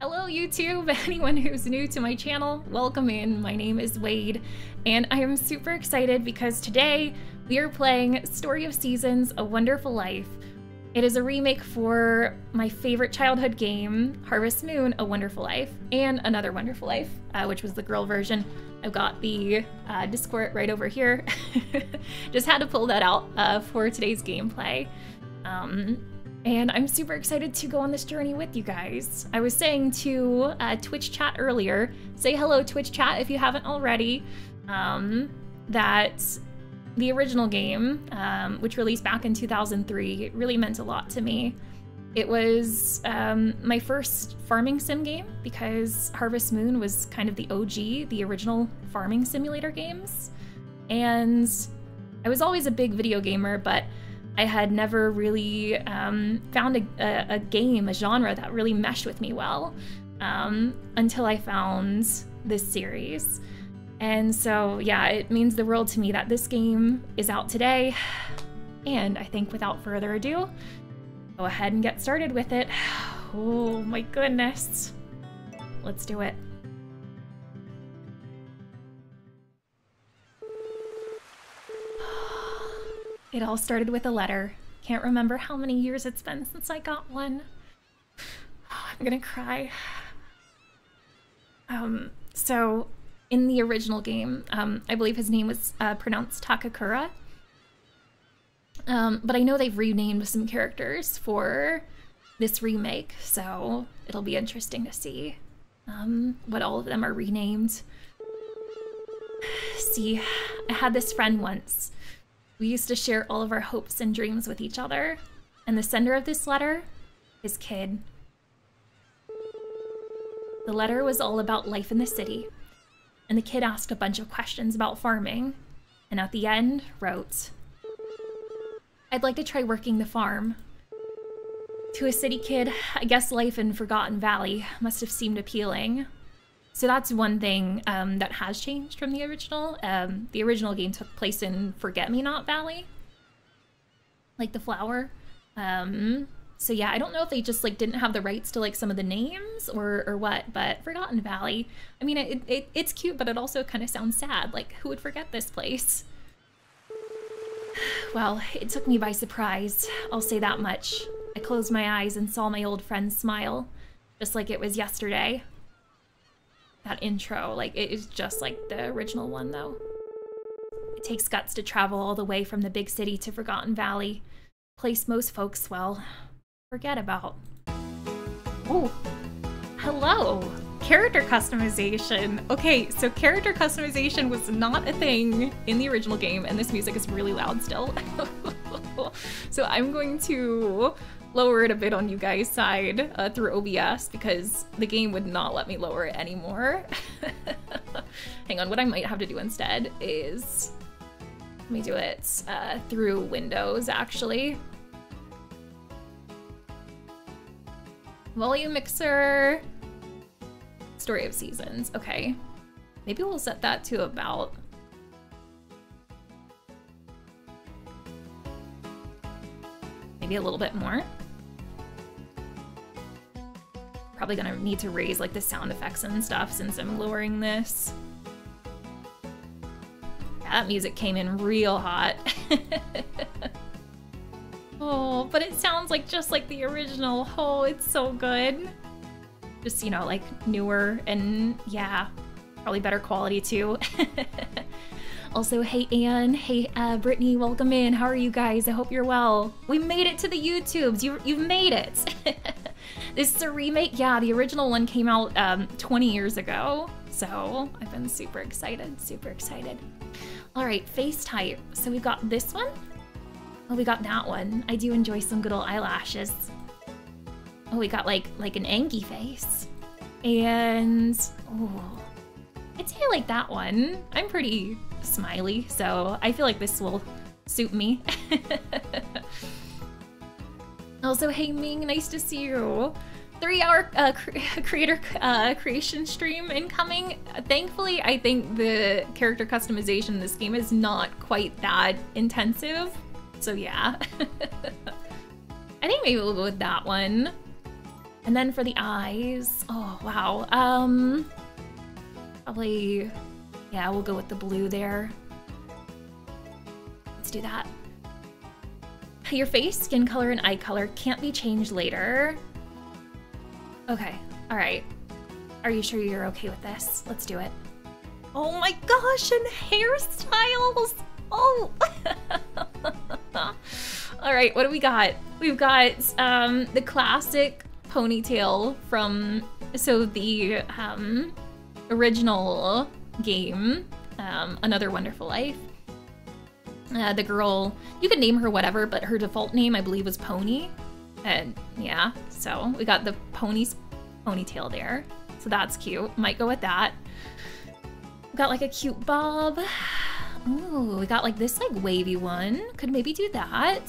Hello YouTube, anyone who's new to my channel, welcome in. My name is Wade, and I am super excited because today we are playing Story of Seasons, A Wonderful Life. It is a remake for my favorite childhood game, Harvest Moon, A Wonderful Life, and Another Wonderful Life, uh, which was the girl version. I've got the uh, Discord right over here. Just had to pull that out uh, for today's gameplay. Um, and I'm super excited to go on this journey with you guys. I was saying to uh, Twitch chat earlier, say hello Twitch chat if you haven't already, um, that the original game, um, which released back in 2003, really meant a lot to me. It was um, my first farming sim game because Harvest Moon was kind of the OG, the original farming simulator games. And I was always a big video gamer, but I had never really um, found a, a, a, game, a genre that really meshed with me well um, until I found this series. And so, yeah, it means the world to me that this game is out today. And I think without further ado, go ahead and get started with it. Oh my goodness. Let's do it. It all started with a letter. Can't remember how many years it's been since I got one. I'm gonna cry. Um, so in the original game, um, I believe his name was uh, pronounced Takakura. Um, but I know they've renamed some characters for this remake, so it'll be interesting to see um, what all of them are renamed. See, I had this friend once we used to share all of our hopes and dreams with each other. And the sender of this letter is Kid. The letter was all about life in the city, and the kid asked a bunch of questions about farming, and at the end wrote, I'd like to try working the farm. To a city kid, I guess life in Forgotten Valley must have seemed appealing. So that's one thing um, that has changed from the original. Um, the original game took place in Forget Me Not Valley, like the flower. Um, so yeah, I don't know if they just like didn't have the rights to like some of the names or or what, but Forgotten Valley. I mean, it, it it's cute, but it also kind of sounds sad. Like who would forget this place? Well, it took me by surprise. I'll say that much. I closed my eyes and saw my old friend smile, just like it was yesterday that intro. Like, it is just like the original one, though. It takes guts to travel all the way from the big city to Forgotten Valley, place most folks, well, forget about. Oh, hello! Character customization. Okay, so character customization was not a thing in the original game, and this music is really loud still. so I'm going to lower it a bit on you guys' side uh, through OBS because the game would not let me lower it anymore. Hang on, what I might have to do instead is let me do it uh, through Windows actually. Volume mixer, Story of Seasons. Okay, maybe we'll set that to about maybe a little bit more. Probably gonna need to raise like the sound effects and stuff since I'm lowering this. Yeah, that music came in real hot. oh, but it sounds like just like the original. Oh, it's so good. Just, you know, like newer and yeah, probably better quality too. Also, hey Anne, hey uh, Brittany, welcome in. How are you guys? I hope you're well. We made it to the YouTubes. You, you've made it. this is a remake. Yeah, the original one came out um, 20 years ago. So I've been super excited, super excited. All right, face type. So we've got this one. Oh, we got that one. I do enjoy some good old eyelashes. Oh, we got like like an Angie face. And, oh, I'd say I like that one. I'm pretty smiley, so I feel like this will suit me. also, hey Ming, nice to see you. Three hour uh, cre creator uh, creation stream incoming. Thankfully, I think the character customization in this game is not quite that intensive. So yeah. I think maybe we'll go with that one. And then for the eyes, oh wow. Um, probably, yeah, we'll go with the blue there. Let's do that. Your face, skin color, and eye color can't be changed later. Okay, all right. Are you sure you're okay with this? Let's do it. Oh my gosh, and hairstyles! Oh! all right, what do we got? We've got um, the classic ponytail from, so the um, original game, um, Another Wonderful Life. Uh, the girl, you could name her whatever, but her default name, I believe, was Pony. And yeah, so we got the pony's ponytail there. So that's cute. Might go with that. We got like a cute bob. Ooh, we got like this like wavy one. Could maybe do that.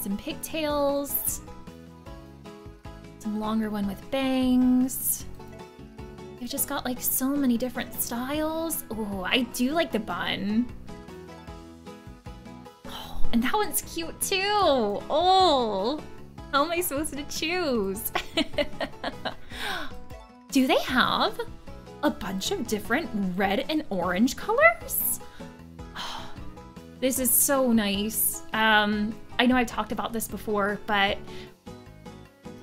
Some pigtails. Some longer one with bangs. They've just got like so many different styles. Oh, I do like the bun. And that one's cute too. Oh, how am I supposed to choose? do they have a bunch of different red and orange colors? this is so nice. Um, I know I've talked about this before, but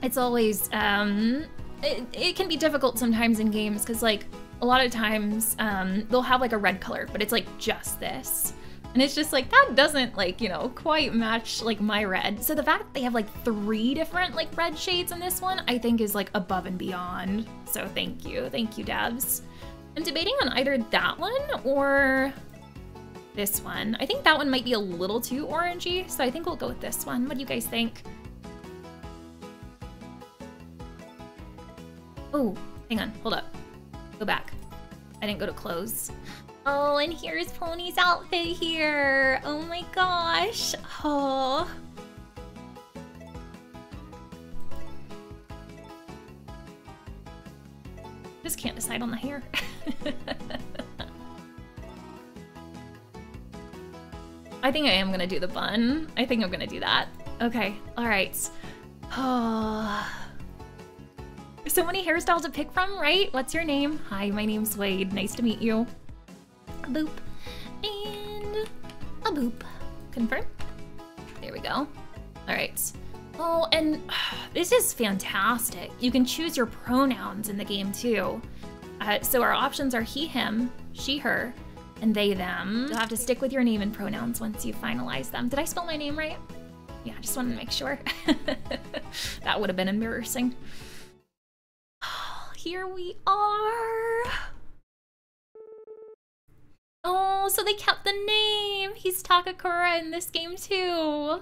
it's always um, it, it can be difficult sometimes in games because like a lot of times um, they'll have like a red color, but it's like just this. And it's just like, that doesn't like, you know, quite match like my red. So the fact that they have like three different like red shades in this one, I think is like above and beyond. So thank you. Thank you, devs. I'm debating on either that one or this one. I think that one might be a little too orangey, so I think we'll go with this one. What do you guys think? Oh, hang on, hold up. Go back. I didn't go to close. Oh, and here's Pony's outfit here. Oh my gosh. Oh. Just can't decide on the hair. I think I am gonna do the bun. I think I'm gonna do that. Okay, all right. Oh. So many hairstyles to pick from, right? What's your name? Hi, my name's Wade. Nice to meet you. A boop. And a boop. Confirm. There we go. All right. Oh, and this is fantastic. You can choose your pronouns in the game too. Uh, so our options are he, him, she, her, and they, them. You'll have to stick with your name and pronouns once you finalize them. Did I spell my name right? Yeah, I just wanted to make sure. that would have been embarrassing here we are. Oh, so they kept the name. He's Takakura in this game too.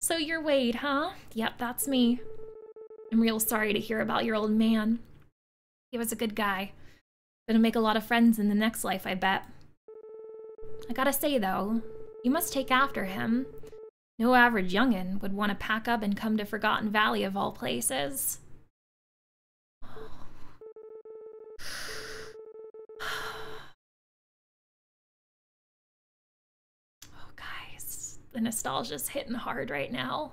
So you're Wade, huh? Yep, that's me. I'm real sorry to hear about your old man. He was a good guy. Gonna make a lot of friends in the next life, I bet. I gotta say though, you must take after him. No average youngin' would want to pack up and come to Forgotten Valley of all places. The nostalgia's hitting hard right now.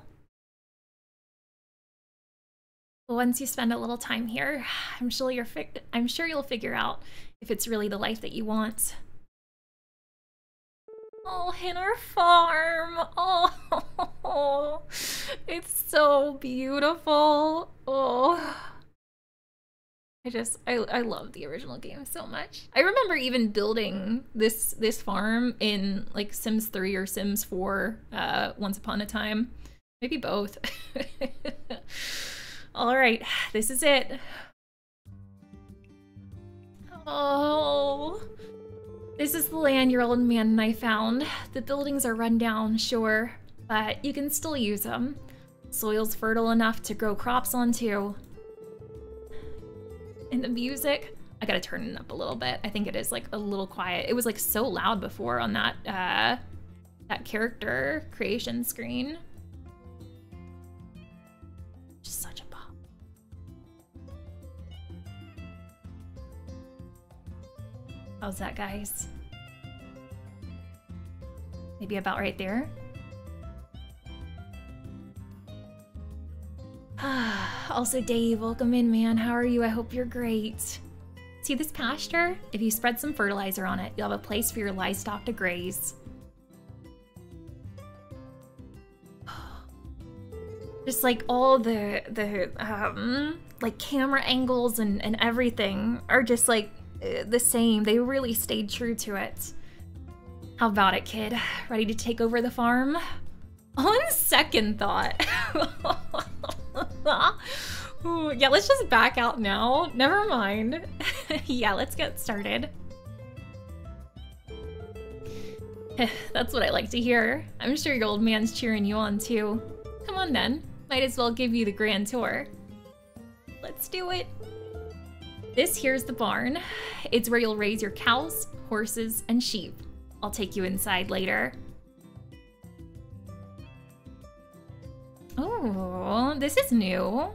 Once you spend a little time here, I'm sure you're I'm sure you'll figure out if it's really the life that you want. Oh, in our farm. Oh, it's so beautiful. Oh. I just I I love the original game so much. I remember even building this this farm in like Sims 3 or Sims 4 uh once upon a time. Maybe both. All right, this is it. Oh. This is the land your old man and I found. The buildings are run down, sure, but you can still use them. Soil's fertile enough to grow crops on in the music. I gotta turn it up a little bit. I think it is like a little quiet. It was like so loud before on that uh, that character creation screen. Just such a pop. How's that, guys? Maybe about right there. Also, Dave, welcome in, man. How are you? I hope you're great. See this pasture? If you spread some fertilizer on it, you'll have a place for your livestock to graze. Just like all the the um like camera angles and and everything are just like uh, the same. They really stayed true to it. How about it, kid? Ready to take over the farm? On second thought. Ooh, yeah, let's just back out now. Never mind. yeah, let's get started. That's what I like to hear. I'm sure your old man's cheering you on too. Come on then. Might as well give you the grand tour. Let's do it. This here's the barn. It's where you'll raise your cows, horses, and sheep. I'll take you inside later. Oh, this is new.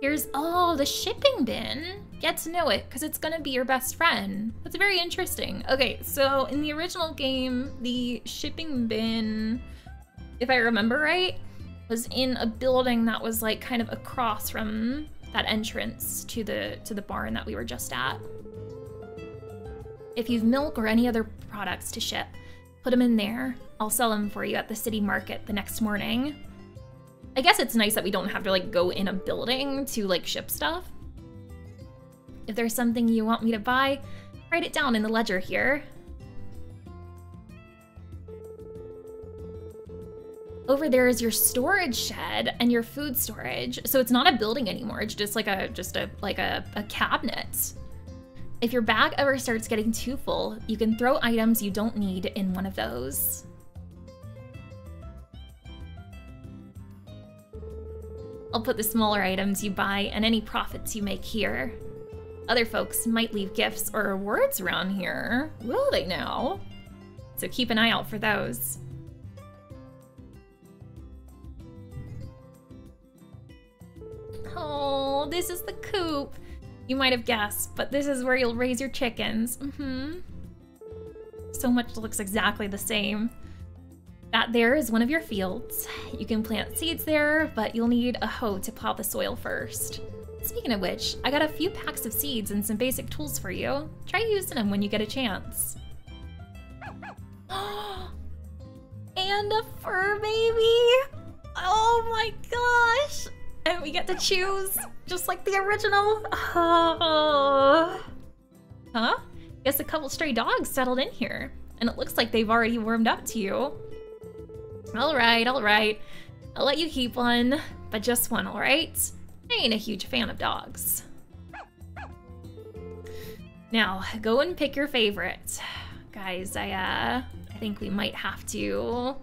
Here's, oh, the shipping bin. Get to know it, because it's gonna be your best friend. That's very interesting. Okay, so in the original game, the shipping bin, if I remember right, was in a building that was like kind of across from that entrance to the to the barn that we were just at. If you've milk or any other products to ship, put them in there. I'll sell them for you at the city market the next morning. I guess it's nice that we don't have to like go in a building to like ship stuff. If there's something you want me to buy, write it down in the ledger here. Over there is your storage shed and your food storage. So it's not a building anymore. It's just like a just a like a, a cabinet. If your bag ever starts getting too full, you can throw items you don't need in one of those. I'll put the smaller items you buy and any profits you make here. Other folks might leave gifts or rewards around here. Will they now? So keep an eye out for those. Oh, this is the coop. You might have guessed, but this is where you'll raise your chickens. Mm-hmm. So much looks exactly the same. That there is one of your fields. You can plant seeds there, but you'll need a hoe to plow the soil first. Speaking of which, I got a few packs of seeds and some basic tools for you. Try using them when you get a chance. and a fur baby! Oh my gosh! And we get to choose, just like the original. Uh, huh? Guess a couple stray dogs settled in here. And it looks like they've already warmed up to you. Alright, alright. I'll let you keep one, but just one, alright? I ain't a huge fan of dogs. Now, go and pick your favorite. Guys, I, uh, I think we might have to...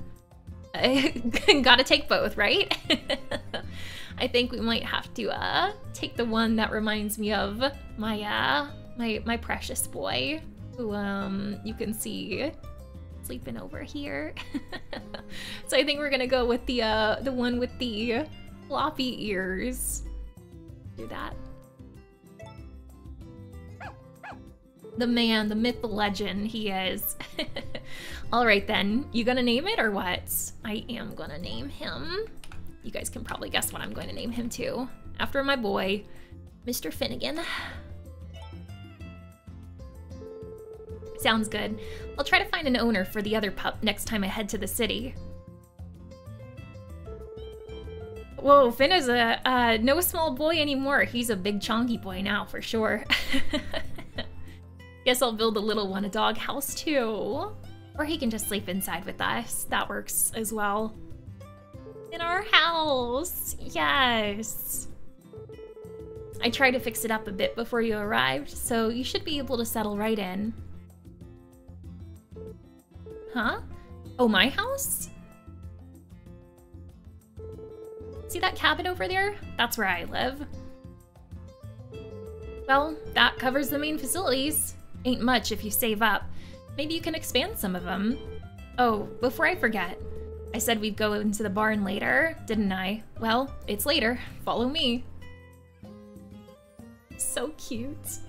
gotta take both, right? I think we might have to uh, take the one that reminds me of my uh, my my precious boy, who um you can see sleeping over here. so I think we're gonna go with the uh the one with the floppy ears. Do that. The man, the myth, the legend, he is. All right then, you gonna name it or what? I am gonna name him. You guys can probably guess what I'm going to name him too. After my boy, Mr. Finnegan. Sounds good. I'll try to find an owner for the other pup next time I head to the city. Whoa, Finn is a uh, no small boy anymore. He's a big chunky boy now, for sure. Guess I'll build the little one a dog house too. Or he can just sleep inside with us. That works as well. In our house! Yes! I tried to fix it up a bit before you arrived, so you should be able to settle right in. Huh? Oh, my house? See that cabin over there? That's where I live. Well, that covers the main facilities. Ain't much if you save up. Maybe you can expand some of them. Oh, before I forget, I said we'd go into the barn later, didn't I? Well, it's later. Follow me. So cute.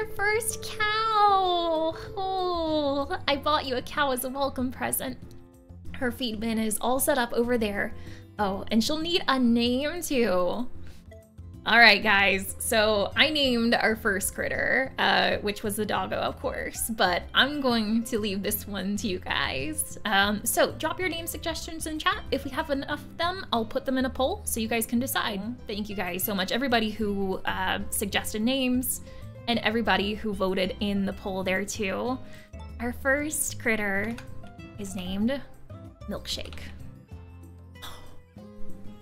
Our first cow. Oh, I bought you a cow as a welcome present. Her feed bin is all set up over there. Oh, and she'll need a name too. All right, guys. So I named our first critter, uh, which was the doggo, of course, but I'm going to leave this one to you guys. Um, so drop your name suggestions in chat. If we have enough of them, I'll put them in a poll so you guys can decide. Thank you guys so much. Everybody who uh, suggested names and everybody who voted in the poll there too. Our first critter is named Milkshake.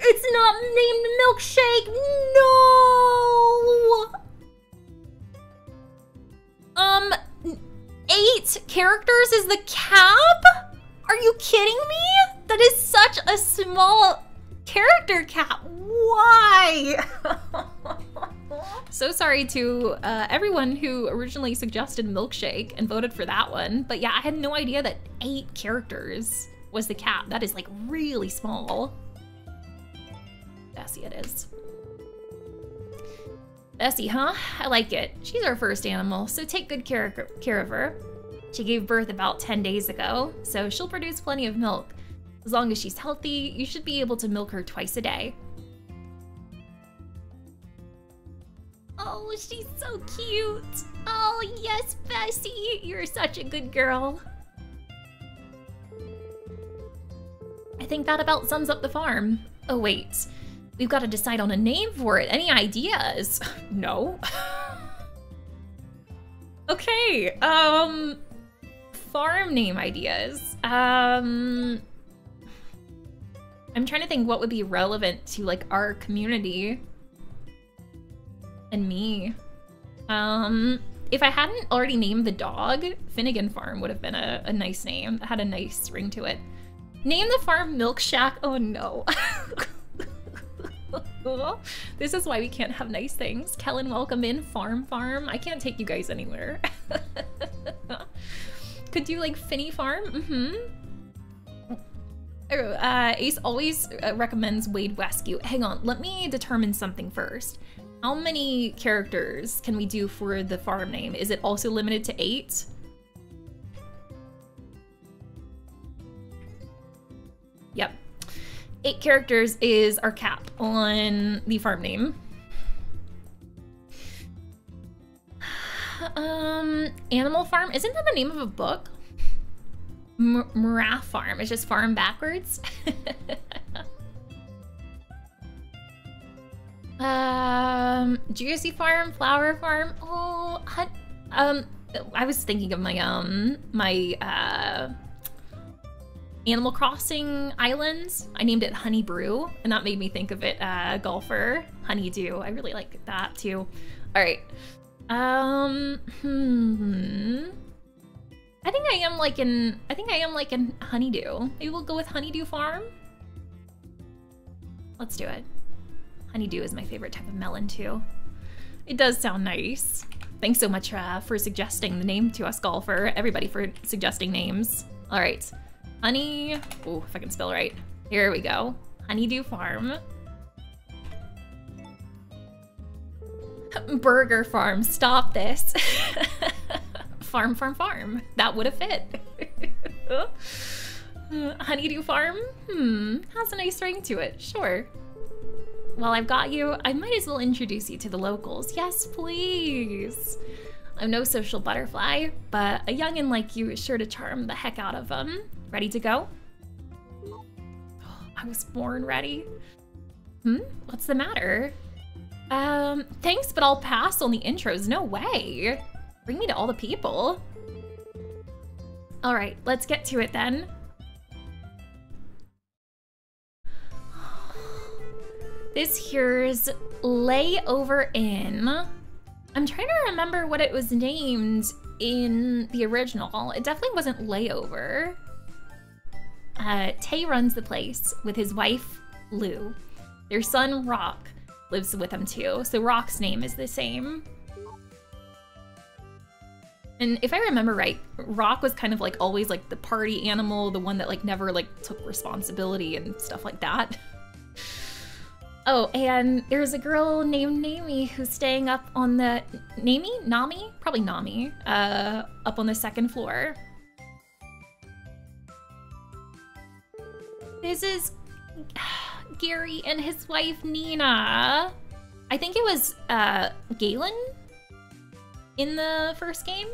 It's not named Milkshake. No. Um, eight characters is the cap? Are you kidding me? That is such a small character cap. Why? so sorry to uh, everyone who originally suggested Milkshake and voted for that one. But yeah, I had no idea that eight characters was the cap. That is like really small. Bessie it is. Bessie, huh? I like it. She's our first animal, so take good care, care of her. She gave birth about 10 days ago, so she'll produce plenty of milk. As long as she's healthy, you should be able to milk her twice a day. Oh, she's so cute. Oh, yes, Bessie, you're such a good girl. I think that about sums up the farm. Oh, wait. We've got to decide on a name for it. Any ideas? no. okay, um... Farm name ideas. Um... I'm trying to think what would be relevant to, like, our community. And me. Um... If I hadn't already named the dog, Finnegan Farm would have been a, a nice name. Had a nice ring to it. Name the farm Milk Shack. Oh no. this is why we can't have nice things. Kellen, welcome in. Farm Farm. I can't take you guys anywhere. Could do like Finny Farm. Mm-hmm. Uh, Ace always uh, recommends Wade Wescue. Hang on, let me determine something first. How many characters can we do for the farm name? Is it also limited to eight? Yep, eight characters is our cap on the farm name. Um, Animal Farm, isn't that the name of a book? M Farm, it's just farm backwards. um, Juicy Farm, Flower Farm, oh, um, I was thinking of my, um, my, uh, Animal Crossing Islands. I named it Honey Brew, and that made me think of it, uh, Golfer, Honeydew. I really like that too. All right. Um, hmm. I think I am like in, I think I am like in Honeydew. Maybe we'll go with Honeydew Farm. Let's do it. Honeydew is my favorite type of melon too. It does sound nice. Thanks so much uh, for suggesting the name to us, Golfer. Everybody for suggesting names. All right. Honey, oh, if I can spell right. Here we go. Honeydew Farm. Burger Farm, stop this. farm, farm, farm. That would have fit. Honeydew Farm? Hmm, has a nice ring to it, sure. While I've got you, I might as well introduce you to the locals. Yes, please. I'm no social butterfly, but a youngin' like you is sure to charm the heck out of them. Ready to go? I was born ready. Hmm? What's the matter? Um, thanks, but I'll pass on the intros. No way. Bring me to all the people. All right, let's get to it then. This here's Layover Inn. I'm trying to remember what it was named in the original. It definitely wasn't Layover. Uh, Tay runs the place with his wife, Lou. Their son, Rock, lives with them too, so Rock's name is the same. And if I remember right, Rock was kind of like always like the party animal, the one that like never like took responsibility and stuff like that. Oh, and there's a girl named Nami who's staying up on the Nami? Nami? Probably Nami. Uh, up on the second floor. This is Gary and his wife Nina. I think it was uh, Galen in the first game.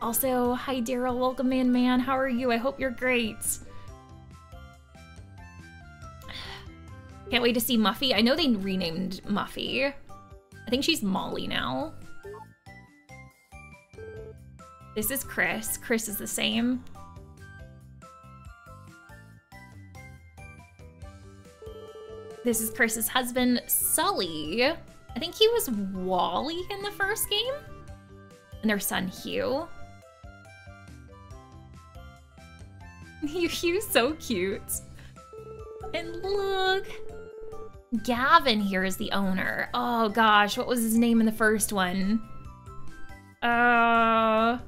Also, hi Daryl, welcome in, man. How are you? I hope you're great. Can't wait to see Muffy. I know they renamed Muffy. I think she's Molly now. This is Chris. Chris is the same. This is Chris's husband, Sully. I think he was Wally in the first game. And their son, Hugh. Hugh's so cute. And look, Gavin here is the owner. Oh gosh, what was his name in the first one? Uh...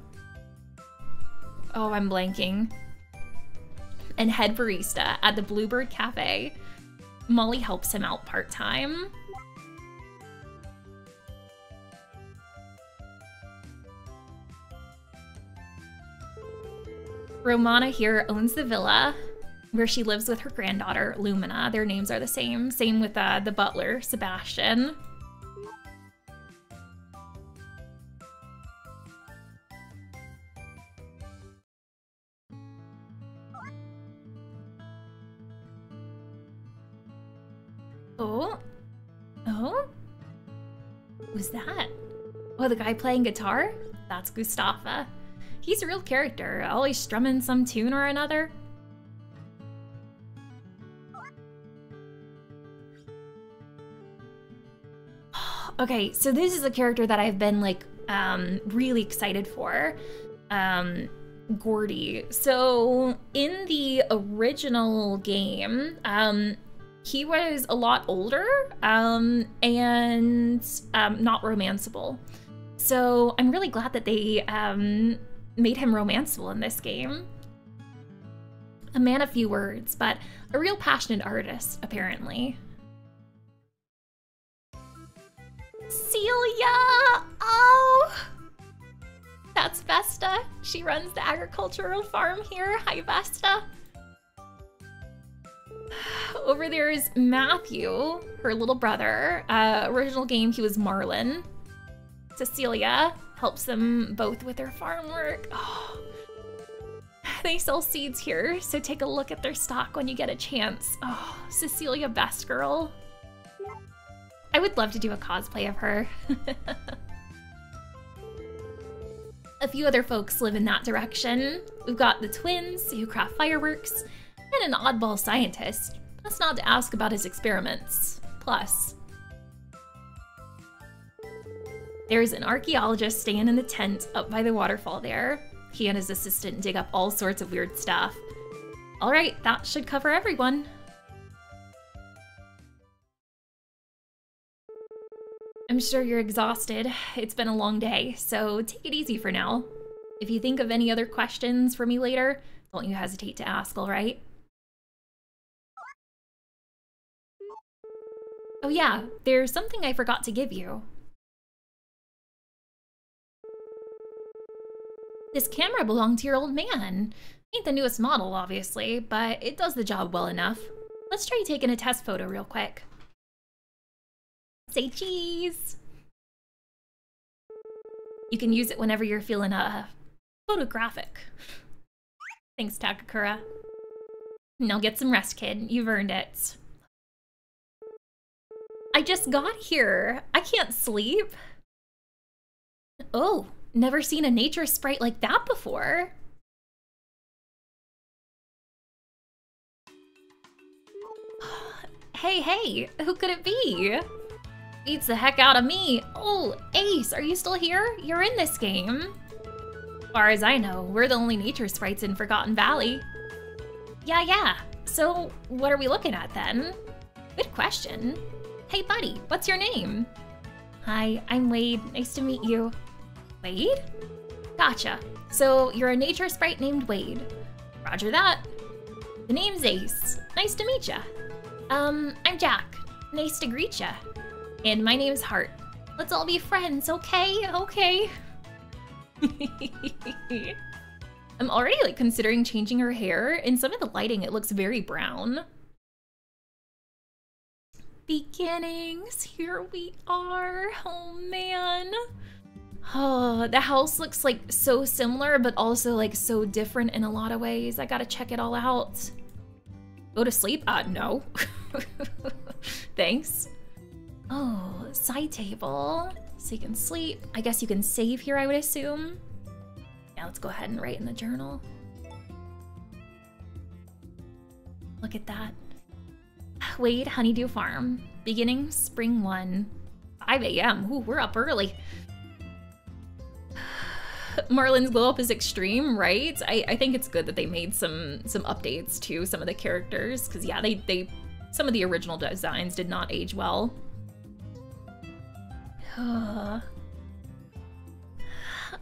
Oh, I'm blanking. And head barista at the Bluebird Cafe. Molly helps him out part-time. Romana here owns the villa where she lives with her granddaughter, Lumina. Their names are the same. Same with uh, the butler, Sebastian. Oh. Oh? Who's that? Oh, the guy playing guitar? That's Gustafa. He's a real character, always strumming some tune or another. Okay, so this is a character that I've been like um, really excited for. Um, Gordy. So in the original game, um, he was a lot older um, and um, not romanceable. So I'm really glad that they um, made him romanceable in this game. A man of few words, but a real passionate artist, apparently. Celia! Oh! That's Vesta. She runs the agricultural farm here. Hi, Vesta. Over there is Matthew, her little brother. Uh, original game, he was Marlin. Cecilia helps them both with their farm work. Oh. They sell seeds here, so take a look at their stock when you get a chance. Oh, Cecilia Best Girl. I would love to do a cosplay of her. a few other folks live in that direction. We've got the twins who craft fireworks, and an oddball scientist. That's not to ask about his experiments. Plus, there's an archaeologist staying in the tent up by the waterfall there. He and his assistant dig up all sorts of weird stuff. All right, that should cover everyone. I'm sure you're exhausted. It's been a long day, so take it easy for now. If you think of any other questions for me later, don't you hesitate to ask, all right? Oh yeah, there's something I forgot to give you. This camera belonged to your old man. Ain't the newest model, obviously, but it does the job well enough. Let's try taking a test photo real quick. Say cheese! You can use it whenever you're feeling uh, photographic. Thanks, Takakura. Now get some rest, kid. You've earned it. I just got here. I can't sleep. Oh, never seen a nature sprite like that before. Hey, hey, who could it be? Beats the heck out of me. Oh, Ace, are you still here? You're in this game. Far as I know, we're the only nature sprites in Forgotten Valley. Yeah, yeah. So, what are we looking at then? Good question. Hey, buddy, what's your name? Hi, I'm Wade. Nice to meet you. Wade? Gotcha. So, you're a nature sprite named Wade. Roger that. The name's Ace. Nice to meet ya. Um, I'm Jack. Nice to greet ya. And my name's Heart. Let's all be friends, okay? Okay. I'm already like considering changing her hair. In some of the lighting, it looks very brown. Beginnings, here we are. Oh man. Oh, the house looks like so similar, but also like so different in a lot of ways. I gotta check it all out. Go to sleep? Uh, no. Thanks. Oh, side table. So you can sleep. I guess you can save here, I would assume. Yeah, let's go ahead and write in the journal. Look at that. Wade Honeydew Farm. Beginning spring 1. 5 a.m. Ooh, we're up early. Marlin's glow up is extreme, right? I, I think it's good that they made some some updates to some of the characters because yeah, they they some of the original designs did not age well.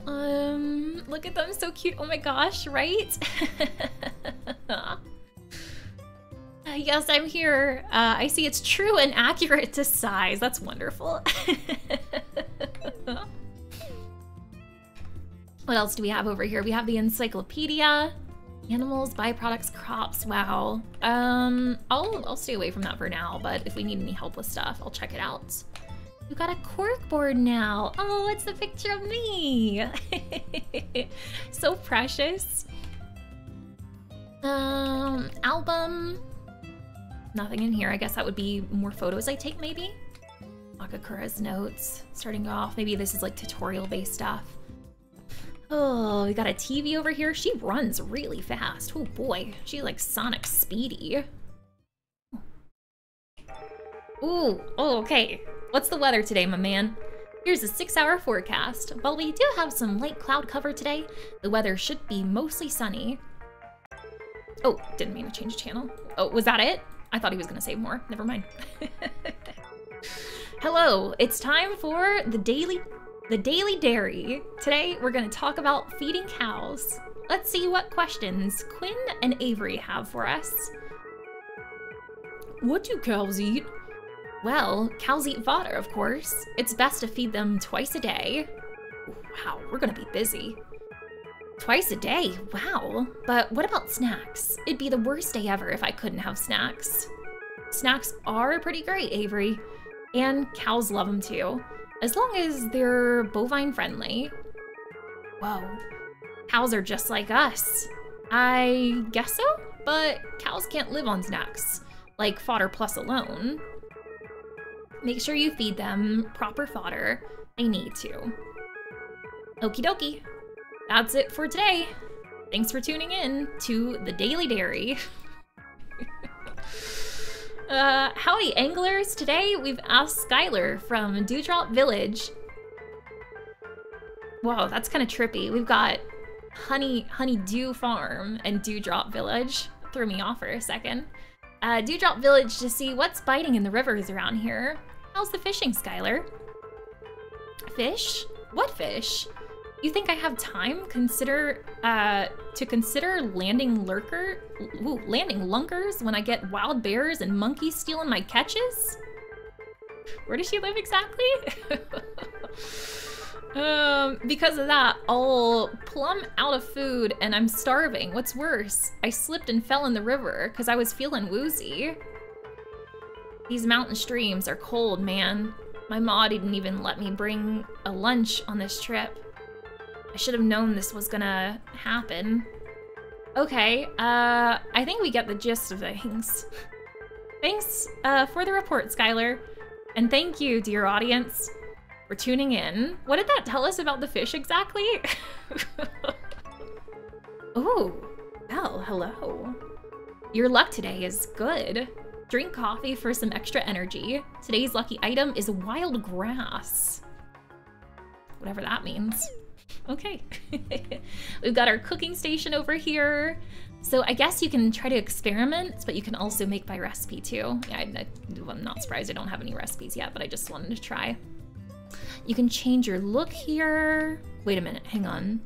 um, look at them, so cute. Oh my gosh, right? uh, yes, I'm here. Uh, I see it's true and accurate to size. That's wonderful. What else do we have over here? We have the encyclopedia. Animals, byproducts, crops. Wow. Um, I'll I'll stay away from that for now, but if we need any help with stuff, I'll check it out. You got a cork board now. Oh, it's a picture of me. so precious. Um, album. Nothing in here. I guess that would be more photos I take, maybe? Takakura's notes. Starting off, maybe this is like tutorial-based stuff. Oh, we got a TV over here. She runs really fast. Oh boy, she's like Sonic Speedy. Ooh, oh, okay. What's the weather today, my man? Here's a six hour forecast. While we do have some light cloud cover today, the weather should be mostly sunny. Oh, didn't mean to change channel. Oh, was that it? I thought he was gonna say more. Never mind. Hello, it's time for the daily the Daily Dairy. Today, we're going to talk about feeding cows. Let's see what questions Quinn and Avery have for us. What do cows eat? Well, cows eat fodder, of course. It's best to feed them twice a day. Wow, we're gonna be busy. Twice a day, wow. But what about snacks? It'd be the worst day ever if I couldn't have snacks. Snacks are pretty great, Avery. And cows love them too. As long as they're bovine friendly. Whoa. Cows are just like us. I guess so, but cows can't live on snacks, like fodder plus alone. Make sure you feed them proper fodder. I need to. Okie dokie. That's it for today. Thanks for tuning in to the Daily Dairy. Uh, howdy anglers! Today we've asked Skylar from Dewdrop Village. Whoa, that's kind of trippy. We've got Honey Honeydew Farm and Dewdrop Village. Threw me off for a second. Uh, Dewdrop Village to see what's biting in the rivers around here. How's the fishing, Skylar? Fish? What fish? You think I have time consider uh, to consider landing lurker, ooh, landing lunkers when I get wild bears and monkeys stealing my catches? Where does she live exactly? um, because of that, I'll plumb out of food and I'm starving. What's worse, I slipped and fell in the river because I was feeling woozy. These mountain streams are cold, man. My ma didn't even let me bring a lunch on this trip. I should have known this was gonna happen. Okay, uh, I think we get the gist of things. Thanks uh, for the report, Skylar. And thank you, dear audience, for tuning in. What did that tell us about the fish exactly? oh, well, hello. Your luck today is good. Drink coffee for some extra energy. Today's lucky item is wild grass. Whatever that means. Okay. We've got our cooking station over here. So I guess you can try to experiment, but you can also make by recipe too. Yeah, I, am not surprised I don't have any recipes yet, but I just wanted to try. You can change your look here. Wait a minute, hang on.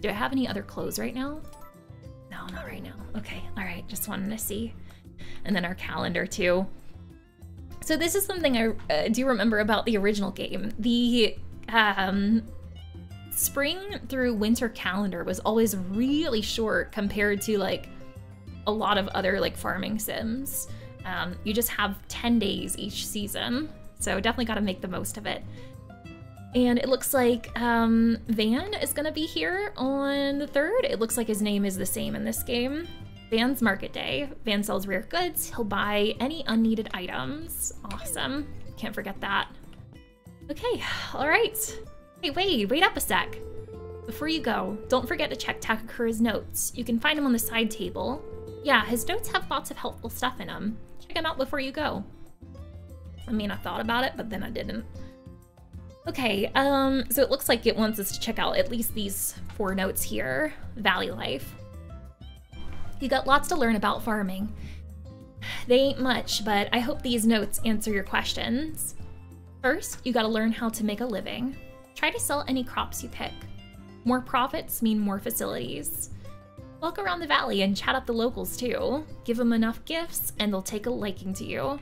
Do I have any other clothes right now? No, not right now. Okay, all right, just wanted to see. and then our calendar too. So this is something I uh, do remember about the original game. The um, spring through winter calendar was always really short compared to like a lot of other like farming sims. Um, you just have 10 days each season, so definitely got to make the most of it. And it looks like um, Van is to be here on the 3rd. It looks like his name is the same in this game. Van's Market Day. Van sells rare goods. He'll buy any unneeded items. Awesome. Can't forget that. Okay, all right. Hey, wait, wait up a sec. Before you go, don't forget to check Takakura's notes. You can find them on the side table. Yeah, his notes have lots of helpful stuff in them. Check them out before you go. I mean, I thought about it, but then I didn't. Okay, um, so it looks like it wants us to check out at least these four notes here. Valley Life. You got lots to learn about farming. They ain't much, but I hope these notes answer your questions. First, you gotta learn how to make a living. Try to sell any crops you pick. More profits mean more facilities. Walk around the valley and chat up the locals too. Give them enough gifts and they'll take a liking to you.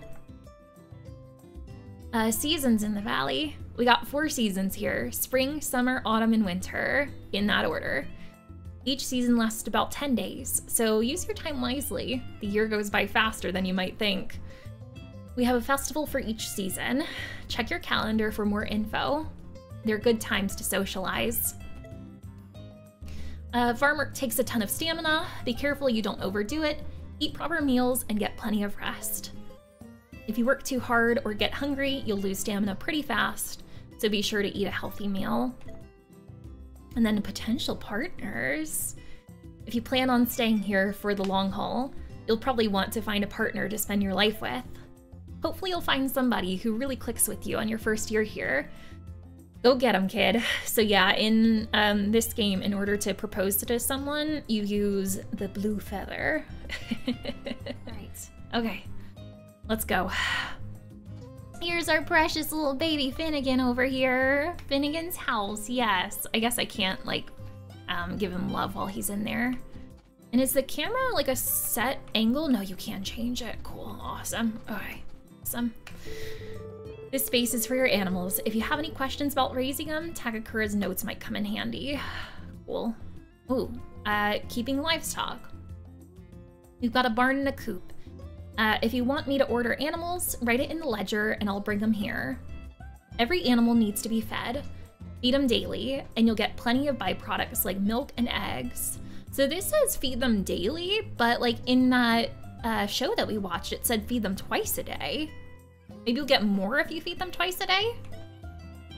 Uh, seasons in the valley. We got four seasons here spring, summer, autumn, and winter, in that order. Each season lasts about 10 days, so use your time wisely. The year goes by faster than you might think. We have a festival for each season. Check your calendar for more info. They're good times to socialize. Uh, farm takes a ton of stamina. Be careful you don't overdo it. Eat proper meals and get plenty of rest. If you work too hard or get hungry, you'll lose stamina pretty fast, so be sure to eat a healthy meal. And then potential partners. If you plan on staying here for the long haul, you'll probably want to find a partner to spend your life with. Hopefully you'll find somebody who really clicks with you on your first year here. Go get them, kid. So yeah, in um, this game, in order to propose to someone, you use the blue feather. right. Okay. Let's go. Here's our precious little baby Finnegan over here. Finnegan's house, yes. I guess I can't, like, um, give him love while he's in there. And is the camera, like, a set angle? No, you can change it. Cool, awesome. Okay, awesome. This space is for your animals. If you have any questions about raising them, Takakura's notes might come in handy. Cool. Ooh, uh, keeping livestock. We've got a barn and a coop. Uh, if you want me to order animals, write it in the ledger and I'll bring them here. Every animal needs to be fed. Feed them daily, and you'll get plenty of byproducts like milk and eggs. So this says feed them daily, but like in that uh, show that we watched, it said feed them twice a day. Maybe you'll get more if you feed them twice a day?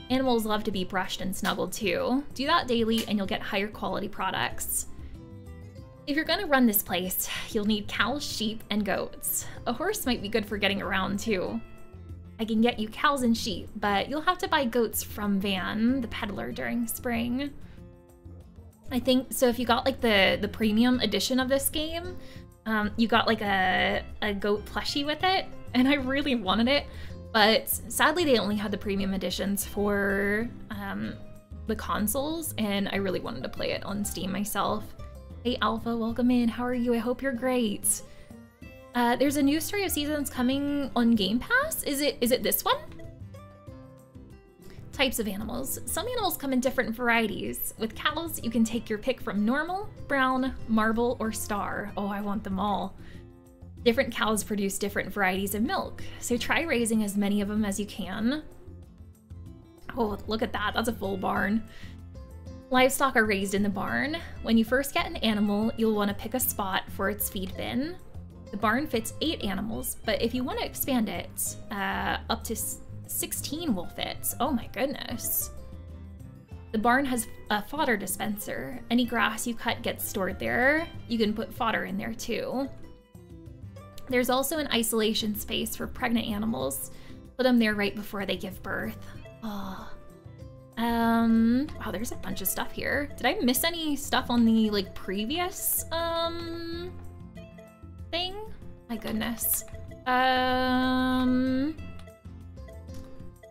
Animals love to be brushed and snuggled too. Do that daily and you'll get higher quality products. If you're gonna run this place, you'll need cows, sheep, and goats. A horse might be good for getting around too. I can get you cows and sheep, but you'll have to buy goats from Van, the peddler, during spring. I think, so if you got like the, the premium edition of this game, um, you got like a, a goat plushie with it, and I really wanted it, but sadly they only had the premium editions for um, the consoles, and I really wanted to play it on Steam myself. Hey Alpha, welcome in. How are you? I hope you're great. Uh, there's a new Story of Seasons coming on Game Pass. Is it is it this one? Types of animals. Some animals come in different varieties. With cows, you can take your pick from normal, brown, marble, or star. Oh, I want them all. Different cows produce different varieties of milk, so try raising as many of them as you can. Oh, look at that. That's a full barn. Livestock are raised in the barn. When you first get an animal, you'll want to pick a spot for its feed bin. The barn fits eight animals, but if you want to expand it, uh, up to 16 will fit. Oh my goodness. The barn has a fodder dispenser. Any grass you cut gets stored there. You can put fodder in there too. There's also an isolation space for pregnant animals. Put them there right before they give birth. Oh, um, wow, there's a bunch of stuff here. Did I miss any stuff on the, like, previous, um, thing? My goodness. Um,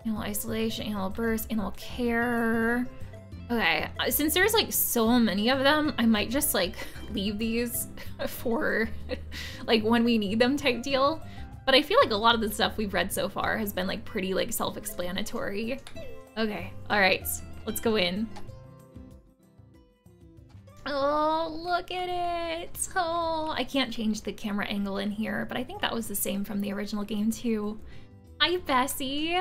animal isolation, animal birth, animal care. Okay, uh, since there's like so many of them, I might just like leave these for like when we need them type deal. But I feel like a lot of the stuff we've read so far has been like pretty like self-explanatory. Okay, all right, let's go in. Oh, look at it. Oh, I can't change the camera angle in here, but I think that was the same from the original game too. Hi, Bessie.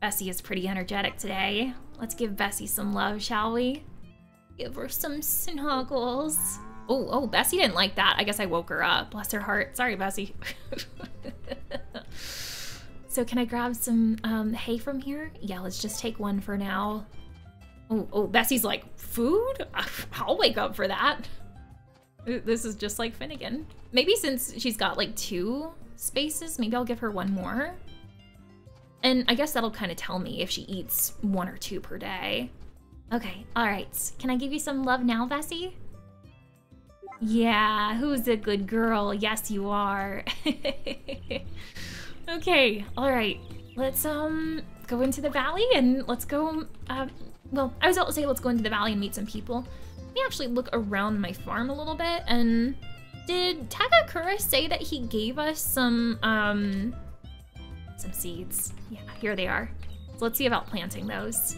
Bessie is pretty energetic today. Let's give Bessie some love, shall we? Give her some snuggles. Oh, oh, Bessie didn't like that. I guess I woke her up. Bless her heart. Sorry, Bessie. so can I grab some um, hay from here? Yeah, let's just take one for now. Oh, oh, Bessie's like, food? I'll wake up for that. This is just like Finnegan. Maybe since she's got like two spaces, maybe I'll give her one more. And I guess that'll kind of tell me if she eats one or two per day. Okay, all right. Can I give you some love now, Bessie? Yeah, who's a good girl? Yes, you are. okay, all right. Let's um go into the valley and let's go. Uh, well, I was about to say let's go into the valley and meet some people. Let me actually look around my farm a little bit. And did Takakura say that he gave us some um some seeds. Yeah, here they are. So let's see about planting those.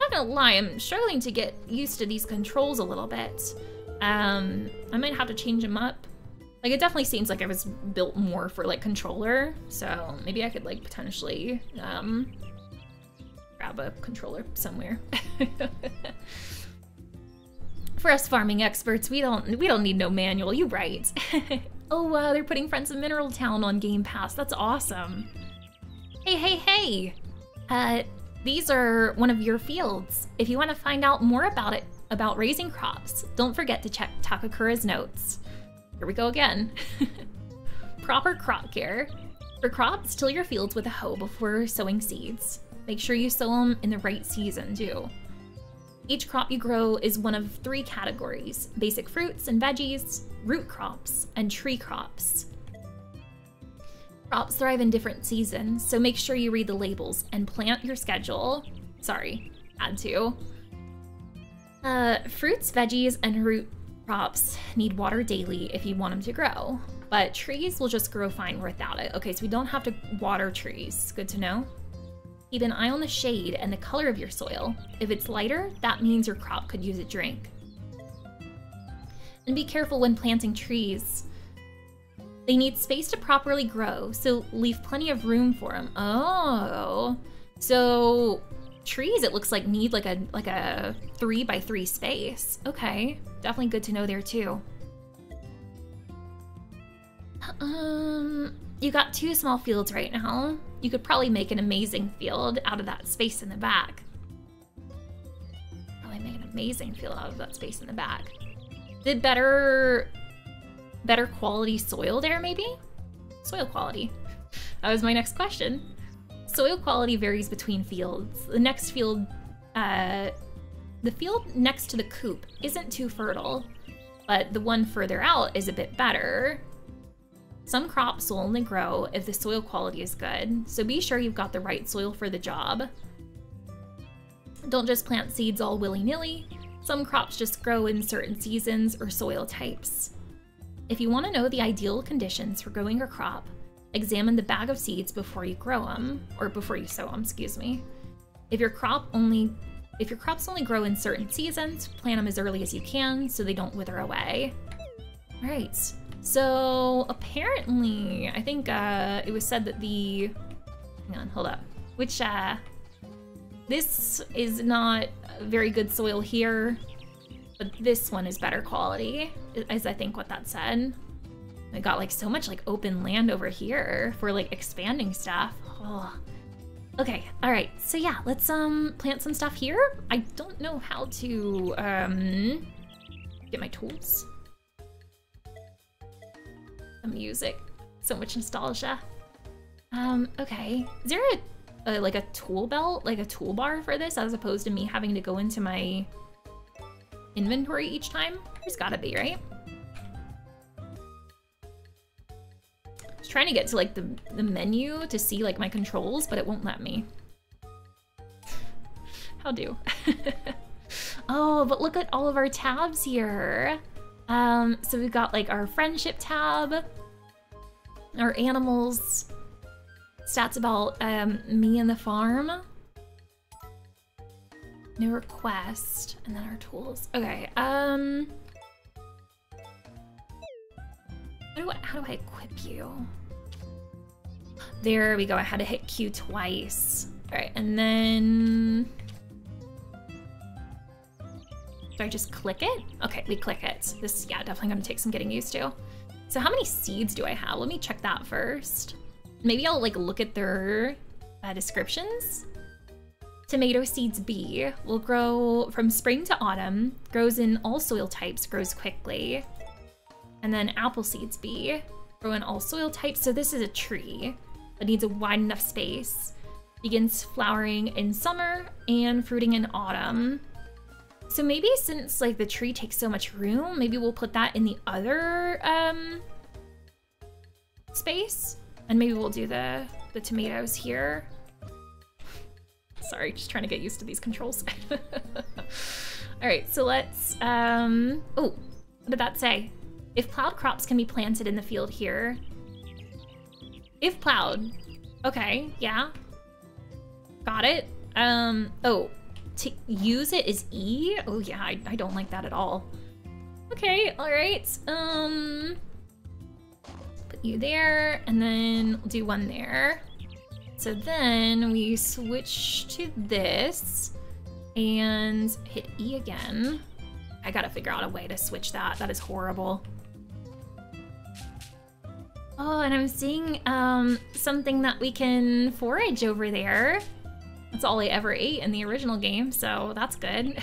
Not gonna lie, I'm struggling to get used to these controls a little bit. Um, I might have to change them up. Like, it definitely seems like it was built more for, like, controller, so maybe I could, like, potentially, um, grab a controller somewhere. for us farming experts, we don't we don't need no manual, you right. Oh, wow, they're putting Friends of Mineral Town on Game Pass. That's awesome. Hey, hey, hey! Uh, these are one of your fields. If you want to find out more about it, about raising crops, don't forget to check Takakura's notes. Here we go again. Proper crop care. For crops, till your fields with a hoe before sowing seeds. Make sure you sow them in the right season, too. Each crop you grow is one of three categories basic fruits and veggies, root crops, and tree crops. Crops thrive in different seasons, so make sure you read the labels and plant your schedule. Sorry, add to. Uh, fruits, veggies, and root crops need water daily if you want them to grow, but trees will just grow fine without it. Okay, so we don't have to water trees. Good to know. Keep an eye on the shade and the color of your soil. If it's lighter, that means your crop could use a drink. And be careful when planting trees. They need space to properly grow, so leave plenty of room for them. Oh, so trees it looks like need like a like a three by three space. Okay, definitely good to know there too. Um, you got two small fields right now. You could probably make an amazing field out of that space in the back. Probably make an amazing field out of that space in the back. Did better, better quality soil there maybe? Soil quality. That was my next question. Soil quality varies between fields. The next field, uh, the field next to the coop isn't too fertile, but the one further out is a bit better. Some crops will only grow if the soil quality is good, so be sure you've got the right soil for the job. Don't just plant seeds all willy-nilly. Some crops just grow in certain seasons or soil types. If you want to know the ideal conditions for growing your crop, examine the bag of seeds before you grow them, or before you sow them, excuse me. If your crop only if your crops only grow in certain seasons, plant them as early as you can so they don't wither away. All right, so apparently, I think uh, it was said that the, hang on, hold up, which, uh, this is not very good soil here, but this one is better quality, is I think what that said. I got like so much like open land over here for like expanding stuff. Oh. Okay, all right, so yeah, let's um plant some stuff here. I don't know how to um get my tools the music. So much nostalgia. Um, okay. Is there a, a, like a tool belt, like a toolbar for this, as opposed to me having to go into my inventory each time? There's gotta be, right? Trying to get to like the, the menu to see like my controls, but it won't let me. How do? oh, but look at all of our tabs here. Um, so we've got like our friendship tab, our animals, stats about um, me and the farm, new request, and then our tools. Okay, um, how do I, how do I equip you? There we go, I had to hit Q twice. All right, and then... Do I just click it? Okay, we click it. This, yeah, definitely gonna take some getting used to. So how many seeds do I have? Let me check that first. Maybe I'll like look at their uh, descriptions. Tomato seeds B will grow from spring to autumn, grows in all soil types, grows quickly. And then apple seeds B grow in all soil types. So this is a tree, but needs a wide enough space begins flowering in summer and fruiting in autumn. So maybe since like the tree takes so much room, maybe we'll put that in the other um, space. And maybe we'll do the, the tomatoes here. Sorry, just trying to get used to these controls. All right, so let's, um, oh, what did that say? If plowed crops can be planted in the field here. If plowed, okay, yeah, Got it. Um, oh, to use it is E? Oh yeah, I, I don't like that at all. Okay, all right. Um, put you there, and then we'll do one there. So then we switch to this and hit E again. I gotta figure out a way to switch that. That is horrible. Oh, and I'm seeing um, something that we can forage over there. That's all I ever ate in the original game, so that's good.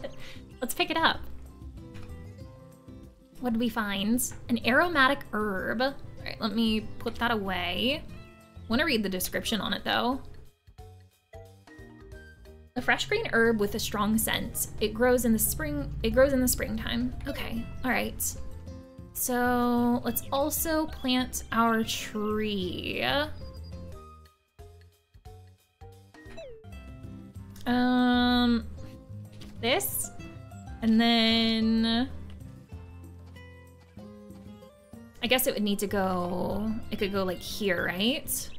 Let's pick it up. What did we find? An aromatic herb. All right, let me put that away. Want to read the description on it though. A fresh green herb with a strong scent. It grows in the spring. It grows in the springtime. Okay, all right. So let's also plant our tree. Um, this, and then I guess it would need to go, it could go like here, right?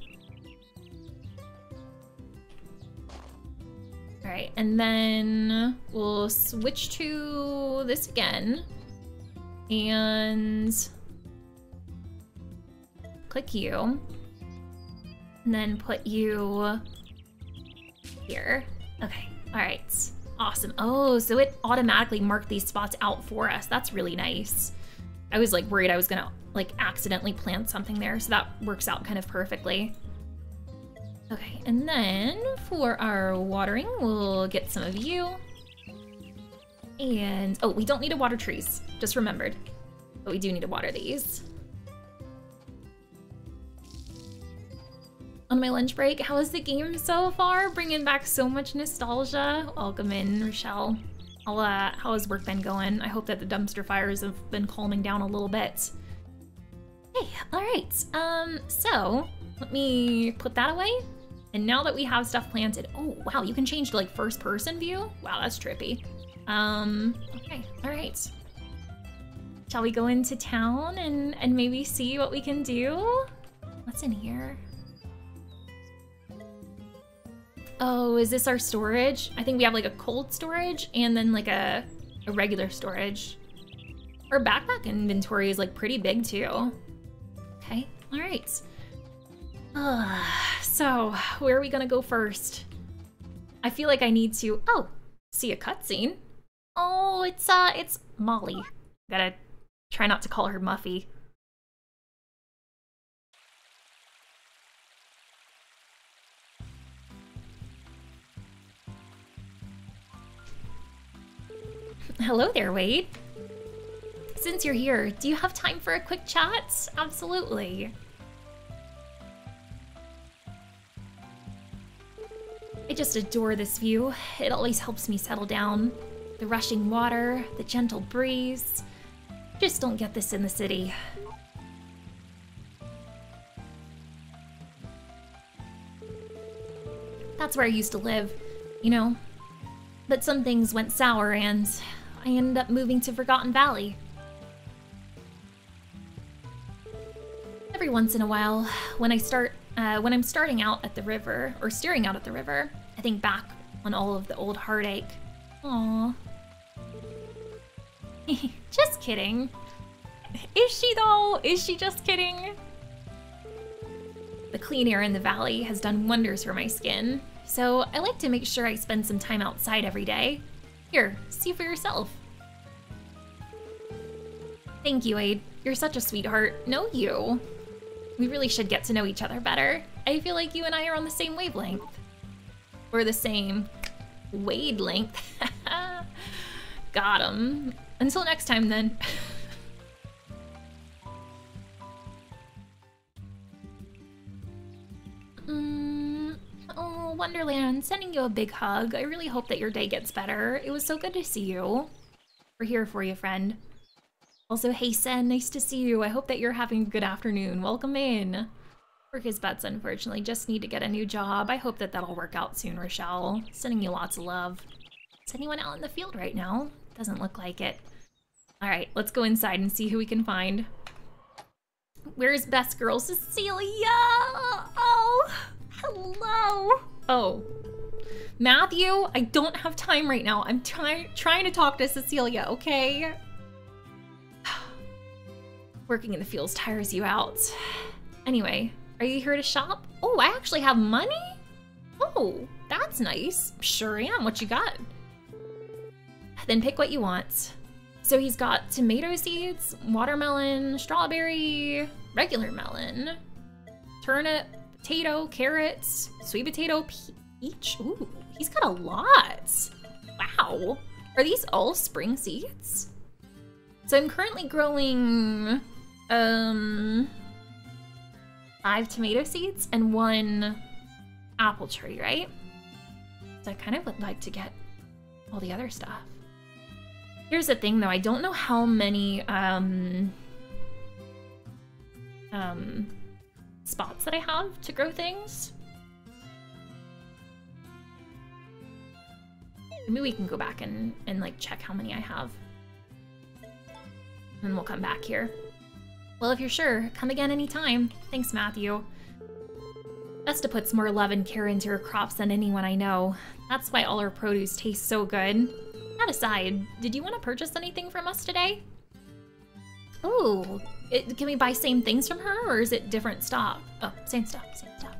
All right, and then we'll switch to this again and click you and then put you here. Okay, all right, awesome. Oh, so it automatically marked these spots out for us. That's really nice. I was like worried I was gonna like accidentally plant something there, so that works out kind of perfectly. Okay, and then for our watering, we'll get some of you. And, oh, we don't need to water trees, just remembered. But we do need to water these. on my lunch break. How is the game so far? Bringing back so much nostalgia. Welcome in, Rochelle. How, uh, how has work been going? I hope that the dumpster fires have been calming down a little bit. Hey, all right. Um, so let me put that away. And now that we have stuff planted, oh wow, you can change to like first person view. Wow, that's trippy. Um, okay, all right. Shall we go into town and, and maybe see what we can do? What's in here? Oh, is this our storage? I think we have like a cold storage and then like a, a regular storage. Our backpack inventory is like pretty big too. Okay, all right. So where are we gonna go first? I feel like I need to, oh, see a cutscene. Oh, it's, uh, it's Molly. Gotta try not to call her Muffy. Hello there, Wade. Since you're here, do you have time for a quick chat? Absolutely. I just adore this view. It always helps me settle down. The rushing water, the gentle breeze. Just don't get this in the city. That's where I used to live. You know, But some things went sour and I ended up moving to Forgotten Valley. Every once in a while, when I start, uh, when I'm starting out at the river, or steering out at the river, I think back on all of the old heartache. Just kidding. Is she though? Is she just kidding? The clean air in the valley has done wonders for my skin, so I like to make sure I spend some time outside every day. Here, see for yourself. Thank you, Wade. You're such a sweetheart. No, you. We really should get to know each other better. I feel like you and I are on the same wavelength. We're the same wavelength. Got him. Until next time, then. mm, oh, Wonderland, sending you a big hug. I really hope that your day gets better. It was so good to see you. We're here for you, friend. Also, hey Sen, nice to see you. I hope that you're having a good afternoon. Welcome in. Work is butts, unfortunately. Just need to get a new job. I hope that that'll work out soon, Rochelle. Sending you lots of love. Is anyone out in the field right now? Doesn't look like it. All right, let's go inside and see who we can find. Where's best girl Cecilia? Oh, hello. Oh, Matthew, I don't have time right now. I'm trying trying to talk to Cecilia, okay? Working in the fields tires you out. Anyway, are you here to shop? Oh, I actually have money? Oh, that's nice. Sure am. What you got? Then pick what you want. So he's got tomato seeds, watermelon, strawberry, regular melon, turnip, potato, carrots, sweet potato, peach. Ooh, he's got a lot. Wow. Are these all spring seeds? So I'm currently growing um five tomato seeds and one apple tree, right? So I kind of would like to get all the other stuff. Here's the thing though, I don't know how many um um spots that I have to grow things. Maybe we can go back and, and like check how many I have. And we'll come back here. Well, if you're sure, come again anytime. Thanks, Matthew. Vesta puts more love and care into her crops than anyone I know. That's why all her produce tastes so good. That aside, did you want to purchase anything from us today? Oh, can we buy same things from her, or is it different stock? Oh, same stuff, same stuff.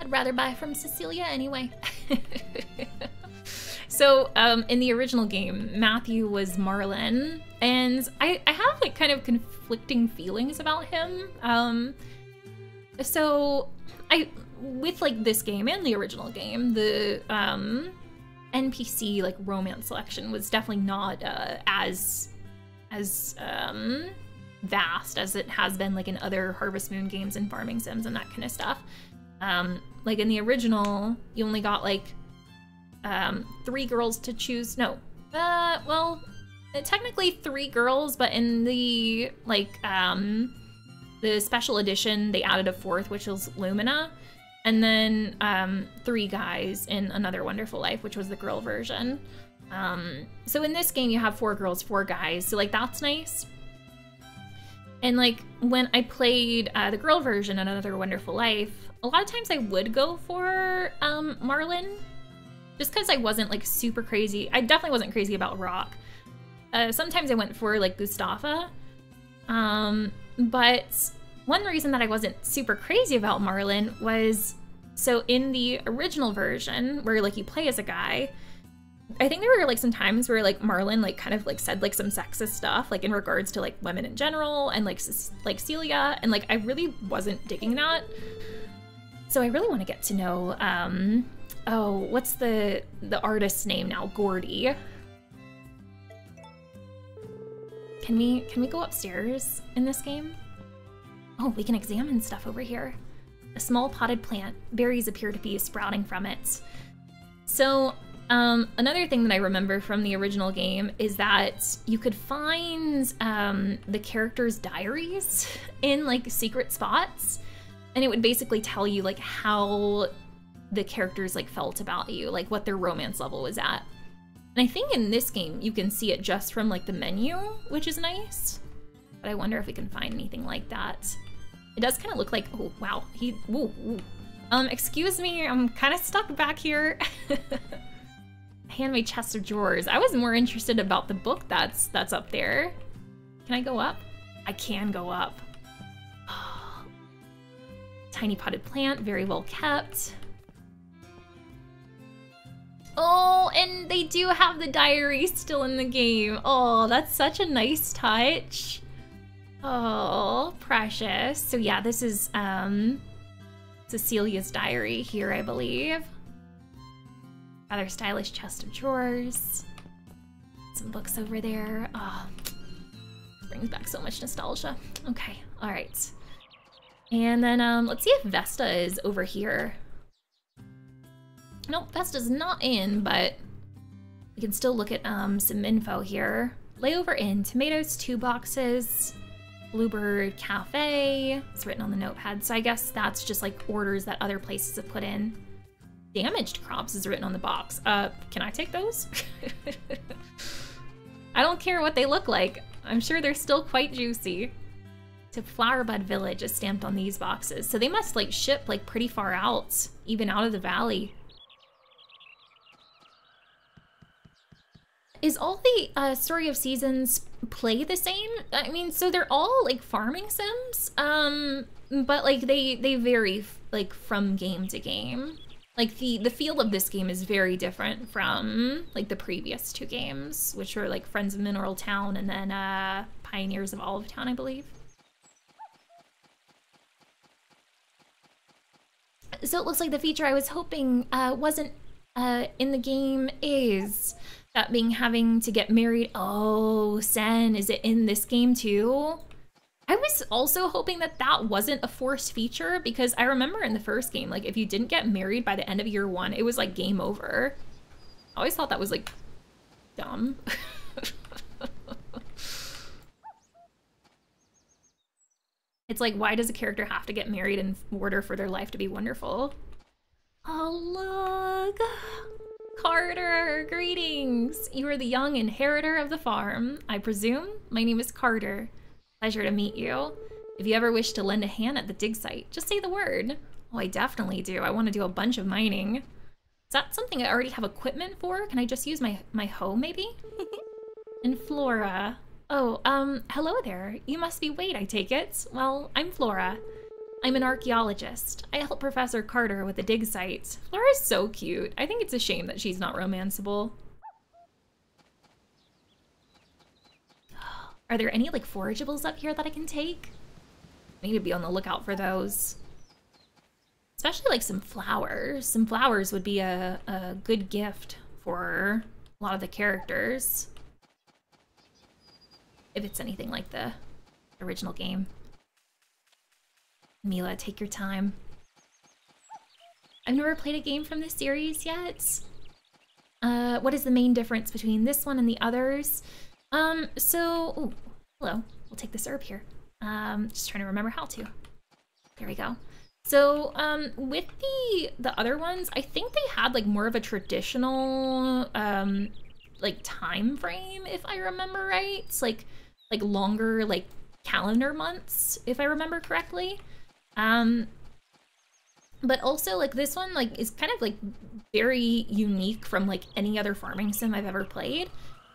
I'd rather buy from Cecilia anyway. so, um, in the original game, Matthew was Marlin, and I, I have like kind of conflicting feelings about him. Um, so, I with like this game and the original game, the um, NPC like romance selection was definitely not uh, as as um, vast as it has been like in other Harvest Moon games and farming sims and that kind of stuff. Um, like in the original, you only got like um, three girls to choose. No, uh, well, technically three girls, but in the like um, the special edition, they added a fourth, which was Lumina and then um, three guys in Another Wonderful Life, which was the girl version. Um, so in this game, you have four girls, four guys. So like that's nice. And like when I played uh, the girl version, Another Wonderful Life, a lot of times I would go for um, Marlin, just because I wasn't like super crazy. I definitely wasn't crazy about Rock. Uh, sometimes I went for like Gustafa, um, but one reason that I wasn't super crazy about Marlin was so in the original version where like you play as a guy, I think there were like some times where like Marlin like kind of like said like some sexist stuff like in regards to like women in general and like like Celia and like I really wasn't digging that. So I really want to get to know um oh what's the the artist's name now Gordy. Can we can we go upstairs in this game? Oh, we can examine stuff over here. A small potted plant. Berries appear to be sprouting from it. So, um, another thing that I remember from the original game is that you could find um, the characters' diaries in like secret spots, and it would basically tell you like how the characters like felt about you, like what their romance level was at. And I think in this game, you can see it just from like the menu, which is nice. But I wonder if we can find anything like that. It does kind of look like, oh, wow. He. Um, excuse me, I'm kind of stuck back here. Handmade chest of drawers. I was more interested about the book that's that's up there. Can I go up? I can go up. Tiny potted plant, very well kept. Oh, and they do have the diary still in the game. Oh, that's such a nice touch. Oh, precious. So yeah, this is um Cecilia's diary here, I believe. Rather stylish chest of drawers. Some books over there. Oh, brings back so much nostalgia. Okay, all right. And then um, let's see if Vesta is over here. Nope, Vesta's not in, but we can still look at um, some info here. Layover Inn, tomatoes, two boxes, Bluebird Cafe, it's written on the notepad. So I guess that's just like orders that other places have put in. Damaged crops is written on the box. Uh, can I take those? I don't care what they look like. I'm sure they're still quite juicy. To Flowerbud Village is stamped on these boxes. So they must like ship like pretty far out, even out of the valley. Is all the uh, Story of Seasons play the same? I mean, so they're all like farming sims, um, but like they they vary like from game to game. Like the the feel of this game is very different from like the previous two games, which were like Friends of Mineral Town and then uh, Pioneers of Olive Town, I believe. So it looks like the feature I was hoping uh, wasn't uh, in the game is that being having to get married. Oh, Sen, is it in this game too? I was also hoping that that wasn't a forced feature because I remember in the first game, like if you didn't get married by the end of year one, it was like game over. I always thought that was like dumb. it's like, why does a character have to get married in order for their life to be wonderful? Oh, look. Carter, greetings. You are the young inheritor of the farm, I presume. My name is Carter. Pleasure to meet you. If you ever wish to lend a hand at the dig site, just say the word. Oh, I definitely do. I want to do a bunch of mining. Is that something I already have equipment for? Can I just use my, my hoe, maybe? and Flora. Oh, um, hello there. You must be Wade, I take it. Well, I'm Flora. I'm an archaeologist. I help Professor Carter with the dig sites. Flora's so cute. I think it's a shame that she's not romanceable. Are there any like forageables up here that I can take? I need to be on the lookout for those. Especially like some flowers. Some flowers would be a, a good gift for a lot of the characters. If it's anything like the original game. Mila, take your time. I've never played a game from this series yet. Uh, what is the main difference between this one and the others? Um, so, oh, hello. We'll take this herb here. Um, just trying to remember how to. There we go. So, um, with the the other ones, I think they had like more of a traditional, um, like time frame, if I remember right. It's like, like longer, like calendar months, if I remember correctly. Um, but also like this one like is kind of like very unique from like any other farming sim I've ever played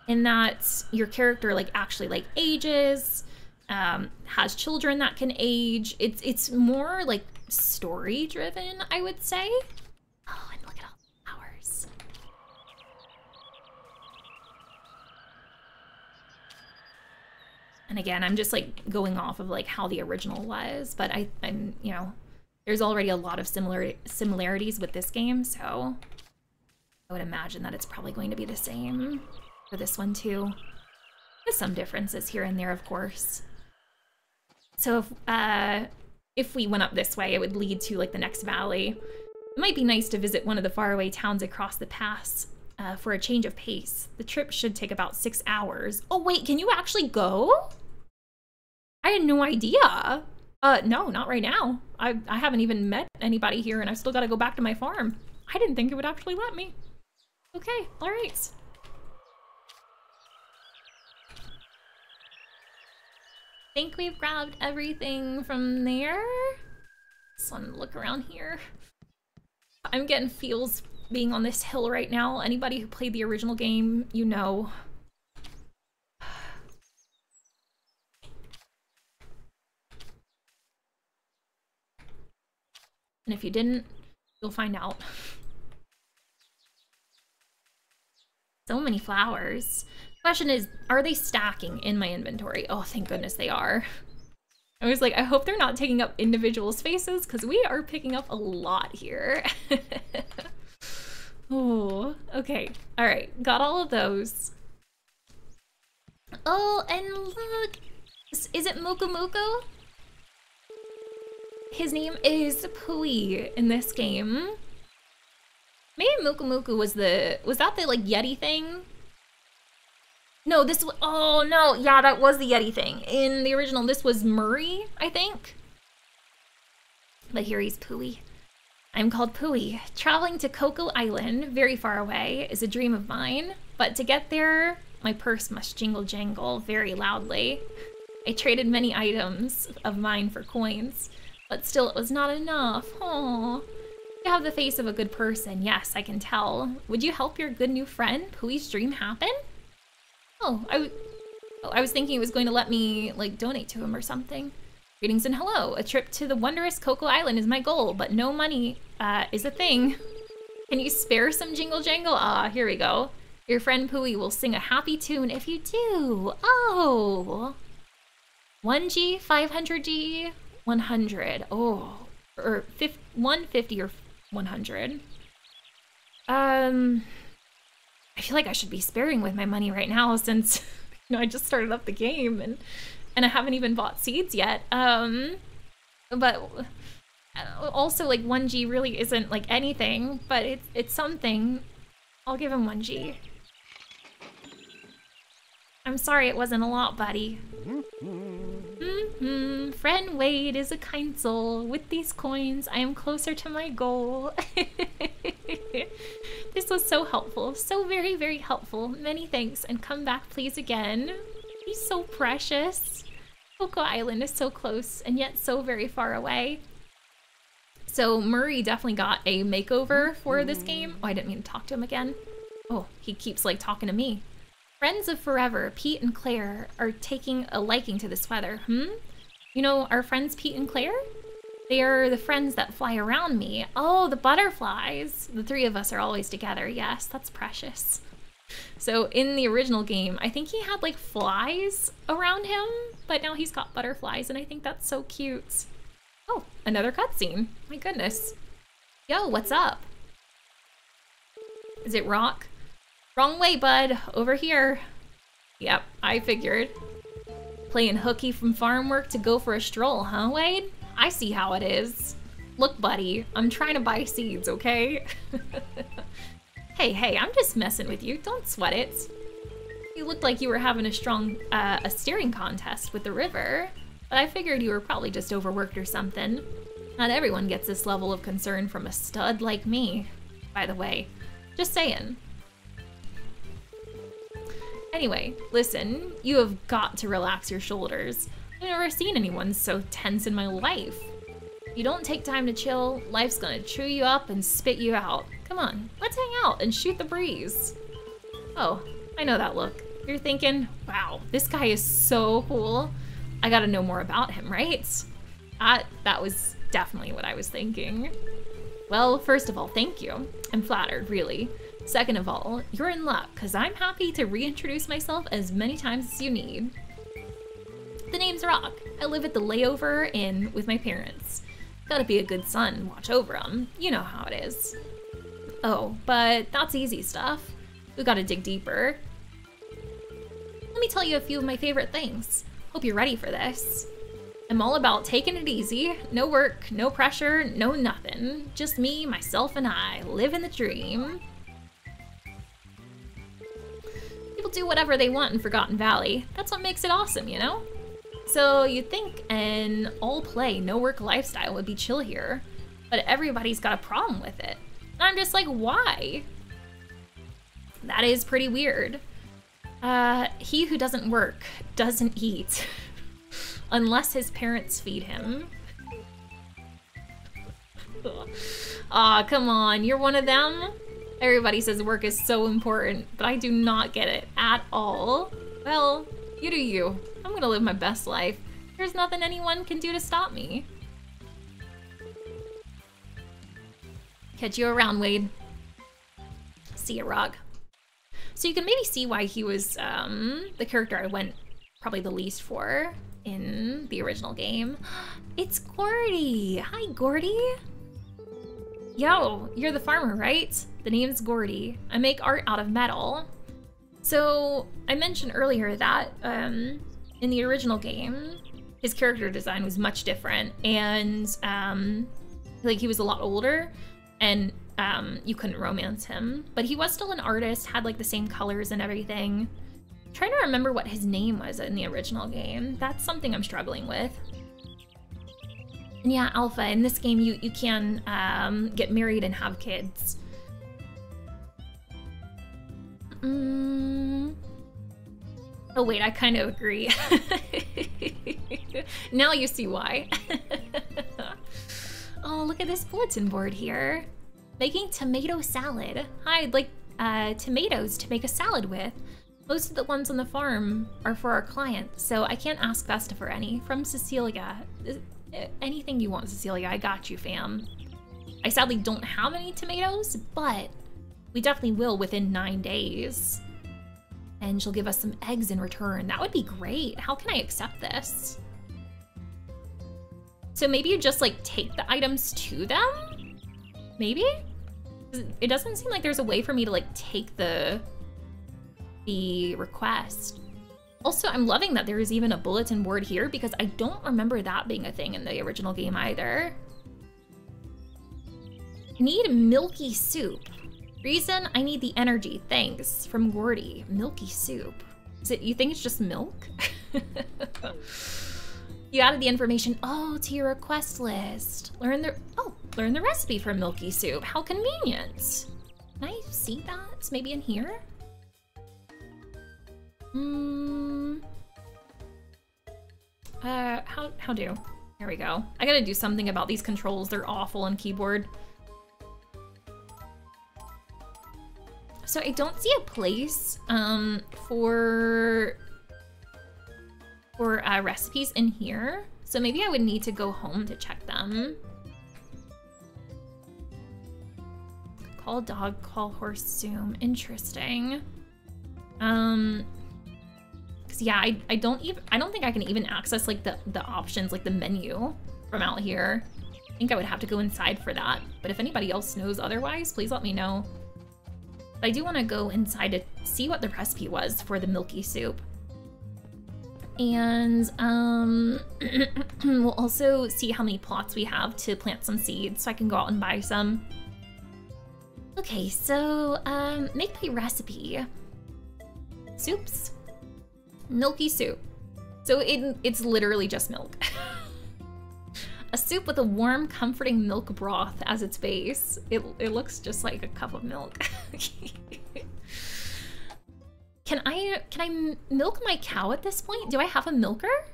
in that your character like actually like ages, um, has children that can age. It's it's more like story driven, I would say. Oh, and look at all the flowers. And again, I'm just like going off of like how the original was, but I, I'm, you know, there's already a lot of similar similarities with this game, so I would imagine that it's probably going to be the same for this one too. With some differences here and there, of course. So if, uh, if we went up this way, it would lead to like the next valley. It might be nice to visit one of the faraway towns across the pass uh, for a change of pace. The trip should take about six hours. Oh wait, can you actually go? I had no idea. Uh, no, not right now. I, I haven't even met anybody here and I still got to go back to my farm. I didn't think it would actually let me. Okay, all right. think we've grabbed everything from there. Just want to look around here. I'm getting feels being on this hill right now. Anybody who played the original game, you know And if you didn't, you'll find out. So many flowers. Question is, are they stacking in my inventory? Oh, thank goodness they are. I was like, I hope they're not taking up individual spaces because we are picking up a lot here. oh, okay. All right, got all of those. Oh, and look, is it Moku Moku? His name is Pui in this game. Maybe Moku was the, was that the like Yeti thing? No, this was, oh no, yeah, that was the Yeti thing. In the original, this was Murray, I think. But here he's Pui. I'm called Pui. Traveling to Coco Island, very far away, is a dream of mine. But to get there, my purse must jingle jangle very loudly. I traded many items of mine for coins, but still it was not enough. Oh, you have the face of a good person. Yes, I can tell. Would you help your good new friend Pui's dream happen? Oh, I, oh, I was thinking it was going to let me, like, donate to him or something. Greetings and hello. A trip to the wondrous Coco Island is my goal, but no money uh, is a thing. Can you spare some jingle jangle? Ah, here we go. Your friend Pui will sing a happy tune if you do. Oh. 1G, 500G, 100. Oh. Or 50, 150 or 100. Um... I feel like I should be sparing with my money right now since you know I just started up the game and and I haven't even bought seeds yet. Um, but uh, also like 1G really isn't like anything, but it's it's something. I'll give him 1G. I'm sorry it wasn't a lot, buddy. Mm-hmm. Friend Wade is a kind soul. With these coins, I am closer to my goal. this was so helpful. So very, very helpful. Many thanks, and come back please again. He's so precious. Coco Island is so close, and yet so very far away. So Murray definitely got a makeover for this game. Oh, I didn't mean to talk to him again. Oh, he keeps like talking to me. Friends of forever, Pete and Claire, are taking a liking to this weather, hmm? You know our friends Pete and Claire? They are the friends that fly around me. Oh, the butterflies. The three of us are always together. Yes, that's precious. So in the original game, I think he had like flies around him, but now he's got butterflies, and I think that's so cute. Oh, another cutscene. My goodness. Yo, what's up? Is it Rock? Wrong way, bud. Over here. Yep, I figured. Playing hooky from farm work to go for a stroll, huh, Wade? I see how it is. Look, buddy, I'm trying to buy seeds, okay? hey, hey, I'm just messing with you. Don't sweat it. You looked like you were having a strong, uh, a steering contest with the river, but I figured you were probably just overworked or something. Not everyone gets this level of concern from a stud like me, by the way. Just saying. Anyway, listen, you have got to relax your shoulders. I've never seen anyone so tense in my life. If you don't take time to chill, life's gonna chew you up and spit you out. Come on, let's hang out and shoot the breeze. Oh, I know that look. You're thinking, wow, this guy is so cool. I gotta know more about him, right? That, that was definitely what I was thinking. Well, first of all, thank you. I'm flattered, really. Second of all, you're in luck, because I'm happy to reintroduce myself as many times as you need. The name's Rock. I live at the layover inn with my parents. Gotta be a good son, watch over them. You know how it is. Oh, but that's easy stuff. We gotta dig deeper. Let me tell you a few of my favorite things. Hope you're ready for this. I'm all about taking it easy. No work, no pressure, no nothing. Just me, myself, and I, living the dream. People do whatever they want in Forgotten Valley. That's what makes it awesome, you know? So you'd think an all play, no work lifestyle would be chill here, but everybody's got a problem with it. And I'm just like, why? That is pretty weird. Uh, he who doesn't work doesn't eat. Unless his parents feed him. Aw, oh, come on, you're one of them? Everybody says work is so important, but I do not get it at all. Well, you do you. I'm gonna live my best life. There's nothing anyone can do to stop me. Catch you around, Wade. See ya, Rog. So you can maybe see why he was um, the character I went probably the least for in the original game. It's Gordy! Hi, Gordy! Yo, you're the farmer, right? The name's Gordy. I make art out of metal. So, I mentioned earlier that um, in the original game, his character design was much different, and um, like he was a lot older, and um, you couldn't romance him. But he was still an artist, had like the same colors and everything. I'm trying to remember what his name was in the original game. That's something I'm struggling with. And yeah, Alpha, in this game you, you can um, get married and have kids. Mm. Oh wait, I kind of agree. now you see why. oh, look at this bulletin board here. Making tomato salad. Hi, I'd like uh, tomatoes to make a salad with. Most of the ones on the farm are for our clients, so I can't ask Vesta for any. From Cecilia. Anything you want, Cecilia, I got you, fam. I sadly don't have any tomatoes, but we definitely will within nine days. And she'll give us some eggs in return. That would be great. How can I accept this? So maybe you just like take the items to them? Maybe? It doesn't seem like there's a way for me to like take the the request. Also, I'm loving that there is even a bulletin board here because I don't remember that being a thing in the original game either. Need milky soup. Reason, I need the energy. Thanks. From Gordy. Milky soup. Is it, you think it's just milk? you added the information, oh, to your request list. Learn the, oh, learn the recipe for milky soup. How convenient. Can I see that? It's maybe in here? Hmm. Uh, how, how do? There we go. I gotta do something about these controls. They're awful on keyboard. So I don't see a place um, for for uh, recipes in here. So maybe I would need to go home to check them. Call dog, call horse, zoom. Interesting. Um, cause yeah, I, I don't even, I don't think I can even access like the, the options, like the menu from out here. I think I would have to go inside for that. But if anybody else knows otherwise, please let me know. But I do want to go inside to see what the recipe was for the milky soup. And um, we'll also see how many plots we have to plant some seeds so I can go out and buy some. Okay, so um, make my recipe. Soups. Milky soup. So it, it's literally just milk. a soup with a warm, comforting milk broth as its base. It, it looks just like a cup of milk. can I can I milk my cow at this point? Do I have a milker?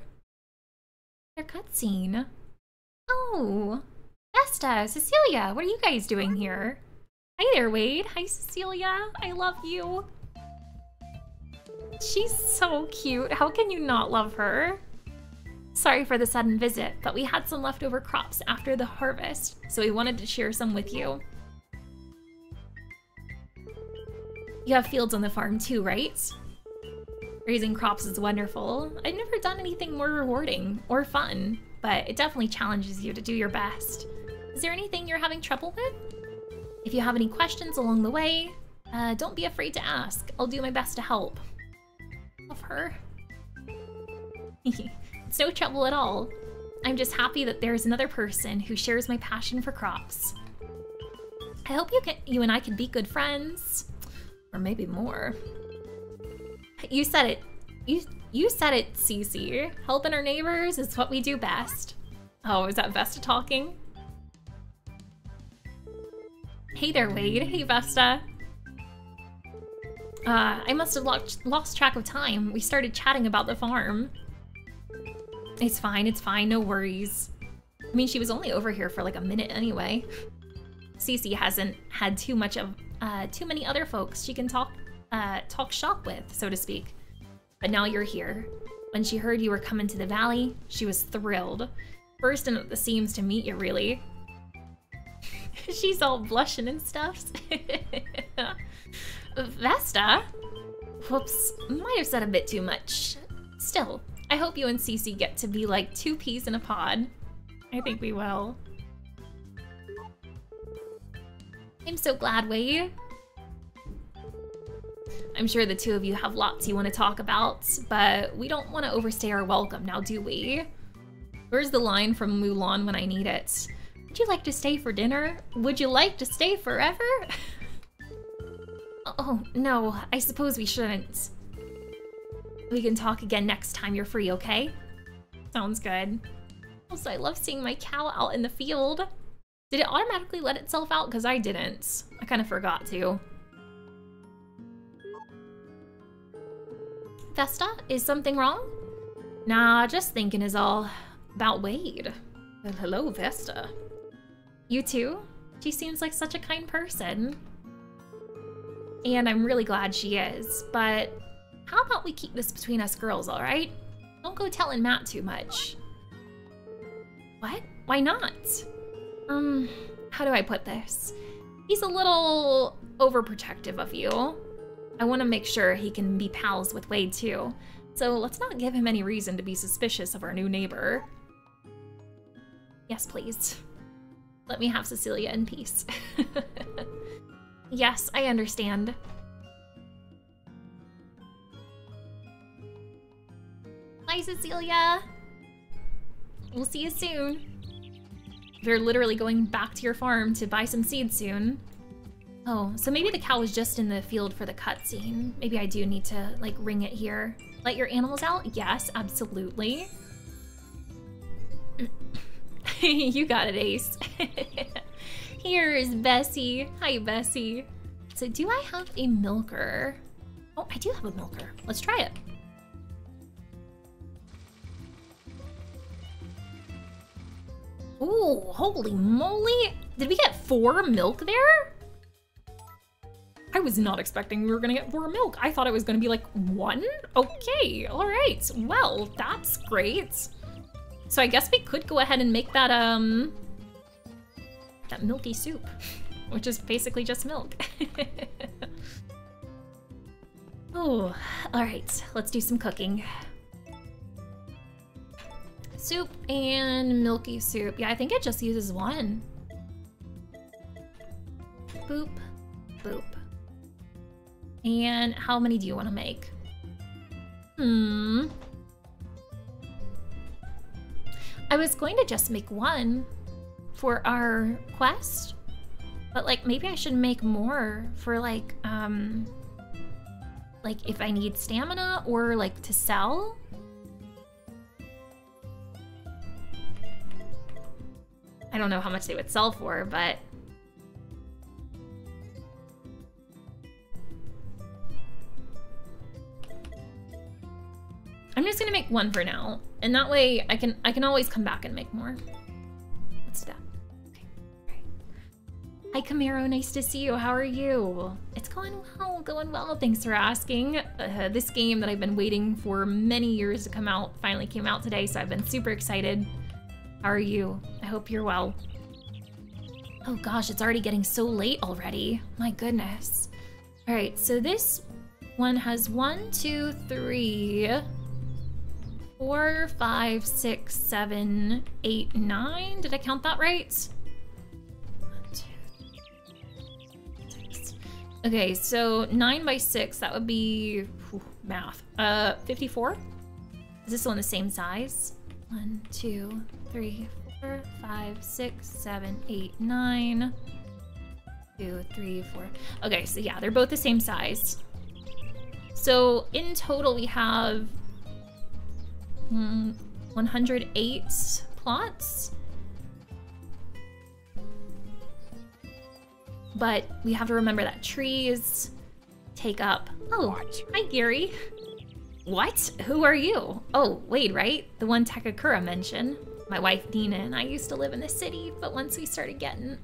Their cutscene. Oh, Vesta, Cecilia, what are you guys doing here? Hi there, Wade. Hi, Cecilia. I love you. She's so cute. How can you not love her? Sorry for the sudden visit, but we had some leftover crops after the harvest, so we wanted to share some with you. You have fields on the farm too, right? Raising crops is wonderful. I've never done anything more rewarding or fun, but it definitely challenges you to do your best. Is there anything you're having trouble with? If you have any questions along the way, uh, don't be afraid to ask. I'll do my best to help. Love her. It's no trouble at all. I'm just happy that there's another person who shares my passion for crops. I hope you can, you and I can be good friends. Or maybe more. You said it. You you said it, Cece. Helping our neighbors is what we do best. Oh, is that Vesta talking? Hey there, Wade. Hey, Vesta. Uh, I must have lost, lost track of time. We started chatting about the farm. It's fine, it's fine, no worries. I mean, she was only over here for like a minute anyway. Cece hasn't had too much of, uh, too many other folks she can talk, uh, talk shop with, so to speak. But now you're here. When she heard you were coming to the valley, she was thrilled. First in at the seams to meet you, really. She's all blushing and stuff. Vesta? Whoops, might have said a bit too much. Still, I hope you and Cece get to be like two peas in a pod. I think we will. I'm so glad, Wade. I'm sure the two of you have lots you want to talk about, but we don't want to overstay our welcome now, do we? Where's the line from Mulan when I need it? Would you like to stay for dinner? Would you like to stay forever? oh, no, I suppose we shouldn't. We can talk again next time you're free, okay? Sounds good. Also, I love seeing my cow out in the field. Did it automatically let itself out? Because I didn't. I kind of forgot to. Vesta, is something wrong? Nah, just thinking is all. About Wade. Well, hello, Vesta. You too? She seems like such a kind person. And I'm really glad she is, but how about we keep this between us girls, alright? Don't go telling Matt too much. What? Why not? Um, how do I put this? He's a little overprotective of you. I want to make sure he can be pals with Wade too. So let's not give him any reason to be suspicious of our new neighbor. Yes, please. Let me have Cecilia in peace. yes, I understand. Bye, Cecilia. We'll see you soon. You're literally going back to your farm to buy some seeds soon. Oh, so maybe the cow was just in the field for the cutscene. Maybe I do need to, like, ring it here. Let your animals out? Yes, absolutely. you got it, Ace. Here is Bessie. Hi, Bessie. So do I have a milker? Oh, I do have a milker. Let's try it. Ooh, holy moly. Did we get four milk there? I was not expecting we were gonna get four milk. I thought it was gonna be like one? Okay, all right. Well, that's great. So I guess we could go ahead and make that, um, that milky soup, which is basically just milk. oh, all right, let's do some cooking. Soup and milky soup. Yeah, I think it just uses one. Boop, boop. And how many do you want to make? Hmm. I was going to just make one for our quest, but like maybe I should make more for like, um, like if I need stamina or like to sell. I don't know how much they would sell for, but I'm just gonna make one for now, and that way I can I can always come back and make more. Let's do that. Okay. Hi Camaro, nice to see you. How are you? It's going well, going well. Thanks for asking. Uh, this game that I've been waiting for many years to come out finally came out today, so I've been super excited. How are you? I hope you're well. Oh gosh, it's already getting so late already. My goodness. All right, so this one has one, two, three, four, five, six, seven, eight, nine. Did I count that right? One, two, six. Okay, so nine by six, that would be whew, math. Uh, 54? Is this one the same size? One, two, three, four, five, six, seven, eight, nine. Two, three, four. Okay, so yeah, they're both the same size. So in total, we have hmm, 108 plots. But we have to remember that trees take up... Oh, hi Gary. What? Who are you? Oh, Wade, right? The one Takakura mentioned. My wife Nina and I used to live in the city, but once we started getting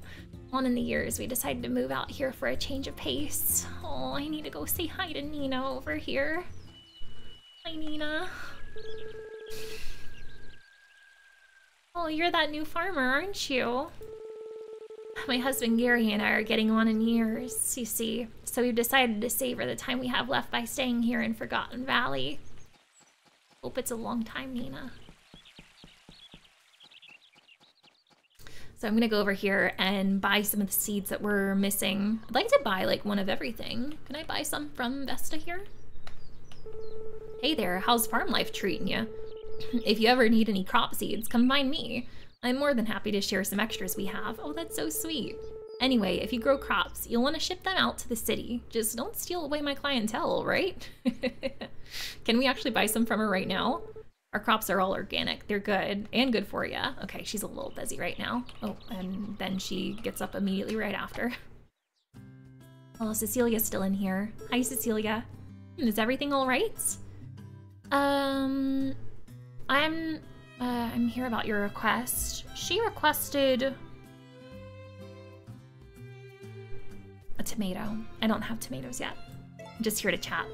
on in the years, we decided to move out here for a change of pace. Oh, I need to go say hi to Nina over here. Hi, Nina. Oh, you're that new farmer, aren't you? My husband Gary and I are getting on in years, you see, so we've decided to savor the time we have left by staying here in Forgotten Valley. Hope it's a long time, Nina. So I'm gonna go over here and buy some of the seeds that we're missing. I'd like to buy like one of everything. Can I buy some from Vesta here? Hey there, how's farm life treating you? if you ever need any crop seeds, come find me. I'm more than happy to share some extras we have. Oh, that's so sweet. Anyway, if you grow crops, you'll want to ship them out to the city. Just don't steal away my clientele, right? Can we actually buy some from her right now? Our crops are all organic. They're good and good for you. Okay, she's a little busy right now. Oh, and then she gets up immediately right after. Oh, Cecilia's still in here. Hi, Cecilia. Hmm, is everything all right? Um, I'm, uh, I'm here about your request. She requested a tomato. I don't have tomatoes yet. I'm just here to chat.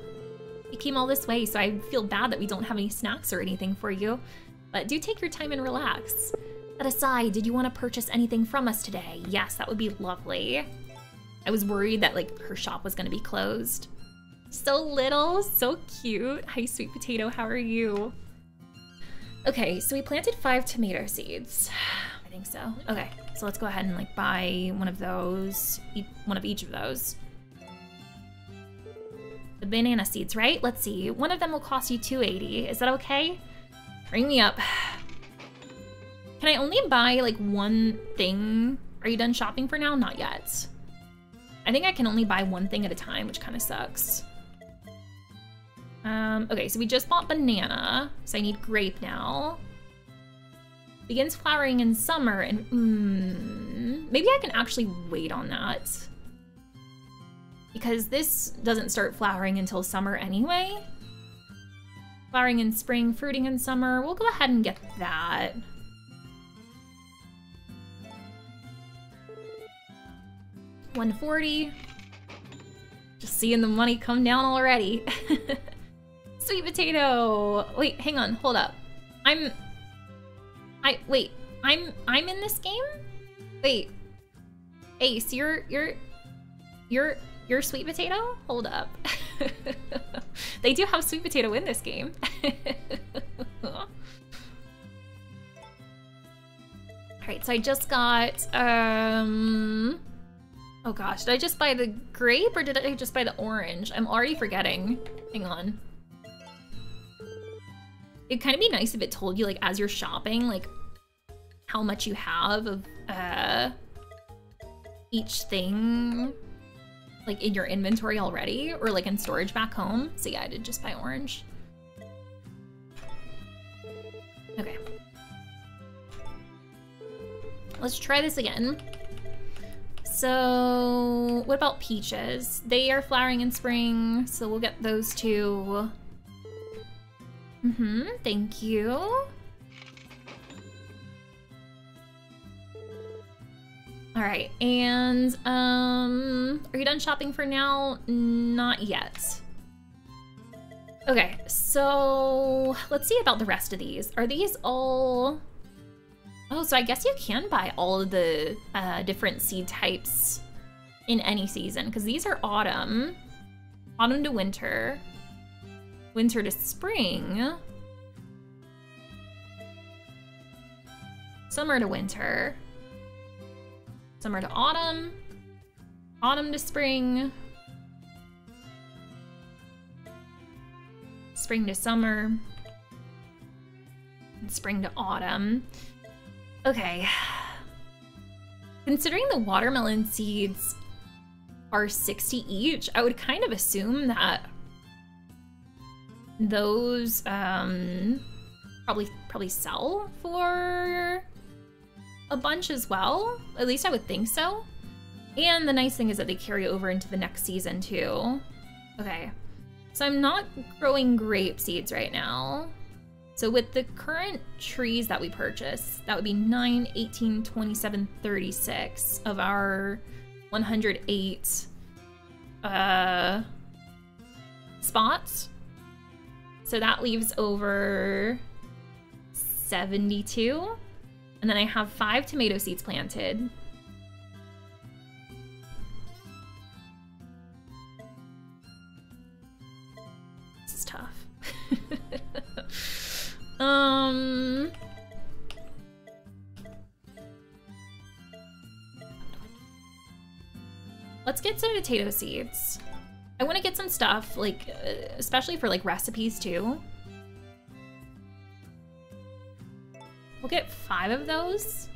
You came all this way, so I feel bad that we don't have any snacks or anything for you. But do take your time and relax. That aside, did you want to purchase anything from us today? Yes, that would be lovely. I was worried that like her shop was going to be closed. So little, so cute. Hi, sweet potato, how are you? Okay, so we planted five tomato seeds. I think so. Okay, so let's go ahead and like buy one of those, one of each of those the banana seeds, right? Let's see. One of them will cost you 280. Is that okay? Bring me up. Can I only buy like one thing? Are you done shopping for now? Not yet. I think I can only buy one thing at a time, which kind of sucks. Um, okay, so we just bought banana, so I need grape now. Begins flowering in summer and mm, maybe I can actually wait on that because this doesn't start flowering until summer anyway. Flowering in spring, fruiting in summer. We'll go ahead and get that. One forty. Just seeing the money come down already. Sweet potato. Wait, hang on, hold up. I'm. I wait. I'm I'm in this game. Wait. Ace, you're you're you're your sweet potato? Hold up. they do have sweet potato in this game. Alright, so I just got, um... Oh gosh, did I just buy the grape or did I just buy the orange? I'm already forgetting. Hang on. It'd kind of be nice if it told you, like, as you're shopping, like, how much you have of, uh, each thing like in your inventory already or like in storage back home. So yeah, I did just buy orange. Okay. Let's try this again. So what about peaches? They are flowering in spring, so we'll get those two. Mm-hmm, thank you. All right, and um, are you done shopping for now? Not yet. Okay, so let's see about the rest of these. Are these all... Oh, so I guess you can buy all of the uh, different seed types in any season, because these are autumn, autumn to winter, winter to spring, summer to winter, Summer to autumn. Autumn to spring. Spring to summer. And spring to autumn. Okay. Considering the watermelon seeds are 60 each, I would kind of assume that those um, probably probably sell for a bunch as well. At least I would think so. And the nice thing is that they carry over into the next season too. Okay. So I'm not growing grape seeds right now. So with the current trees that we purchase, that would be 9, 18, 27, 36 of our 108 uh, spots. So that leaves over 72. And then I have five tomato seeds planted. This is tough. um... Let's get some potato seeds. I want to get some stuff, like, uh, especially for, like, recipes, too. We'll get five of those.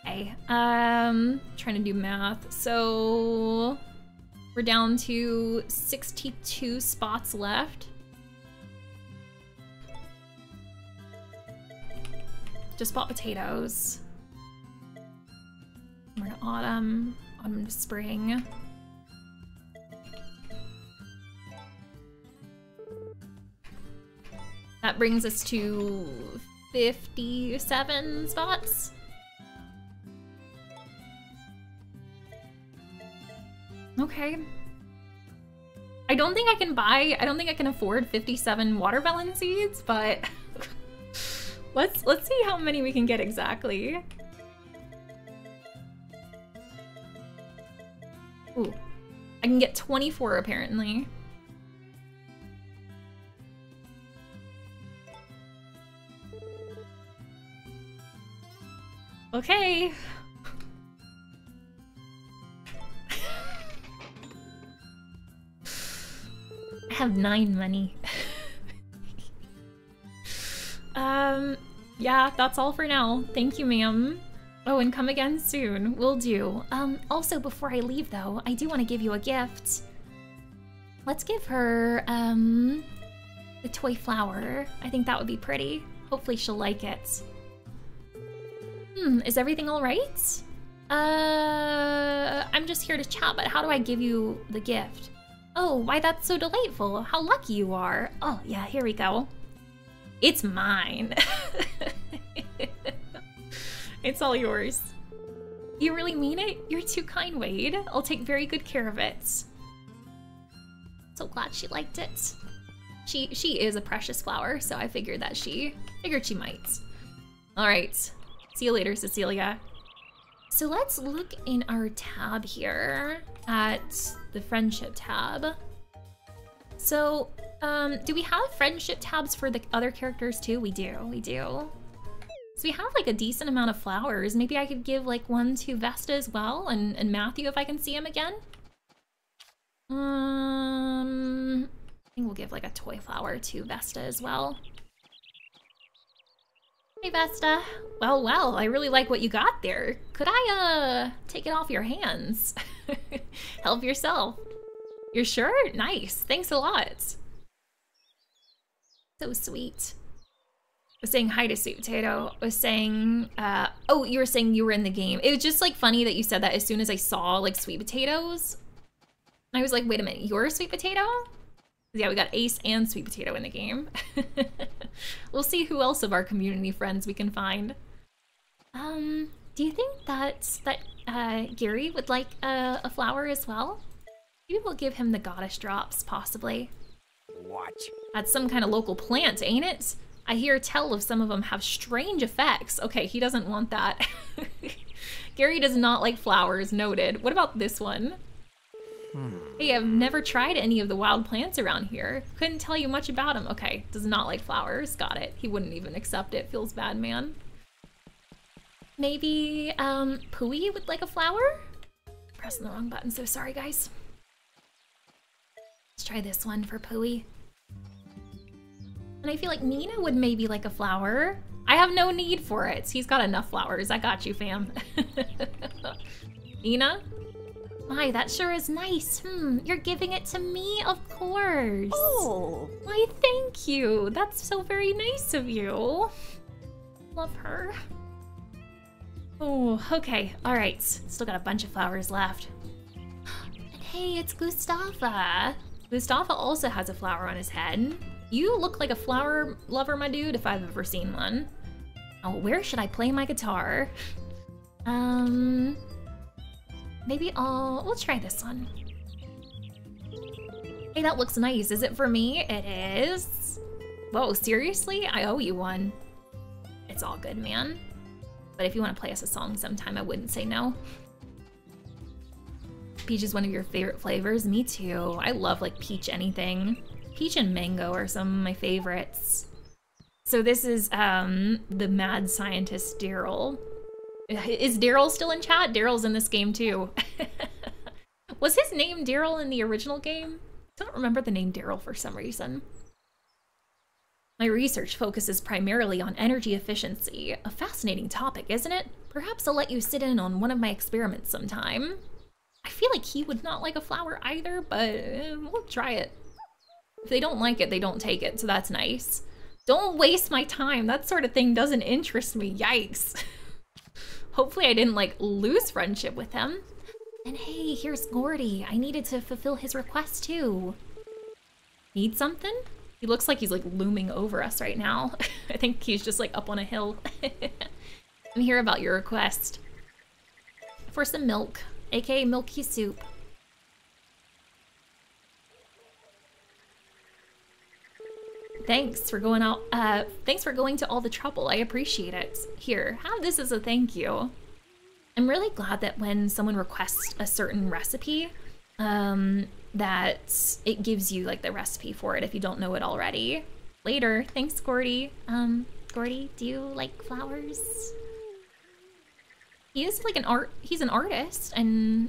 Okay, um, trying to do math. So we're down to 62 spots left. Just bought potatoes. We're in autumn, autumn to spring. That brings us to 57 spots. Okay. I don't think I can buy, I don't think I can afford 57 watermelon seeds, but let's let's see how many we can get exactly. Ooh. I can get 24 apparently. Okay. I have nine money. um, yeah, that's all for now. Thank you, ma'am. Oh, and come again soon. Will do. Um, also, before I leave, though, I do want to give you a gift. Let's give her, um, the toy flower. I think that would be pretty. Hopefully she'll like it. Hmm, is everything all right? Uh, I'm just here to chat, but how do I give you the gift? Oh, why that's so delightful. How lucky you are. Oh, yeah, here we go. It's mine. it's all yours. You really mean it? You're too kind, Wade. I'll take very good care of it. So glad she liked it. She she is a precious flower, so I figured that she figured she might. All right. See you later, Cecilia. So let's look in our tab here at the friendship tab. So, um, do we have friendship tabs for the other characters too? We do, we do. So we have like a decent amount of flowers. Maybe I could give like one to Vesta as well and, and Matthew if I can see him again. Um, I think we'll give like a toy flower to Vesta as well. Hey Vesta. Well, well, I really like what you got there. Could I, uh, take it off your hands? Help yourself. You're sure? Nice. Thanks a lot. So sweet. I was saying hi to Sweet Potato. I was saying, uh, oh, you were saying you were in the game. It was just like funny that you said that as soon as I saw like Sweet Potatoes. I was like, wait a minute, you're a Sweet Potato? Yeah, we got Ace and Sweet Potato in the game. we'll see who else of our community friends we can find. Um, do you think that that uh, Gary would like a, a flower as well? Maybe we'll give him the goddess drops, possibly. What? That's some kind of local plant, ain't it? I hear tell of some of them have strange effects. Okay, he doesn't want that. Gary does not like flowers, noted. What about this one? Hmm. Hey, I've never tried any of the wild plants around here. Couldn't tell you much about them. Okay, does not like flowers. Got it. He wouldn't even accept it. Feels bad, man. Maybe, um, Pooey would like a flower? Pressing the wrong button, so sorry, guys. Let's try this one for Pooey. And I feel like Nina would maybe like a flower. I have no need for it. He's got enough flowers. I got you, fam. Nina? My, that sure is nice. Hmm, you're giving it to me? Of course. Oh. Why, thank you. That's so very nice of you. Love her. Oh, okay. All right. Still got a bunch of flowers left. And hey, it's Gustafa. Gustafa also has a flower on his head. You look like a flower lover, my dude, if I've ever seen one. Oh, where should I play my guitar? Um, maybe I'll, we'll try this one. Hey, that looks nice. Is it for me? It is. Whoa, seriously? I owe you one. It's all good, man. But if you want to play us a song sometime, I wouldn't say no. Peach is one of your favorite flavors? Me too. I love like peach anything. Peach and mango are some of my favorites. So this is um, the mad scientist Daryl. Is Daryl still in chat? Daryl's in this game too. Was his name Daryl in the original game? I don't remember the name Daryl for some reason. My research focuses primarily on energy efficiency. A fascinating topic, isn't it? Perhaps I'll let you sit in on one of my experiments sometime. I feel like he would not like a flower either, but uh, we'll try it. If they don't like it, they don't take it, so that's nice. Don't waste my time. That sort of thing doesn't interest me. Yikes. Hopefully I didn't like lose friendship with him. And hey, here's Gordy. I needed to fulfill his request too. Need something? He looks like he's like looming over us right now. I think he's just like up on a hill. I'm here about your request. For some milk aka milky soup. Thanks for going out, uh, thanks for going to all the trouble. I appreciate it. Here, have this as a thank you. I'm really glad that when someone requests a certain recipe, um, that it gives you like the recipe for it if you don't know it already. Later. Thanks, Gordy. Um, Gordy, do you like flowers? he is like an art he's an artist and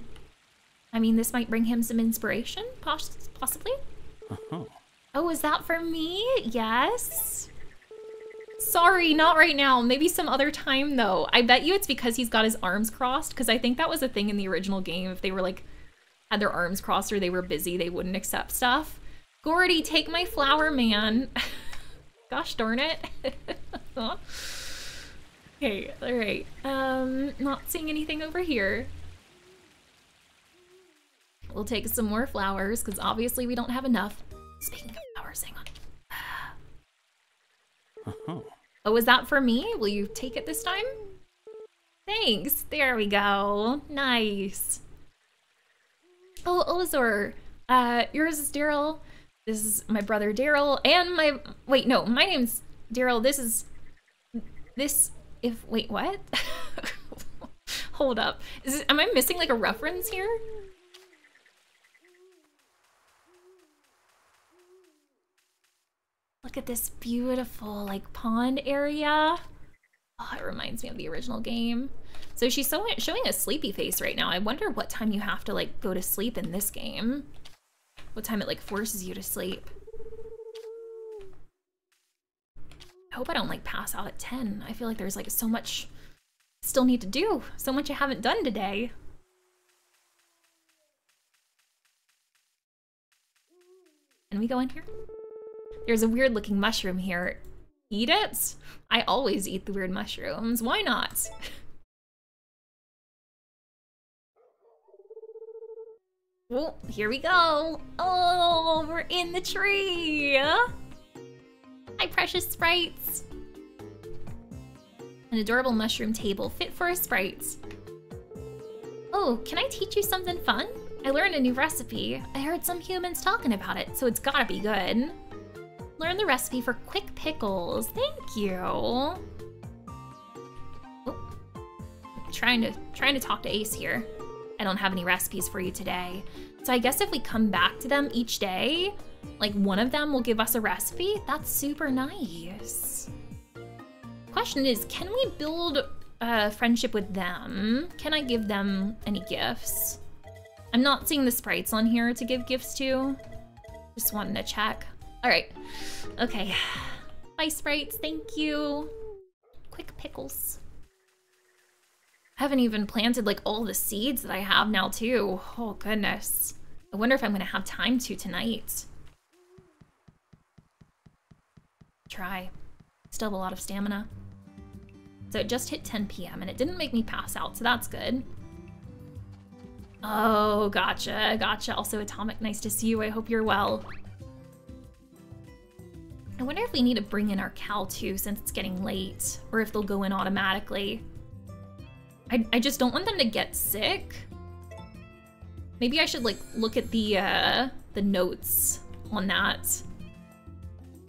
I mean this might bring him some inspiration poss possibly uh-huh. Oh is that for me? Yes. Sorry not right now. Maybe some other time though. I bet you it's because he's got his arms crossed because I think that was a thing in the original game. If they were like had their arms crossed or they were busy they wouldn't accept stuff. Gordy take my flower man. Gosh darn it. Okay, alright. Um, not seeing anything over here. We'll take some more flowers, because obviously we don't have enough. Speaking of powers, hang on. Uh-huh. Oh, was that for me? Will you take it this time? Thanks. There we go. Nice. Oh, Ozor. Uh, yours is Daryl. This is my brother Daryl, and my wait, no, my name's Daryl. This is this if wait what hold up is am i missing like a reference here look at this beautiful like pond area oh it reminds me of the original game so she's so, showing a sleepy face right now i wonder what time you have to like go to sleep in this game what time it like forces you to sleep I hope I don't like pass out at 10. I feel like there's like so much still need to do. So much I haven't done today. Can we go in here? There's a weird looking mushroom here. Eat it? I always eat the weird mushrooms. Why not? Oh, here we go. Oh, we're in the tree. Hi, precious sprites! An adorable mushroom table fit for a sprite. Oh, can I teach you something fun? I learned a new recipe. I heard some humans talking about it, so it's gotta be good. Learn the recipe for quick pickles. Thank you. Oh. Trying to trying to talk to Ace here. I don't have any recipes for you today. So I guess if we come back to them each day, like one of them will give us a recipe? That's super nice. Question is, can we build a friendship with them? Can I give them any gifts? I'm not seeing the sprites on here to give gifts to. Just wanted to check. All right, okay. Bye sprites, thank you. Quick pickles. I haven't even planted like all the seeds that I have now too. Oh goodness. I wonder if I'm gonna have time to tonight. Try. Still have a lot of stamina. So it just hit 10 p.m. and it didn't make me pass out, so that's good. Oh, gotcha, gotcha. Also, Atomic, nice to see you. I hope you're well. I wonder if we need to bring in our cow too since it's getting late, or if they'll go in automatically. I, I just don't want them to get sick. Maybe I should like look at the uh, the notes on that.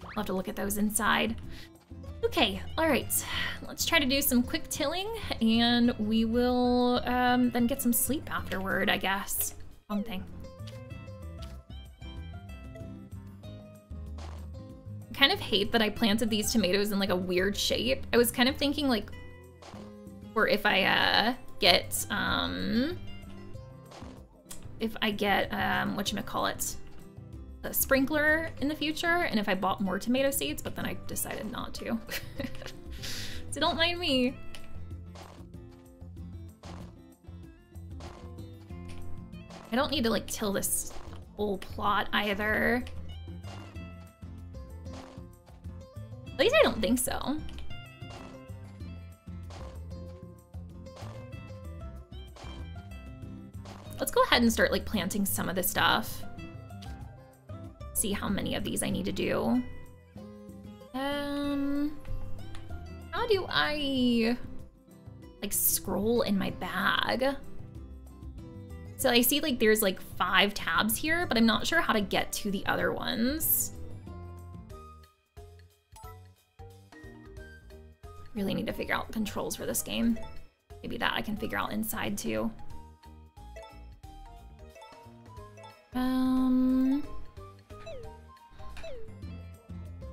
I'll have to look at those inside. Okay, all right. Let's try to do some quick tilling and we will um, then get some sleep afterward, I guess. Wrong thing. Kind of hate that I planted these tomatoes in like a weird shape. I was kind of thinking like, or if I uh, get, um, if I get, um, whatchamacallit, a sprinkler in the future and if I bought more tomato seeds, but then I decided not to. so don't mind me. I don't need to like till this whole plot either. At least I don't think so. Let's go ahead and start like planting some of the stuff see how many of these I need to do. Um, how do I like scroll in my bag? So I see like there's like five tabs here, but I'm not sure how to get to the other ones. Really need to figure out controls for this game. Maybe that I can figure out inside too. Um...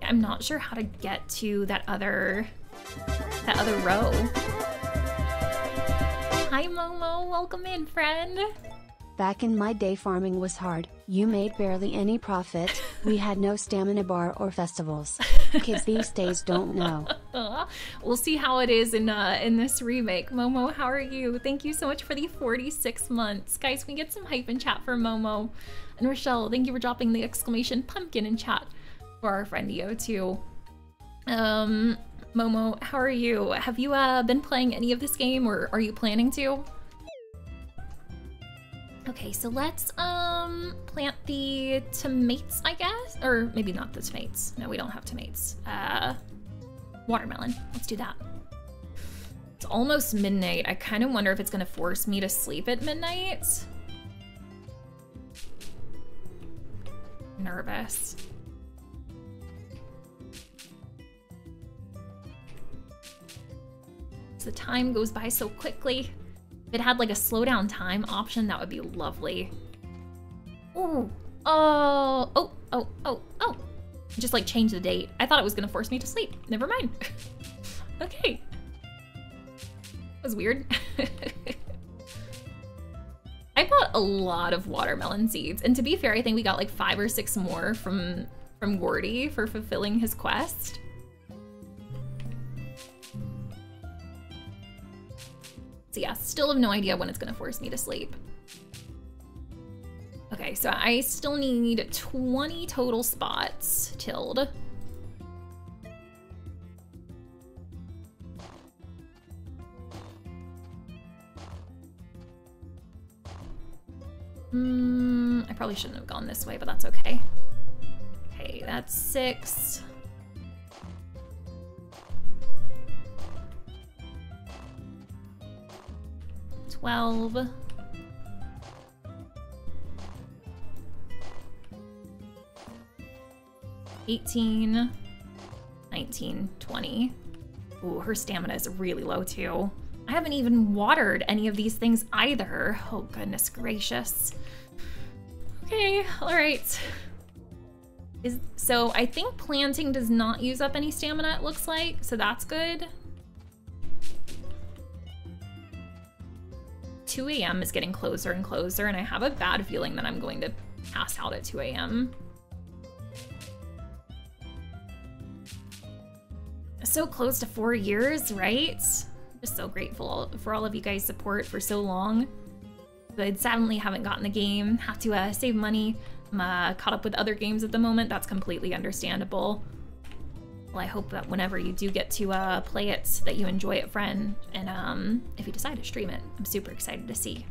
I'm not sure how to get to that other that other row. Hi Momo, welcome in, friend. Back in my day farming was hard. You made barely any profit. We had no stamina bar or festivals. Kids these days don't know. we'll see how it is in uh, in this remake. Momo, how are you? Thank you so much for the 46 months. Guys, we get some hype in chat for Momo. And Rochelle, thank you for dropping the exclamation pumpkin in chat for our friend Io too. Um, Momo, how are you? Have you uh, been playing any of this game or are you planning to? Okay, so let's um plant the tomatoes, I guess? Or maybe not the tomatoes. No, we don't have tomatoes. Uh, watermelon. Let's do that. It's almost midnight. I kind of wonder if it's gonna force me to sleep at midnight. Nervous. The time goes by so quickly. If it had like a slow down time option, that would be lovely. Ooh. Oh, oh, oh, oh, oh. Just like change the date. I thought it was gonna force me to sleep. Never mind. okay. That was weird. I bought a lot of watermelon seeds. And to be fair, I think we got like five or six more from from Gordy for fulfilling his quest. Still have no idea when it's gonna force me to sleep. Okay, so I still need 20 total spots tilled. Hmm, I probably shouldn't have gone this way, but that's okay. Okay, that's six. 12. Eighteen, nineteen, twenty. Ooh, her stamina is really low too. I haven't even watered any of these things either. Oh, goodness gracious. Okay, all right. Is, so I think planting does not use up any stamina, it looks like, so that's good. 2 a.m. is getting closer and closer, and I have a bad feeling that I'm going to pass out at 2 a.m. So close to four years, right? Just so grateful for all of you guys' support for so long. But sadly haven't gotten the game, have to uh, save money. I'm uh, caught up with other games at the moment, that's completely understandable. Well, I hope that whenever you do get to uh, play it, that you enjoy it, friend. And um, if you decide to stream it, I'm super excited to see.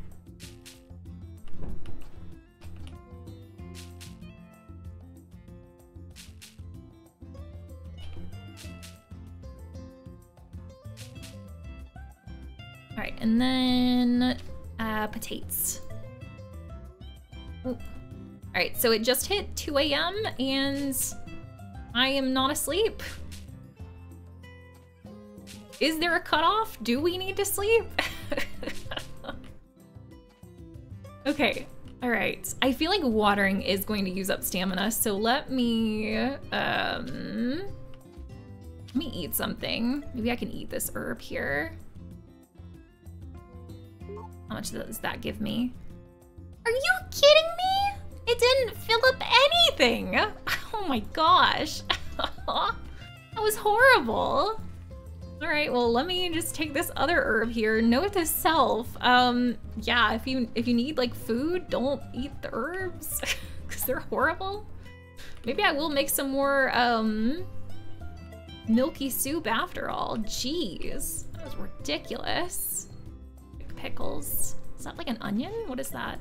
All right, and then uh, potatoes. All right, so it just hit 2 a.m. and I am not asleep. Is there a cutoff? Do we need to sleep? okay, all right. I feel like watering is going to use up stamina, so let me, um, let me eat something. Maybe I can eat this herb here. How much does that give me? Are you kidding me? It didn't fill up anything. Oh my gosh. that was horrible. All right, well, let me just take this other herb here. Note to self, um, yeah, if you if you need like food, don't eat the herbs because they're horrible. Maybe I will make some more um milky soup after all. Jeez, that was ridiculous. Pickles. Is that like an onion? What is that?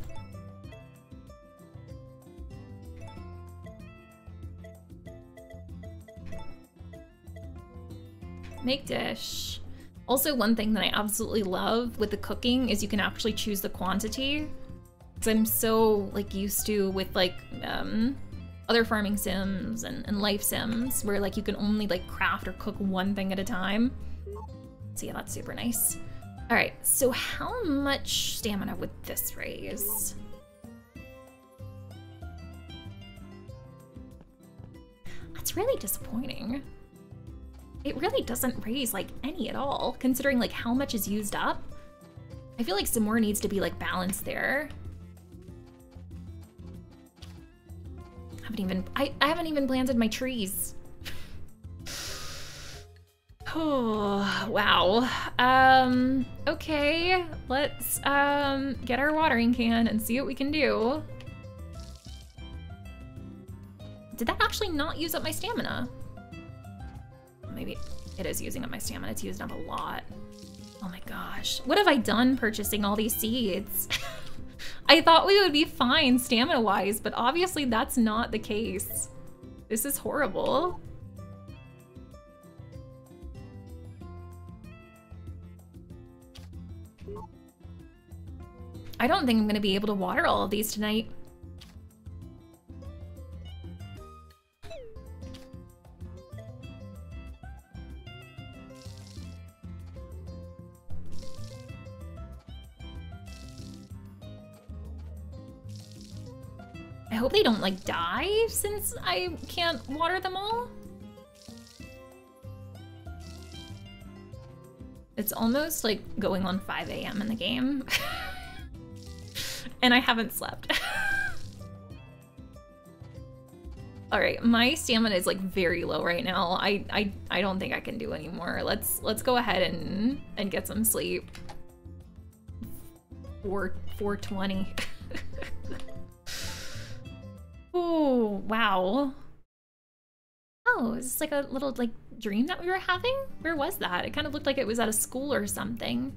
Make dish. Also, one thing that I absolutely love with the cooking is you can actually choose the quantity. Because I'm so like used to with like um, other farming sims and, and life sims where like you can only like craft or cook one thing at a time. So yeah, that's super nice. All right, so how much stamina would this raise? That's really disappointing. It really doesn't raise like any at all, considering like how much is used up. I feel like some more needs to be like balanced there. I haven't even I, I haven't even planted my trees. Oh, wow. Um, okay, let's um, get our watering can and see what we can do. Did that actually not use up my stamina? Maybe it is using up my stamina. It's used up a lot. Oh my gosh. What have I done purchasing all these seeds? I thought we would be fine stamina-wise, but obviously that's not the case. This is horrible. I don't think I'm gonna be able to water all of these tonight. I hope they don't like die since I can't water them all. It's almost like going on 5 a.m. in the game. and I haven't slept. All right, my stamina is like very low right now. I, I I don't think I can do anymore. Let's let's go ahead and and get some sleep. 4 420. oh, wow. Oh, is this like a little like dream that we were having? Where was that? It kind of looked like it was at a school or something.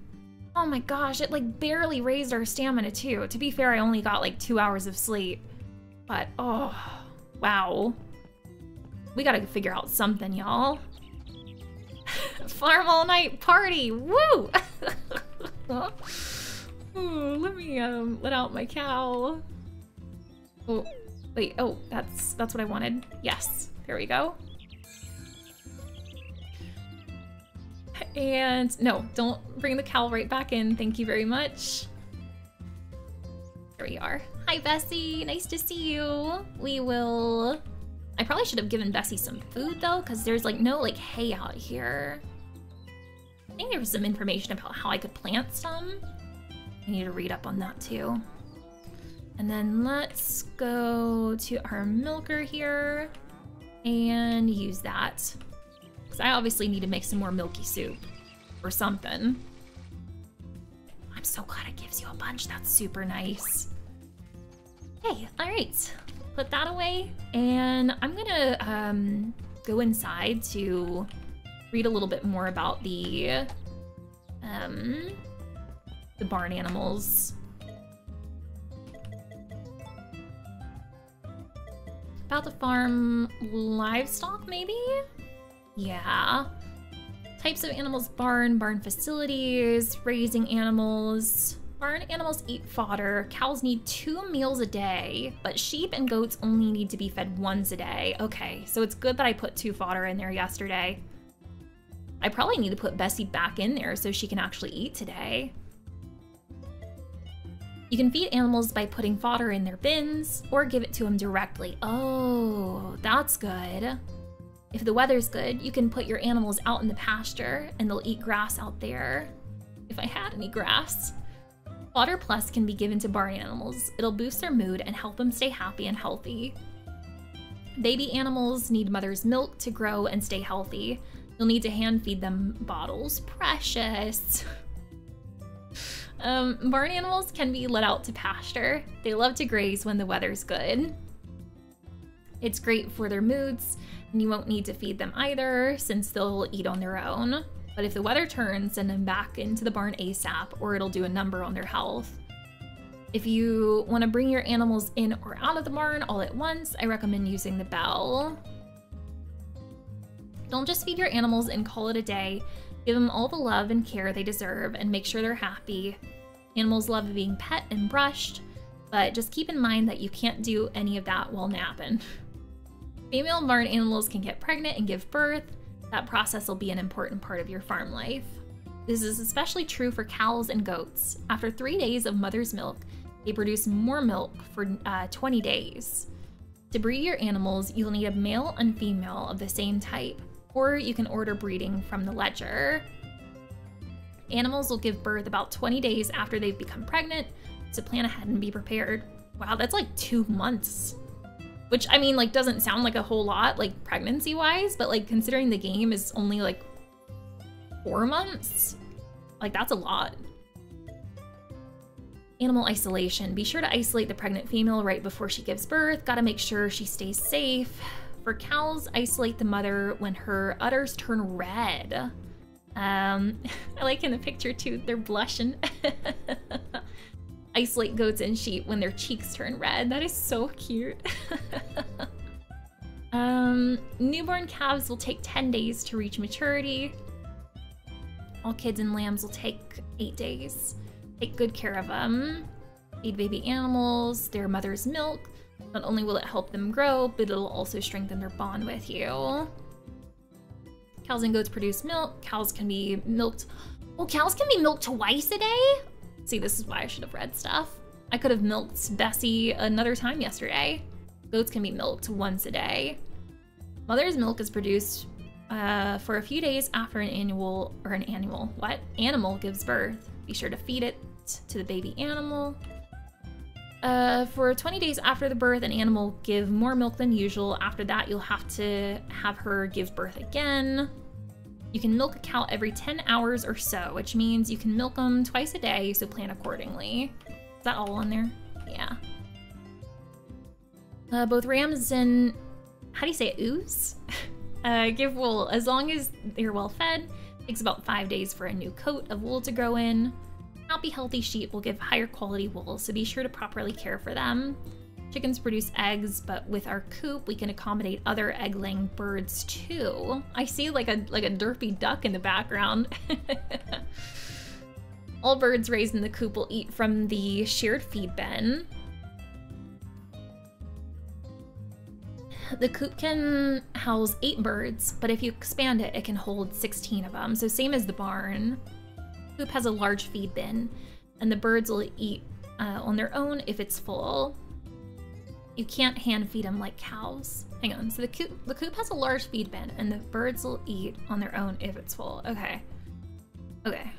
Oh my gosh, it like barely raised our stamina too. To be fair, I only got like two hours of sleep. But oh, wow. We gotta figure out something, y'all. Farm all night party, woo! Ooh, let me um let out my cow. Oh, wait, oh, that's that's what I wanted. Yes, there we go. And no, don't bring the cowl right back in. Thank you very much. There we are. Hi, Bessie. Nice to see you. We will... I probably should have given Bessie some food, though, because there's, like, no, like, hay out here. I think there was some information about how I could plant some. I need to read up on that, too. And then let's go to our milker here and use that. Because I obviously need to make some more milky soup or something. I'm so glad it gives you a bunch. That's super nice. Hey, all right. Put that away. And I'm gonna, um, go inside to read a little bit more about the um, the barn animals. About the farm livestock, maybe? Yeah. Types of animals barn, barn facilities, raising animals. Barn animals eat fodder. Cows need two meals a day, but sheep and goats only need to be fed once a day. Okay, so it's good that I put two fodder in there yesterday. I probably need to put Bessie back in there so she can actually eat today. You can feed animals by putting fodder in their bins or give it to them directly. Oh, that's good. If the weather's good, you can put your animals out in the pasture and they'll eat grass out there. If I had any grass. Fodder Plus can be given to barn animals. It'll boost their mood and help them stay happy and healthy. Baby animals need mother's milk to grow and stay healthy. You'll need to hand feed them bottles. Precious. Um, barn animals can be let out to pasture. They love to graze when the weather's good. It's great for their moods, and you won't need to feed them either, since they'll eat on their own. But if the weather turns, send them back into the barn ASAP, or it'll do a number on their health. If you want to bring your animals in or out of the barn all at once, I recommend using the bell. Don't just feed your animals and call it a day. Give them all the love and care they deserve and make sure they're happy. Animals love being pet and brushed, but just keep in mind that you can't do any of that while napping. Female barn animals can get pregnant and give birth. That process will be an important part of your farm life. This is especially true for cows and goats. After three days of mother's milk, they produce more milk for uh, 20 days. To breed your animals, you'll need a male and female of the same type or you can order breeding from the ledger. Animals will give birth about 20 days after they've become pregnant, so plan ahead and be prepared. Wow, that's like two months. Which, I mean, like, doesn't sound like a whole lot, like, pregnancy-wise, but, like, considering the game is only, like, four months, like, that's a lot. Animal isolation. Be sure to isolate the pregnant female right before she gives birth. Gotta make sure she stays safe. For cows, isolate the mother when her udders turn red. Um, I like in the picture too, they're blushing. isolate goats and sheep when their cheeks turn red. That is so cute. um, newborn calves will take 10 days to reach maturity. All kids and lambs will take 8 days. Take good care of them. Feed baby animals, their mother's milk, not only will it help them grow, but it'll also strengthen their bond with you. Cows and goats produce milk. Cows can be milked. Well, cows can be milked twice a day? See, this is why I should have read stuff. I could have milked Bessie another time yesterday. Goats can be milked once a day. Mother's milk is produced uh, for a few days after an annual, or an annual, what? Animal gives birth. Be sure to feed it to the baby animal. Uh, for 20 days after the birth, an animal give more milk than usual. After that, you'll have to have her give birth again. You can milk a cow every 10 hours or so, which means you can milk them twice a day, so plan accordingly. Is that all on there? Yeah. Uh, both rams and, how do you say it, ooze? uh, give wool as long as they're well fed. It takes about five days for a new coat of wool to grow in. Happy, healthy sheep will give higher quality wool, so be sure to properly care for them. Chickens produce eggs, but with our coop, we can accommodate other egg-laying birds too. I see like a like a derpy duck in the background. All birds raised in the coop will eat from the shared feed bin. The coop can house eight birds, but if you expand it, it can hold 16 of them. So same as the barn. Coop has a large feed bin, and the birds will eat uh, on their own if it's full. You can't hand feed them like cows. Hang on, so the coop, the coop has a large feed bin, and the birds will eat on their own if it's full. Okay. Okay.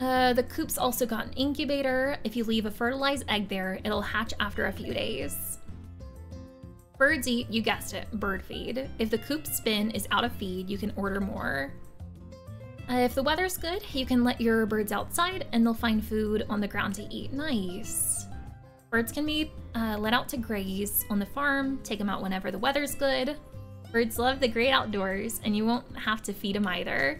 Uh, the coop's also got an incubator. If you leave a fertilized egg there, it'll hatch after a few days. Birds eat, you guessed it, bird feed. If the coop's bin is out of feed, you can order more. Uh, if the weather's good, you can let your birds outside and they'll find food on the ground to eat. Nice. Birds can be uh, let out to graze on the farm. Take them out whenever the weather's good. Birds love the great outdoors, and you won't have to feed them either.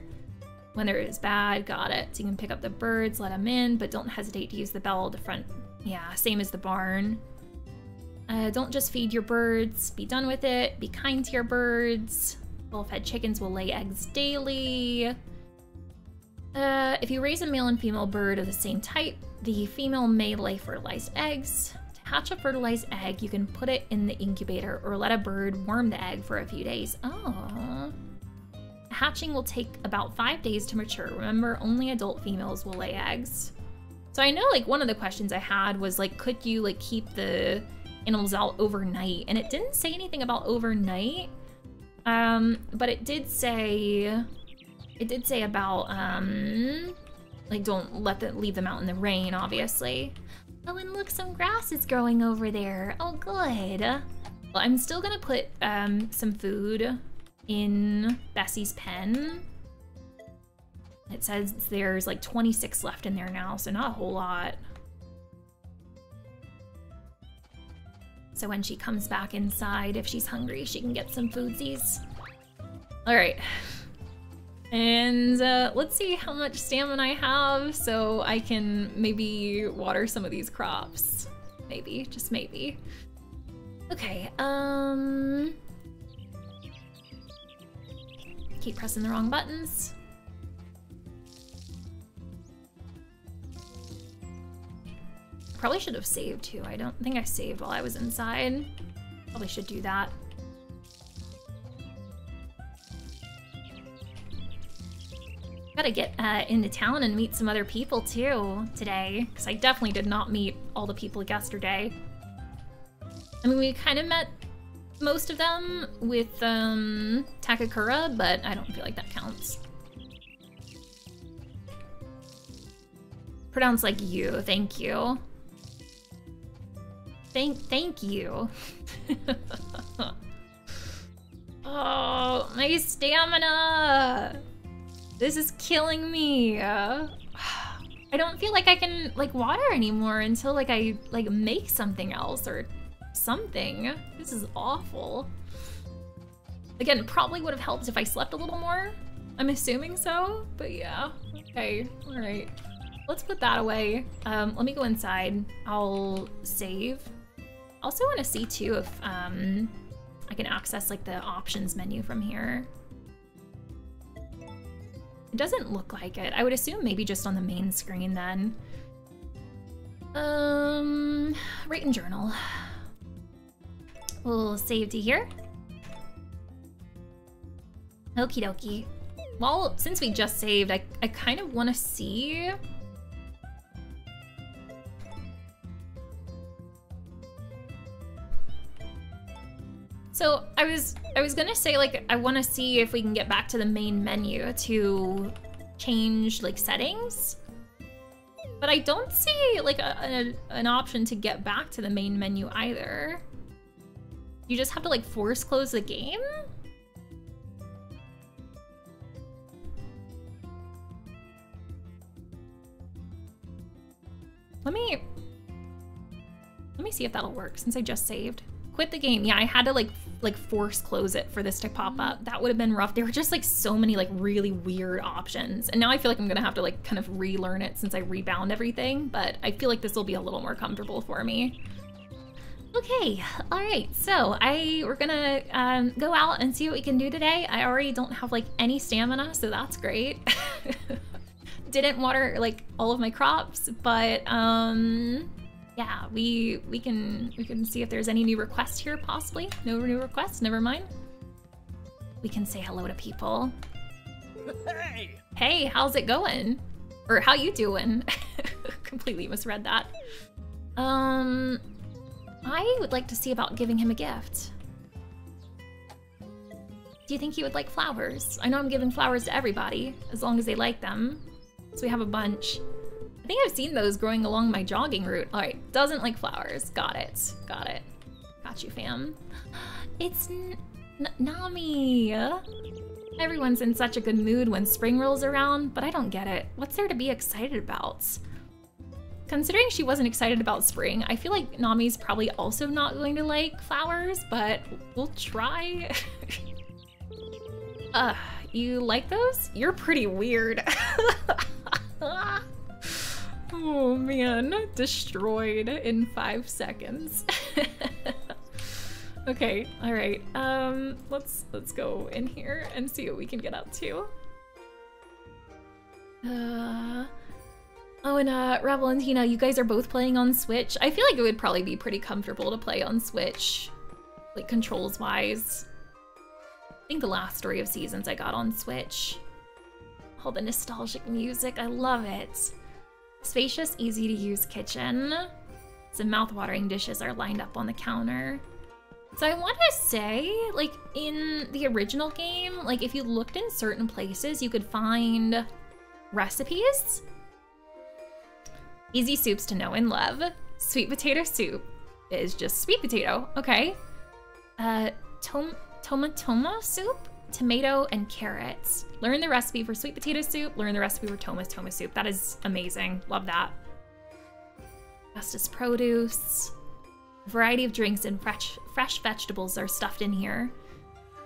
Weather is bad, got it. So you can pick up the birds, let them in, but don't hesitate to use the bell the front. Yeah, same as the barn. Uh, don't just feed your birds, be done with it, be kind to your birds. Well-fed chickens will lay eggs daily. Uh, if you raise a male and female bird of the same type, the female may lay fertilized eggs. To hatch a fertilized egg, you can put it in the incubator or let a bird warm the egg for a few days. Oh. Hatching will take about five days to mature. Remember, only adult females will lay eggs. So I know like one of the questions I had was like, could you like keep the animals out overnight? And it didn't say anything about overnight. Um, but it did say, it did say about, um, like don't let them, leave them out in the rain, obviously. Oh, and look, some grass is growing over there. Oh, good. Well, I'm still gonna put um, some food in Bessie's pen. It says there's like 26 left in there now, so not a whole lot. So when she comes back inside, if she's hungry, she can get some foodsies. All right. And uh, let's see how much stamina I have so I can maybe water some of these crops. Maybe, just maybe. Okay, um... Keep pressing the wrong buttons. Probably should have saved too. I don't think I saved while I was inside. Probably should do that. Gotta get uh, into town and meet some other people too today, because I definitely did not meet all the people yesterday. I mean, we kind of met most of them with um, Takakura, but I don't feel like that counts. Pronounce like you, thank you. Thank, thank you. oh, my stamina! This is killing me. I don't feel like I can like water anymore until like I like make something else or something. This is awful. Again, probably would have helped if I slept a little more. I'm assuming so, but yeah. Okay, all right. Let's put that away. Um, let me go inside. I'll save. Also want to see too if um, I can access like the options menu from here. It doesn't look like it. I would assume maybe just on the main screen then. Um, write in journal. We'll save to here. Okie dokie. Well, since we just saved, I, I kind of want to see... So I was I was gonna say like I want to see if we can get back to the main menu to change like settings. But I don't see like a, a, an option to get back to the main menu either. You just have to like force close the game? Let me... Let me see if that'll work since I just saved. Quit the game. Yeah, I had to like like force close it for this to pop up. That would have been rough. There were just like so many like really weird options. And now I feel like I'm gonna have to like kind of relearn it since I rebound everything, but I feel like this will be a little more comfortable for me. Okay, all right, so I we're gonna um, go out and see what we can do today. I already don't have like any stamina, so that's great. Didn't water like all of my crops, but um, yeah, we we can we can see if there's any new requests here possibly. No new requests, never mind. We can say hello to people. Hey! Hey, how's it going? Or how you doing? Completely misread that. Um, I would like to see about giving him a gift. Do you think he would like flowers? I know I'm giving flowers to everybody, as long as they like them. So we have a bunch. I think I've seen those growing along my jogging route. All right, doesn't like flowers. Got it, got it. Got you, fam. It's Nami. Everyone's in such a good mood when spring rolls around, but I don't get it. What's there to be excited about? Considering she wasn't excited about spring, I feel like Nami's probably also not going to like flowers, but we'll try. Uh, you like those? You're pretty weird. oh man, destroyed in five seconds. okay, all right. Um, let's let's go in here and see what we can get up to. Uh, oh, and uh, Rebel and Tina, you guys are both playing on Switch. I feel like it would probably be pretty comfortable to play on Switch, like controls wise. I think the last Story of Seasons I got on Switch. All the nostalgic music, I love it. Spacious, easy to use kitchen. Some mouth-watering dishes are lined up on the counter. So I want to say, like, in the original game, like, if you looked in certain places, you could find recipes. Easy soups to know and love. Sweet potato soup is just sweet potato, okay. Uh, tom tomatoma soup, tomato, and carrots. Learn the recipe for sweet potato soup, learn the recipe for Toma's Toma soup. That is amazing, love that. Justice produce. A variety of drinks and fresh, fresh vegetables are stuffed in here.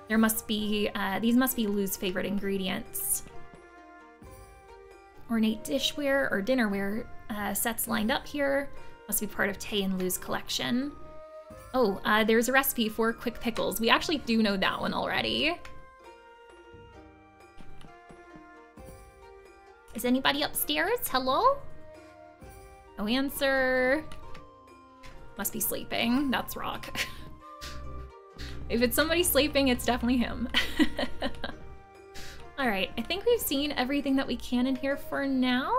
There must be, uh, these must be Lou's favorite ingredients. Ornate dishware or dinnerware uh, sets lined up here. Must be part of Tay and Lou's collection. Oh, uh, there's a recipe for quick pickles. We actually do know that one already. Is anybody upstairs? Hello? No answer. Must be sleeping. That's Rock. if it's somebody sleeping, it's definitely him. All right, I think we've seen everything that we can in here for now.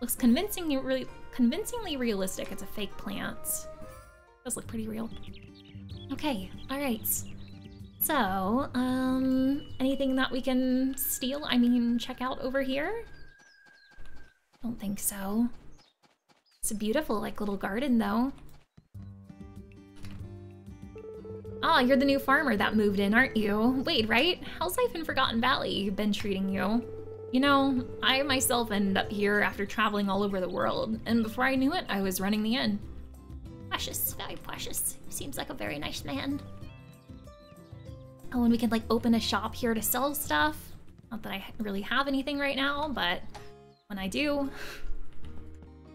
Looks convincingly, really, convincingly realistic. It's a fake plant. Does look pretty real. Okay, all right. So, um, anything that we can steal? I mean, check out over here? Don't think so. It's a beautiful, like, little garden, though. Ah, you're the new farmer that moved in, aren't you? Wait, right? How's life in Forgotten Valley been treating you? You know, I myself ended up here after traveling all over the world, and before I knew it, I was running the inn. Precious, very precious. Seems like a very nice man. Oh, and we can like open a shop here to sell stuff. Not that I really have anything right now, but when I do,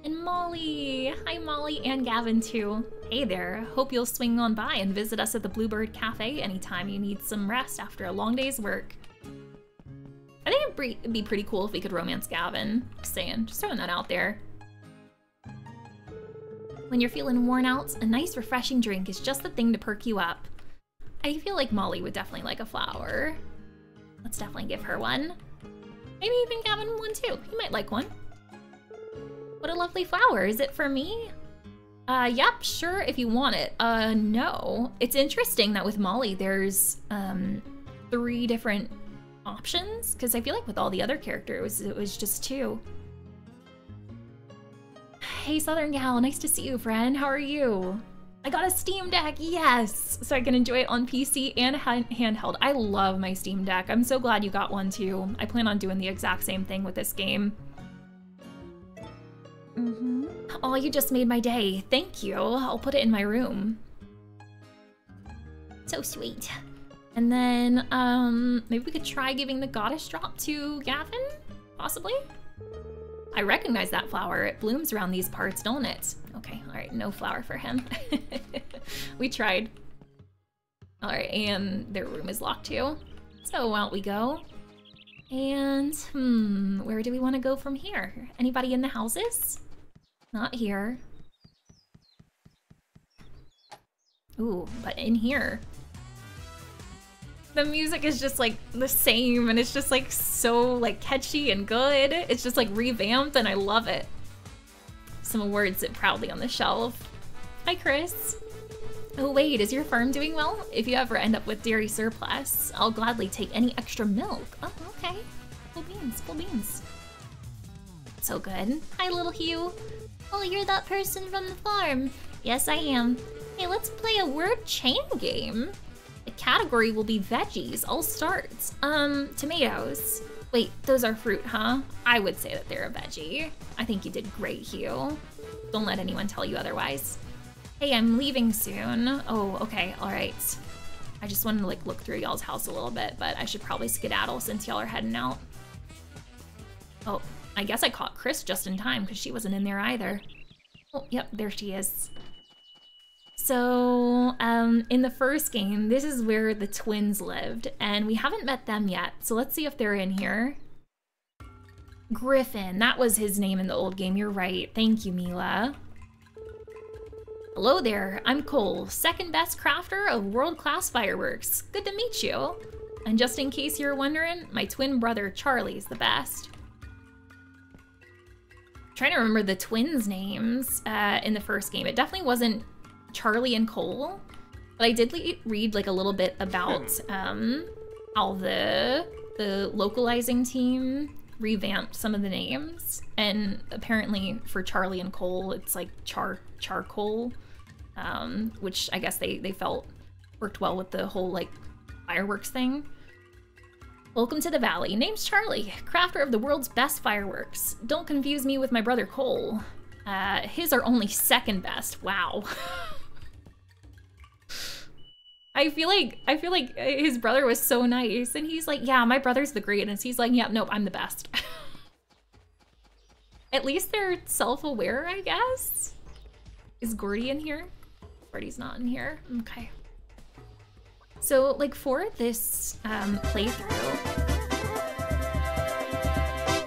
and Molly! Hi Molly and Gavin too. Hey there, hope you'll swing on by and visit us at the Bluebird Cafe anytime you need some rest after a long day's work. I think it'd be pretty cool if we could romance Gavin. Just saying, just throwing that out there. When you're feeling worn out, a nice refreshing drink is just the thing to perk you up. I feel like Molly would definitely like a flower. Let's definitely give her one. Maybe even Gavin one too. He might like one. What a lovely flower. Is it for me? Uh, yep, sure, if you want it. Uh, no. It's interesting that with Molly, there's, um, three different options, because I feel like with all the other characters, it was just two. Hey, Southern Gal, nice to see you, friend. How are you? I got a Steam Deck, yes! So I can enjoy it on PC and handheld. I love my Steam Deck. I'm so glad you got one too. I plan on doing the exact same thing with this game. Mm-hmm. Oh, you just made my day. Thank you. I'll put it in my room. So sweet. And then, um, maybe we could try giving the goddess drop to Gavin, possibly? I recognize that flower. It blooms around these parts, don't it? Okay, all right, no flower for him. we tried. All right, and their room is locked too. So out we go. And, hmm, where do we want to go from here? Anybody in the houses? Not here. Ooh, but in here. The music is just like the same and it's just like so like catchy and good. It's just like revamped and I love it. Some awards sit proudly on the shelf. Hi, Chris. Oh wait, is your farm doing well? If you ever end up with dairy surplus, I'll gladly take any extra milk. Oh, okay. Full beans, full beans. So good. Hi, little Hugh. Oh, you're that person from the farm. Yes, I am. Hey, let's play a word chain game. The category will be veggies. I'll start. Um, tomatoes. Wait, those are fruit, huh? I would say that they're a veggie. I think you did great, Hugh. Don't let anyone tell you otherwise. Hey, I'm leaving soon. Oh, okay, all right. I just wanted to like look through y'all's house a little bit, but I should probably skedaddle since y'all are heading out. Oh, I guess I caught Chris just in time because she wasn't in there either. Oh, yep, there she is. So, um, in the first game, this is where the twins lived, and we haven't met them yet. So let's see if they're in here. Griffin, that was his name in the old game. You're right. Thank you, Mila. Hello there, I'm Cole, second best crafter of world-class fireworks. Good to meet you. And just in case you're wondering, my twin brother Charlie's the best. I'm trying to remember the twins' names uh, in the first game. It definitely wasn't Charlie and Cole, but I did read like a little bit about um, how the the localizing team revamped some of the names, and apparently for Charlie and Cole, it's like char charcoal um, which I guess they, they felt worked well with the whole like fireworks thing. Welcome to the valley. Name's Charlie, crafter of the world's best fireworks. Don't confuse me with my brother Cole. Uh, his are only second best. Wow. I feel like I feel like his brother was so nice, and he's like, "Yeah, my brother's the greatest." He's like, "Yeah, nope, I'm the best." At least they're self-aware, I guess. Is Gordy in here? Freddy's not in here. Okay. So, like, for this um, playthrough...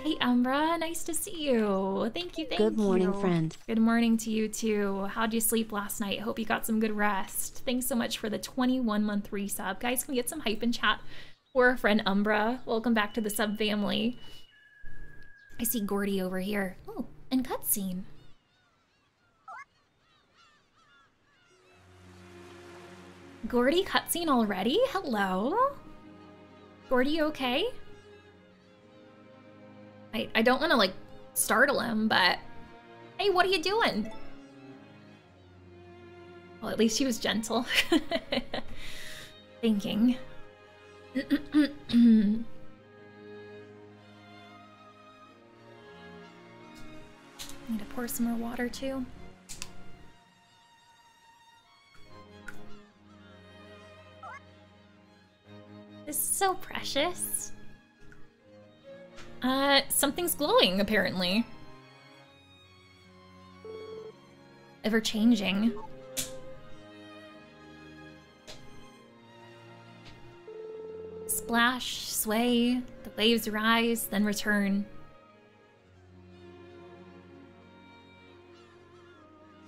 Hey, Umbra, nice to see you. Thank you, thank good morning, you. friend. Good morning to you, too. How'd you sleep last night? Hope you got some good rest. Thanks so much for the 21-month resub. Guys, can we get some hype in chat for our friend Umbra? Welcome back to the sub family. I see Gordy over here. Oh, and cutscene. Gordy cutscene already? Hello? Gordy, okay? I, I don't want to, like, startle him, but... Hey, what are you doing? Well, at least he was gentle. Thinking. Need to pour some more water, too. This is so precious. Uh, something's glowing, apparently. Ever changing. Splash, sway, the waves rise, then return.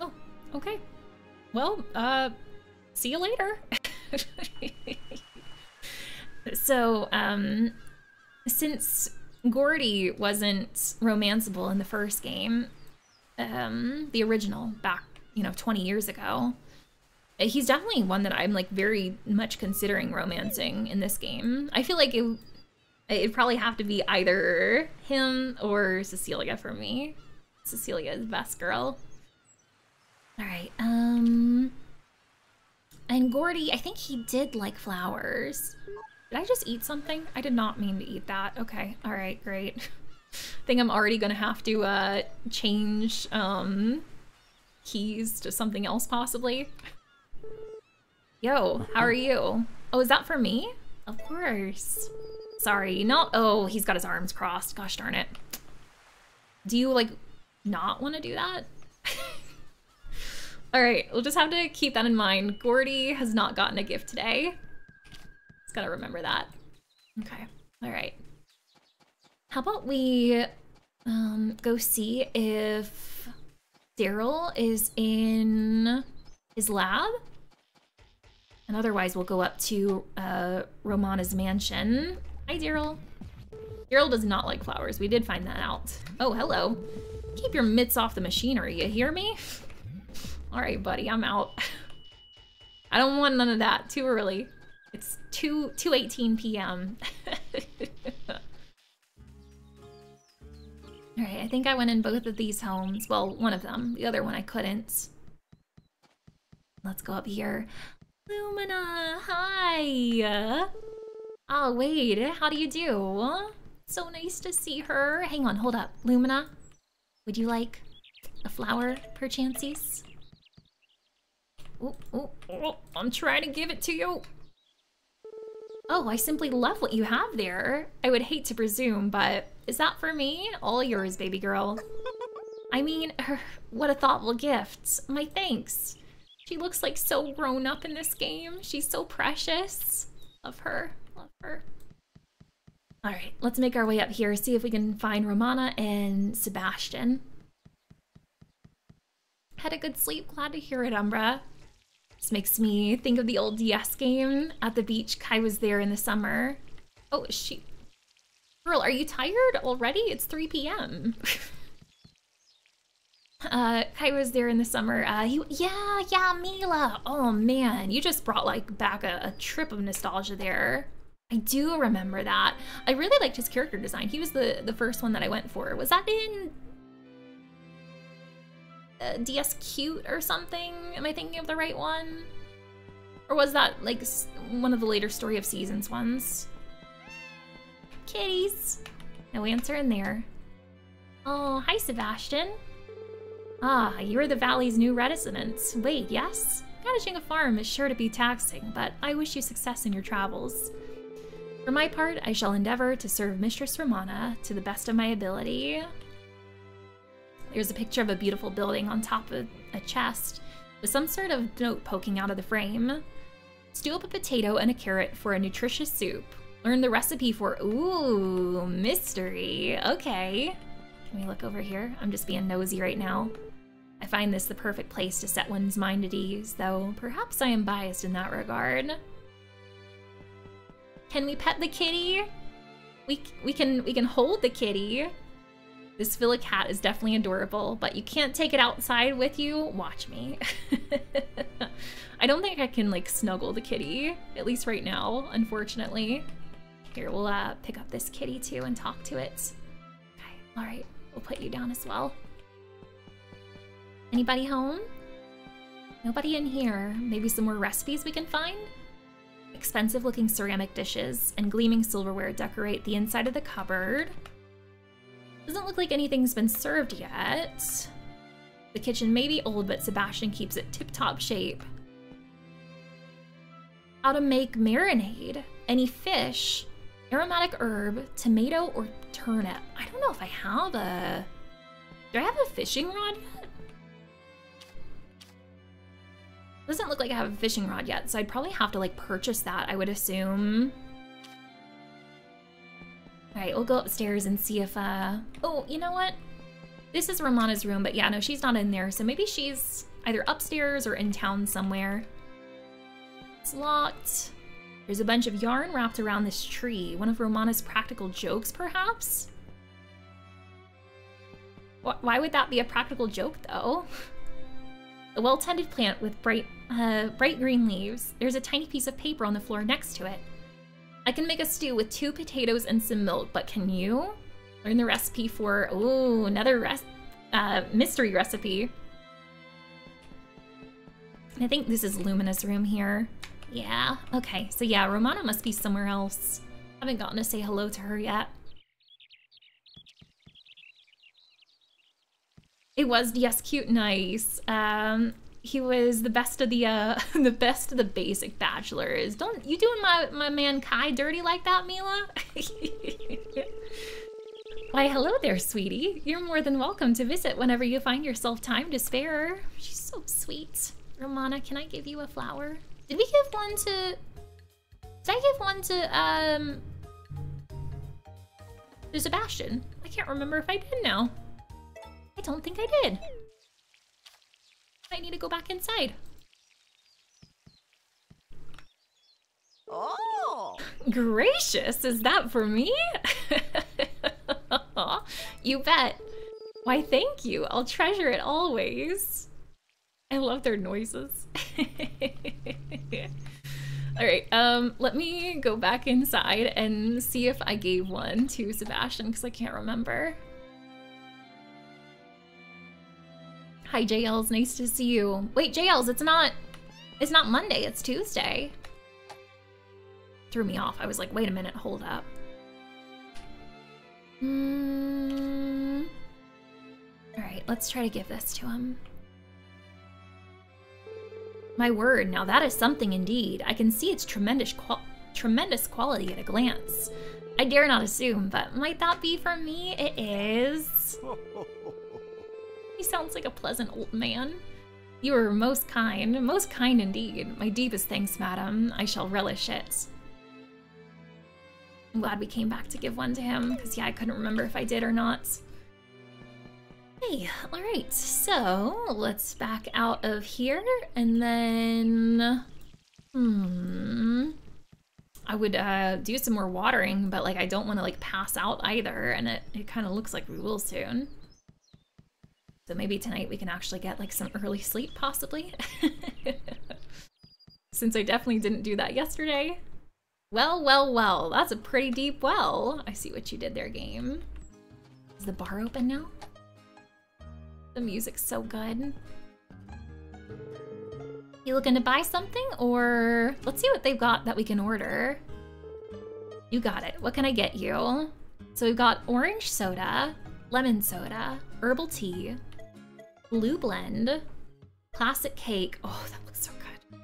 Oh, okay. Well, uh, see you later. So, um, since Gordy wasn't romanceable in the first game, um, the original back, you know, 20 years ago, he's definitely one that I'm like very much considering romancing in this game. I feel like it, it'd probably have to be either him or Cecilia for me. Cecilia is best girl. All right, um, and Gordy, I think he did like flowers. Did I just eat something? I did not mean to eat that. Okay, all right, great. I think I'm already gonna have to uh, change um, keys to something else possibly. Yo, how are you? Oh, is that for me? Of course. Sorry, not- oh, he's got his arms crossed. Gosh darn it. Do you, like, not want to do that? Alright, we'll just have to keep that in mind. Gordy has not gotten a gift today. Gotta remember that. Okay, all right. How about we um, go see if Daryl is in his lab? And otherwise, we'll go up to uh, Romana's mansion. Hi, Daryl. Daryl does not like flowers. We did find that out. Oh, hello. Keep your mitts off the machinery, you hear me? All right, buddy, I'm out. I don't want none of that. Too early. It's 2 2:18 p.m. All right, I think I went in both of these homes. Well, one of them. The other one I couldn't. Let's go up here. Lumina, hi. Oh, wait, how do you do? So nice to see her. Hang on, hold up. Lumina, would you like a flower, perchances? Oh, oh, oh, I'm trying to give it to you. Oh, I simply love what you have there. I would hate to presume, but is that for me? All yours, baby girl. I mean, what a thoughtful gift. My thanks. She looks like so grown up in this game. She's so precious. Love her. Love her. All right, let's make our way up here, see if we can find Romana and Sebastian. Had a good sleep. Glad to hear it, Umbra. This makes me think of the old DS game at the beach. Kai was there in the summer. Oh, she... Girl, are you tired already? It's 3 p.m. uh, Kai was there in the summer. Uh, he, yeah, yeah, Mila. Oh man, you just brought like back a, a trip of nostalgia there. I do remember that. I really liked his character design. He was the, the first one that I went for. Was that in uh, DS Cute or something? Am I thinking of the right one? Or was that like one of the later Story of Seasons ones? Kitties! No answer in there. Oh, hi Sebastian. Ah, you're the Valley's new resident. Wait, yes? Managing a farm is sure to be taxing, but I wish you success in your travels. For my part, I shall endeavor to serve Mistress Romana to the best of my ability. There's a picture of a beautiful building on top of a chest, with some sort of note poking out of the frame. Stew up a potato and a carrot for a nutritious soup. Learn the recipe for, ooh, mystery. Okay. Can we look over here? I'm just being nosy right now. I find this the perfect place to set one's mind at ease, though perhaps I am biased in that regard. Can we pet the kitty? We, we can we can hold the kitty. This Villa cat is definitely adorable, but you can't take it outside with you. Watch me. I don't think I can like snuggle the kitty, at least right now, unfortunately. Here, we'll uh, pick up this kitty too and talk to it. Okay, all right, we'll put you down as well. Anybody home? Nobody in here. Maybe some more recipes we can find? Expensive looking ceramic dishes and gleaming silverware decorate the inside of the cupboard. Doesn't look like anything's been served yet. The kitchen may be old, but Sebastian keeps it tip-top shape. How to make marinade. Any fish, aromatic herb, tomato, or turnip. I don't know if I have a... Do I have a fishing rod yet? Doesn't look like I have a fishing rod yet, so I'd probably have to like purchase that, I would assume. All right, we'll go upstairs and see if, uh, oh, you know what? This is Romana's room, but yeah, no, she's not in there. So maybe she's either upstairs or in town somewhere. It's locked. There's a bunch of yarn wrapped around this tree. One of Romana's practical jokes, perhaps? Why would that be a practical joke, though? A well-tended plant with bright, uh, bright green leaves. There's a tiny piece of paper on the floor next to it. I can make a stew with two potatoes and some milk, but can you? Learn the recipe for, oh, another res uh, mystery recipe. I think this is Lumina's room here. Yeah, okay. So yeah, Romana must be somewhere else. Haven't gotten to say hello to her yet. It was, yes, cute, nice. Um, he was the best of the uh the best of the basic bachelors. Don't you doing my my man Kai dirty like that, Mila? Why, hello there, sweetie. You're more than welcome to visit whenever you find yourself time to spare. She's so sweet. Romana, can I give you a flower? Did we give one to... Did I give one to, um... To Sebastian? I can't remember if I did now. I don't think I did. I need to go back inside. Oh! Gracious, is that for me? you bet. Why, thank you. I'll treasure it always. I love their noises. All right, um, let me go back inside and see if I gave one to Sebastian because I can't remember. Hi, JLs. Nice to see you. Wait, JLs, it's not... It's not Monday. It's Tuesday. Threw me off. I was like, wait a minute. Hold up. Hmm... Alright, let's try to give this to him. My word, now that is something indeed. I can see its tremendous tremendous quality at a glance. I dare not assume, but might that be for me? It is. he sounds like a pleasant old man. You are most kind, most kind indeed. My deepest thanks, madam. I shall relish it. I'm glad we came back to give one to him, because yeah, I couldn't remember if I did or not. Hey, alright, so let's back out of here, and then... Hmm... I would uh, do some more watering, but like I don't want to like pass out either, and it, it kind of looks like we will soon. So maybe tonight we can actually get like some early sleep, possibly. Since I definitely didn't do that yesterday. Well, well, well, that's a pretty deep well. I see what you did there, game. Is the bar open now? The music's so good. You looking to buy something or let's see what they've got that we can order. You got it. What can I get you? So we've got orange soda, lemon soda, herbal tea, blue blend, classic cake. Oh, that looks so good.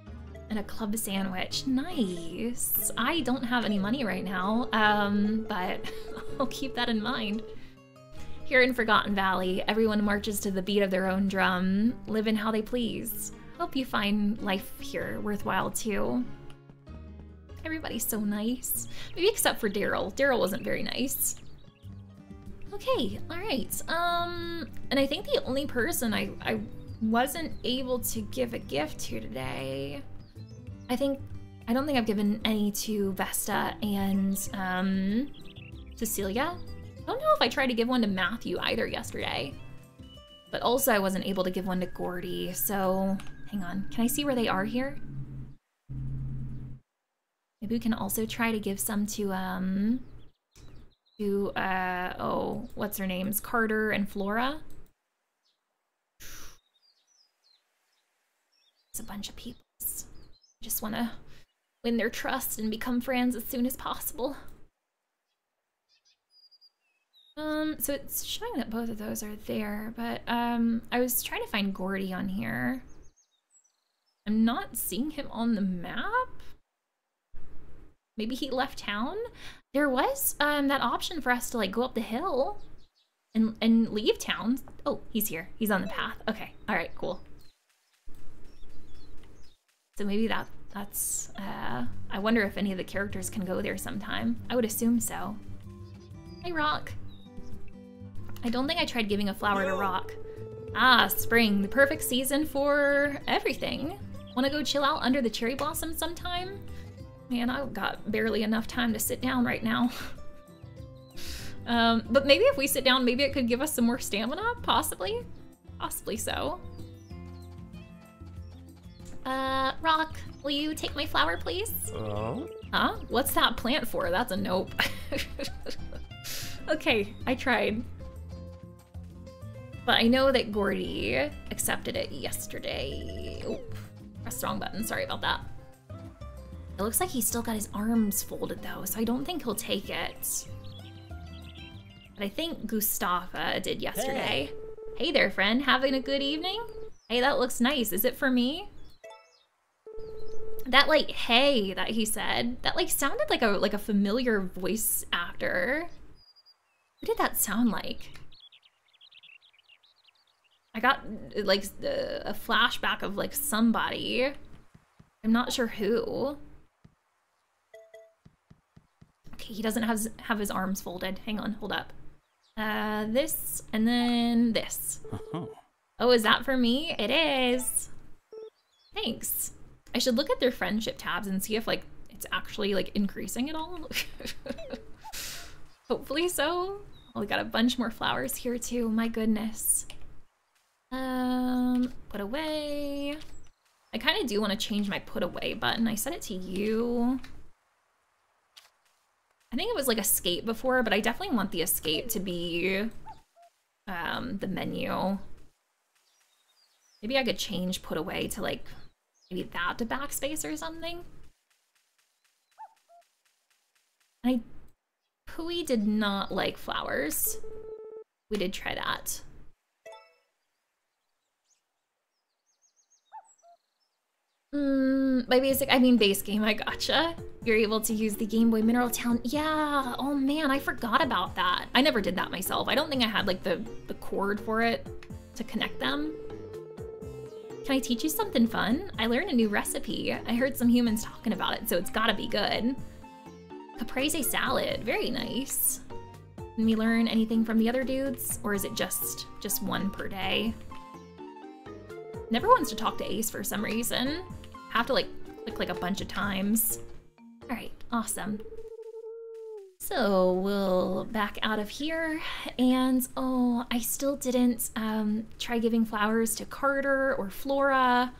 And a club sandwich. Nice. I don't have any money right now, um, but I'll keep that in mind. Here in Forgotten Valley, everyone marches to the beat of their own drum, living how they please. Hope you find life here worthwhile too. Everybody's so nice. Maybe except for Daryl. Daryl wasn't very nice. Okay, alright. Um, and I think the only person I, I wasn't able to give a gift to today, I think, I don't think I've given any to Vesta and um, Cecilia. I don't know if I tried to give one to Matthew either yesterday. But also I wasn't able to give one to Gordy, so Hang on, can I see where they are here? Maybe we can also try to give some to, um, to, uh, oh, what's her names? Carter and Flora. It's a bunch of people. Just want to win their trust and become friends as soon as possible. Um, so it's showing that both of those are there, but, um, I was trying to find Gordy on here. I'm not seeing him on the map. Maybe he left town? There was um, that option for us to like go up the hill and, and leave town. Oh, he's here. He's on the path. Okay. All right, cool. So maybe that that's, uh, I wonder if any of the characters can go there sometime. I would assume so. Hey, Rock. I don't think I tried giving a flower to Rock. Ah, spring, the perfect season for everything. Want to go chill out under the cherry blossom sometime? Man, I've got barely enough time to sit down right now. um, but maybe if we sit down, maybe it could give us some more stamina, possibly? Possibly so. Uh, Rock, will you take my flower, please? Uh? Huh? What's that plant for? That's a nope. okay, I tried. But I know that Gordy accepted it yesterday. Oh. Press wrong button, sorry about that. It looks like he's still got his arms folded though, so I don't think he'll take it. But I think Gustafa did yesterday. Hey. hey there, friend. Having a good evening? Hey, that looks nice. Is it for me? That like hey that he said, that like sounded like a like a familiar voice actor. What did that sound like? I got like a flashback of like somebody. I'm not sure who. Okay, he doesn't have have his arms folded. Hang on, hold up. Uh, this and then this. -huh. Oh, is that for me? It is. Thanks. I should look at their friendship tabs and see if like it's actually like increasing at all. Hopefully so. Oh, we got a bunch more flowers here too. My goodness. Um, put away. I kind of do want to change my put away button. I set it to you. I think it was like escape before, but I definitely want the escape to be um, the menu. Maybe I could change put away to like, maybe that to backspace or something. I, Pui did not like flowers. We did try that. Mm, by basic, I mean base game. I gotcha. You're able to use the Game Boy Mineral Town. Yeah. Oh man, I forgot about that. I never did that myself. I don't think I had like the the cord for it to connect them. Can I teach you something fun? I learned a new recipe. I heard some humans talking about it, so it's gotta be good. Caprese salad, very nice. Can we learn anything from the other dudes? Or is it just, just one per day? Never wants to talk to Ace for some reason. Have to like click like a bunch of times. All right, awesome. So we'll back out of here and oh, I still didn't um, try giving flowers to Carter or Flora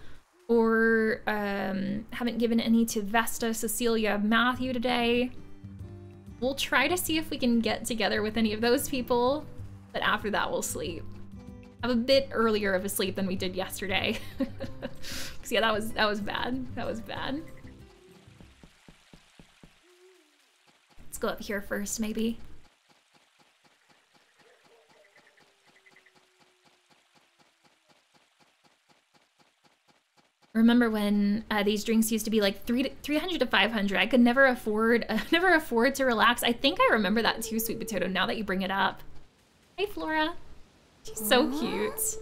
or um, haven't given any to Vesta, Cecilia, Matthew today. We'll try to see if we can get together with any of those people, but after that we'll sleep. Have a bit earlier of a sleep than we did yesterday. Cause yeah, that was that was bad. That was bad. Let's go up here first, maybe. Remember when uh, these drinks used to be like three to, 300 to 500? I could never afford, uh, never afford to relax. I think I remember that too, Sweet Potato, now that you bring it up. Hey, Flora. She's so cute.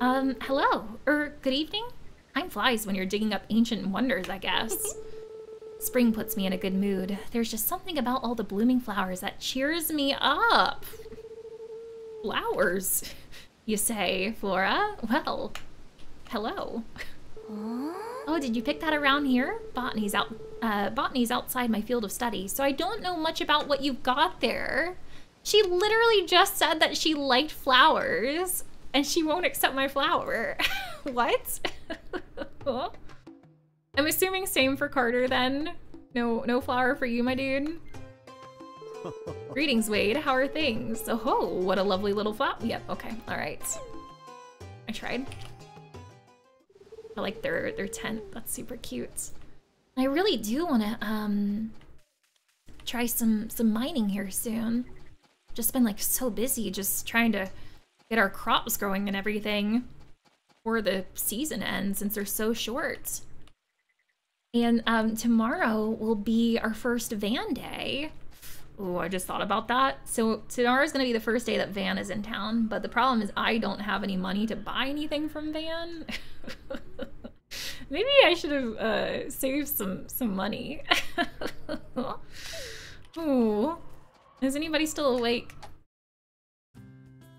Um, hello, or good evening? Time flies when you're digging up ancient wonders, I guess. Spring puts me in a good mood. There's just something about all the blooming flowers that cheers me up. Flowers, you say, Flora? Well, hello. Oh, did you pick that around here? Botany's out. Uh, botany's outside my field of study, so I don't know much about what you've got there. She literally just said that she liked flowers, and she won't accept my flower. what? I'm assuming same for Carter then. No, no flower for you, my dude. Greetings, Wade. How are things? Oh, what a lovely little flower. Yep. Okay. All right. I tried. I like their their tent. That's super cute. I really do want to um try some some mining here soon. Just been like so busy just trying to get our crops growing and everything before the season ends since they're so short. And um, tomorrow will be our first van day. Oh, I just thought about that. So tomorrow's gonna be the first day that Van is in town, but the problem is I don't have any money to buy anything from Van. Maybe I should have uh, saved some some money. Ooh. Is anybody still awake?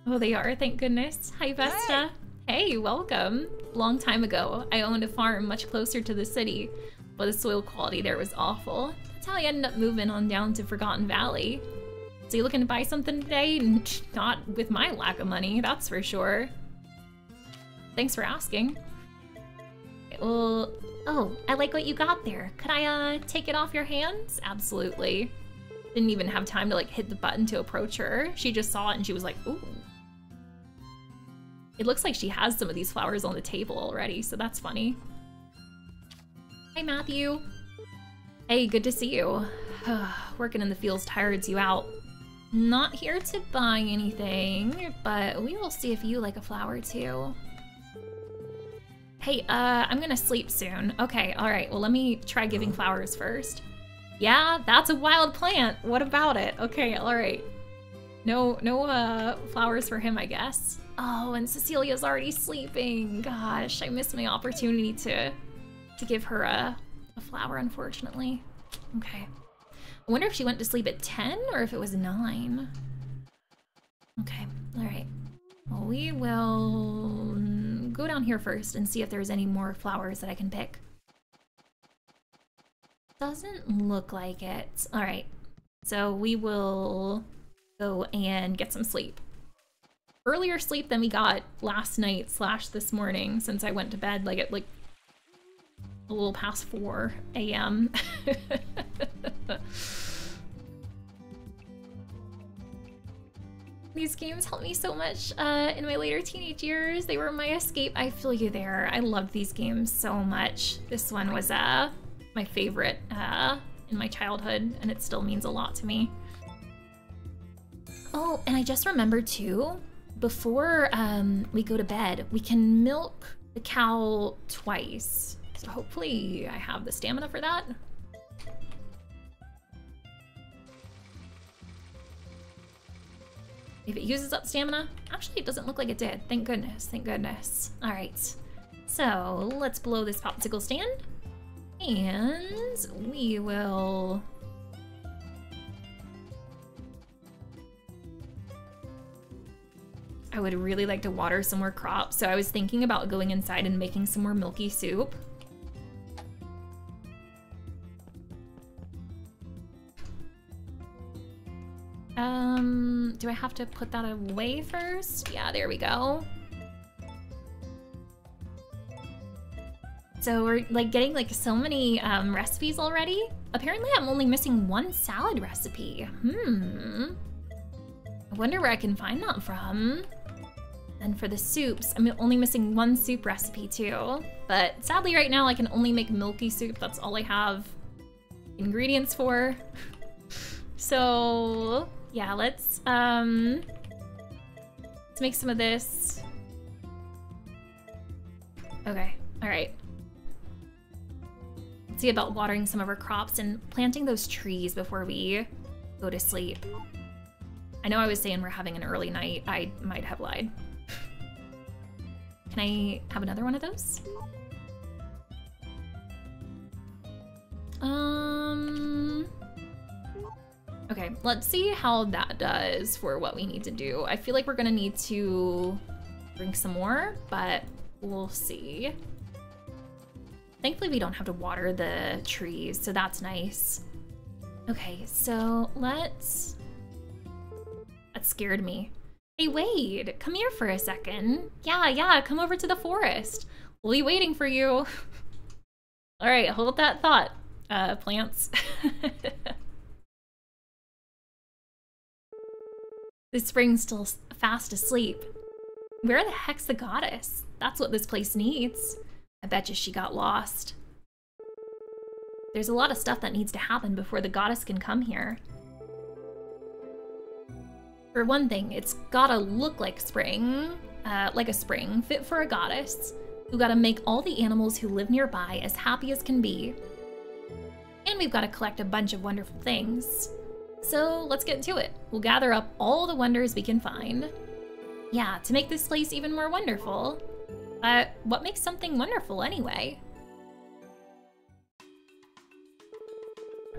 Oh, they are, thank goodness. Hi, Vesta. Hey. hey, welcome. Long time ago, I owned a farm much closer to the city, but the soil quality there was awful. That's how I ended up moving on down to Forgotten Valley. So you looking to buy something today? Not with my lack of money, that's for sure. Thanks for asking. Well, oh, I like what you got there. Could I uh, take it off your hands? Absolutely. Didn't even have time to like hit the button to approach her. She just saw it and she was like, ooh. It looks like she has some of these flowers on the table already, so that's funny. Hi, Matthew. Hey, good to see you. Working in the fields tires you out. Not here to buy anything, but we will see if you like a flower too. Hey, uh, I'm gonna sleep soon. Okay, all right, well, let me try giving flowers first. Yeah, that's a wild plant. What about it? Okay, all right. No, no, uh, flowers for him, I guess. Oh, and Cecilia's already sleeping. Gosh, I missed my opportunity to, to give her a, a flower, unfortunately. Okay. I wonder if she went to sleep at 10 or if it was 9. Okay, all right. Well, we will go down here first and see if there's any more flowers that I can pick. Doesn't look like it. All right, so we will go and get some sleep. Earlier sleep than we got last night slash this morning since I went to bed like at like a little past 4 a.m. These games helped me so much uh, in my later teenage years. They were my escape. I feel you there. I loved these games so much. This one was uh, my favorite uh, in my childhood, and it still means a lot to me. Oh, and I just remembered too, before um, we go to bed, we can milk the cow twice. So hopefully I have the stamina for that. If it uses up stamina, actually it doesn't look like it did. Thank goodness, thank goodness. All right, so let's blow this popsicle stand. And we will... I would really like to water some more crops, so I was thinking about going inside and making some more milky soup. Um, do I have to put that away first? Yeah, there we go. So we're like getting like so many um, recipes already. Apparently I'm only missing one salad recipe. Hmm. I wonder where I can find that from. And for the soups, I'm only missing one soup recipe too. But sadly right now I can only make milky soup. That's all I have ingredients for. so yeah, let's um let's make some of this. Okay, all right about watering some of our crops and planting those trees before we go to sleep. I know I was saying we're having an early night. I might have lied. Can I have another one of those? Um... Okay, let's see how that does for what we need to do. I feel like we're gonna need to drink some more, but we'll see. Thankfully, we don't have to water the trees, so that's nice. Okay, so let's... That scared me. Hey, Wade, come here for a second. Yeah, yeah, come over to the forest. We'll be waiting for you. All right, hold that thought, uh, plants. the spring's still fast asleep. Where the heck's the goddess? That's what this place needs. I bet you she got lost. There's a lot of stuff that needs to happen before the goddess can come here. For one thing, it's gotta look like spring, uh, like a spring, fit for a goddess, We gotta make all the animals who live nearby as happy as can be. And we've gotta collect a bunch of wonderful things. So let's get to it. We'll gather up all the wonders we can find. Yeah, to make this place even more wonderful, uh, what makes something wonderful anyway?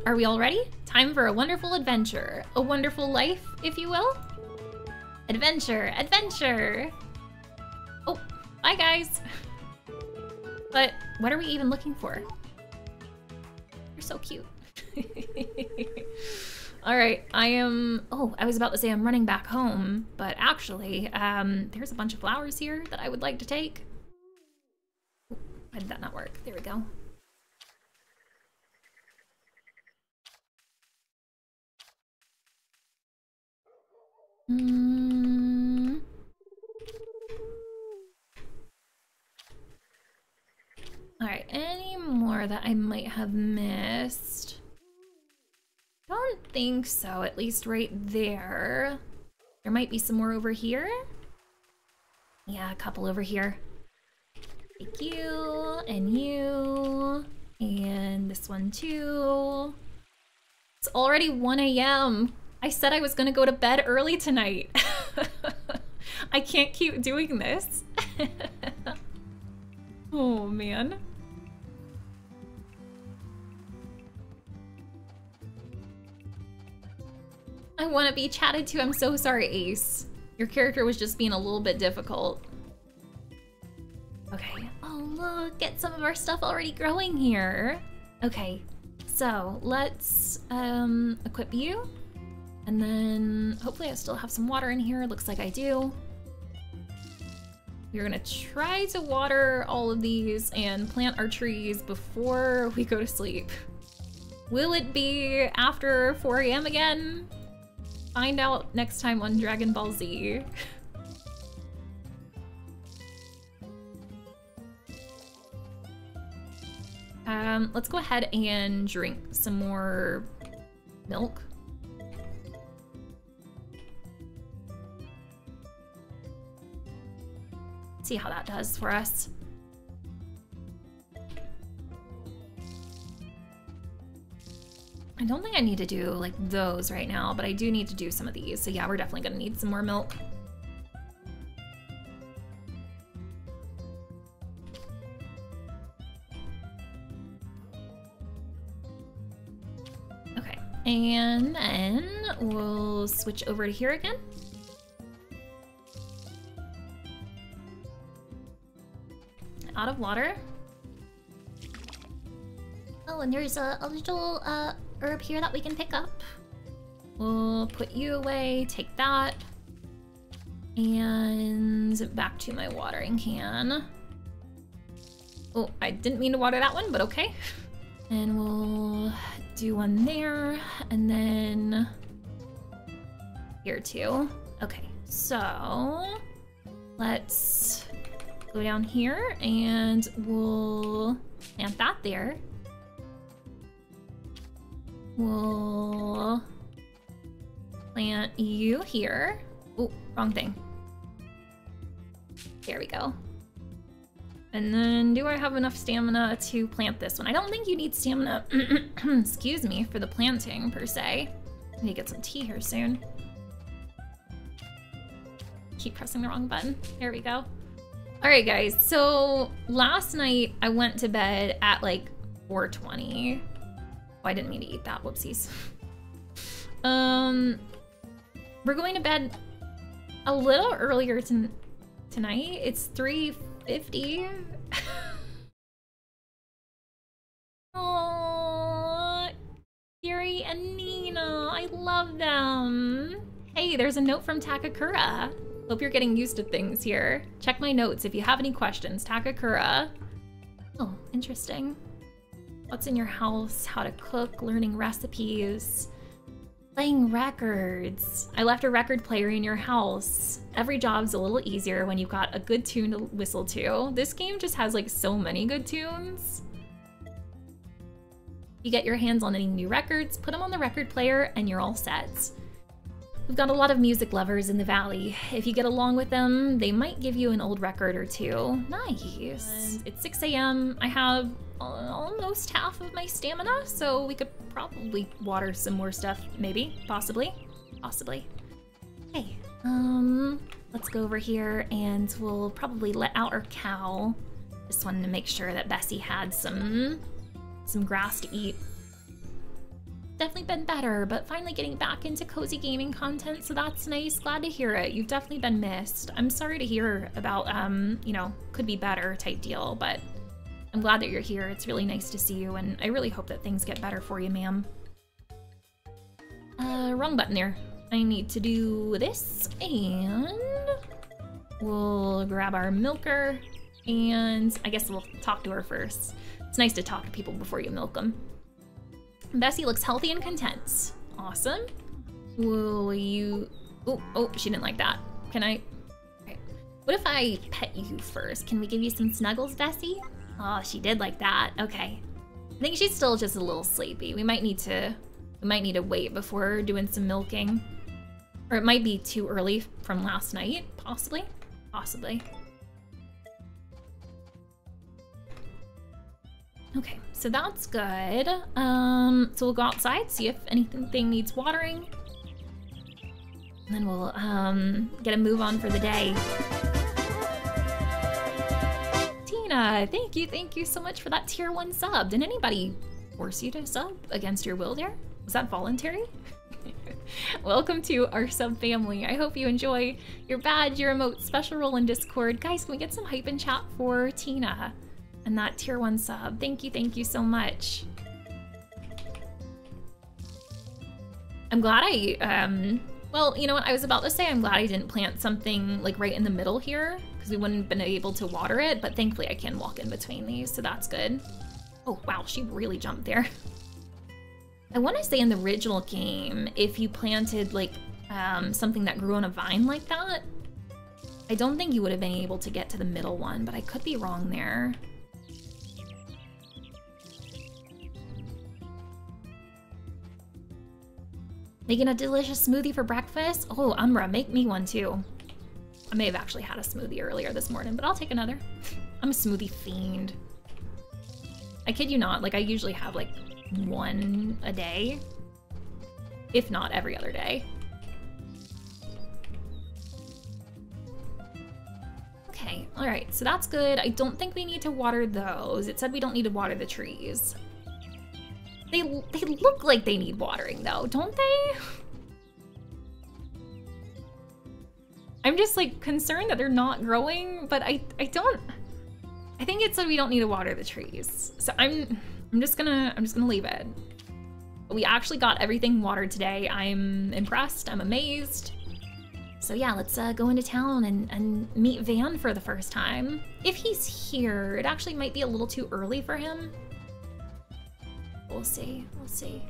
Are we all ready? Time for a wonderful adventure. A wonderful life, if you will? Adventure, adventure! Oh, bye guys! But what are we even looking for? You're so cute. All right, I am, oh, I was about to say I'm running back home, but actually, um, there's a bunch of flowers here that I would like to take. Why did that not work? There we go. Mm. Alright, any more that I might have missed? Don't think so, at least right there. There might be some more over here. Yeah, a couple over here. You, and you, and this one too. It's already 1 a.m. I said I was gonna go to bed early tonight. I can't keep doing this. oh man. I want to be chatted to. I'm so sorry, Ace. Your character was just being a little bit difficult. Okay. Oh, look, get some of our stuff already growing here. Okay, so let's um, equip you. And then hopefully I still have some water in here. Looks like I do. We're gonna try to water all of these and plant our trees before we go to sleep. Will it be after 4 a.m. again? Find out next time on Dragon Ball Z. Um, let's go ahead and drink some more milk. See how that does for us. I don't think I need to do like those right now, but I do need to do some of these. So yeah, we're definitely gonna need some more milk. And then we'll switch over to here again. Out of water. Oh, and there's a, a little uh, herb here that we can pick up. We'll put you away, take that. And back to my watering can. Oh, I didn't mean to water that one, but okay. And we'll do one there, and then here too. Okay, so let's go down here and we'll plant that there. We'll plant you here. Oh, wrong thing. There we go. And then do I have enough stamina to plant this one? I don't think you need stamina, excuse me, for the planting per se. I need to get some tea here soon. Keep pressing the wrong button. There we go. All right, guys. So last night I went to bed at like 420. Oh, I didn't mean to eat that. Whoopsies. um, we're going to bed a little earlier tonight. It's 3.50. Oh, Yuri and Nina. I love them. Hey, there's a note from Takakura. Hope you're getting used to things here. Check my notes if you have any questions. Takakura. Oh, interesting. What's in your house? How to cook, learning recipes. Playing records. I left a record player in your house. Every job's a little easier when you've got a good tune to whistle to. This game just has like so many good tunes. You get your hands on any new records, put them on the record player, and you're all set. We've got a lot of music lovers in the valley. If you get along with them, they might give you an old record or two. Nice. It's 6 a.m. I have almost half of my stamina, so we could probably water some more stuff, maybe, possibly, possibly. Hey, um, let's go over here and we'll probably let out our cow. Just wanted to make sure that Bessie had some, some grass to eat. Definitely been better, but finally getting back into cozy gaming content, so that's nice. Glad to hear it. You've definitely been missed. I'm sorry to hear about, um, you know, could be better type deal, but I'm glad that you're here. It's really nice to see you, and I really hope that things get better for you, ma'am. Uh, wrong button there. I need to do this, and we'll grab our milker, and I guess we'll talk to her first. It's nice to talk to people before you milk them. Bessie looks healthy and content. Awesome. Will you... Oh, oh, she didn't like that. Can I... Okay. What if I pet you first? Can we give you some snuggles, Bessie? Oh, she did like that. Okay. I think she's still just a little sleepy. We might need to we might need to wait before doing some milking. Or it might be too early from last night, possibly. Possibly. Okay, so that's good. Um, so we'll go outside, see if anything needs watering. And then we'll um, get a move on for the day. Tina, thank you, thank you so much for that tier one sub. Did anybody force you to sub against your will there? Was that voluntary? Welcome to our sub family. I hope you enjoy your badge, your emote, special role in Discord. Guys, can we get some hype in chat for Tina and that tier one sub? Thank you, thank you so much. I'm glad I, um, well, you know what? I was about to say I'm glad I didn't plant something like right in the middle here because we wouldn't have been able to water it, but thankfully I can walk in between these, so that's good. Oh, wow, she really jumped there. I want to say in the original game, if you planted like um, something that grew on a vine like that, I don't think you would have been able to get to the middle one, but I could be wrong there. Making a delicious smoothie for breakfast? Oh, Umbra, make me one too. I may have actually had a smoothie earlier this morning, but I'll take another. I'm a smoothie fiend. I kid you not, like I usually have like one a day, if not every other day. Okay, all right, so that's good. I don't think we need to water those. It said we don't need to water the trees. They, they look like they need watering though, don't they? I'm just like concerned that they're not growing, but I, I don't, I think it said we don't need to water the trees. So I'm, I'm just gonna, I'm just gonna leave it. We actually got everything watered today. I'm impressed, I'm amazed. So yeah, let's uh, go into town and, and meet Van for the first time. If he's here, it actually might be a little too early for him. We'll see, we'll see.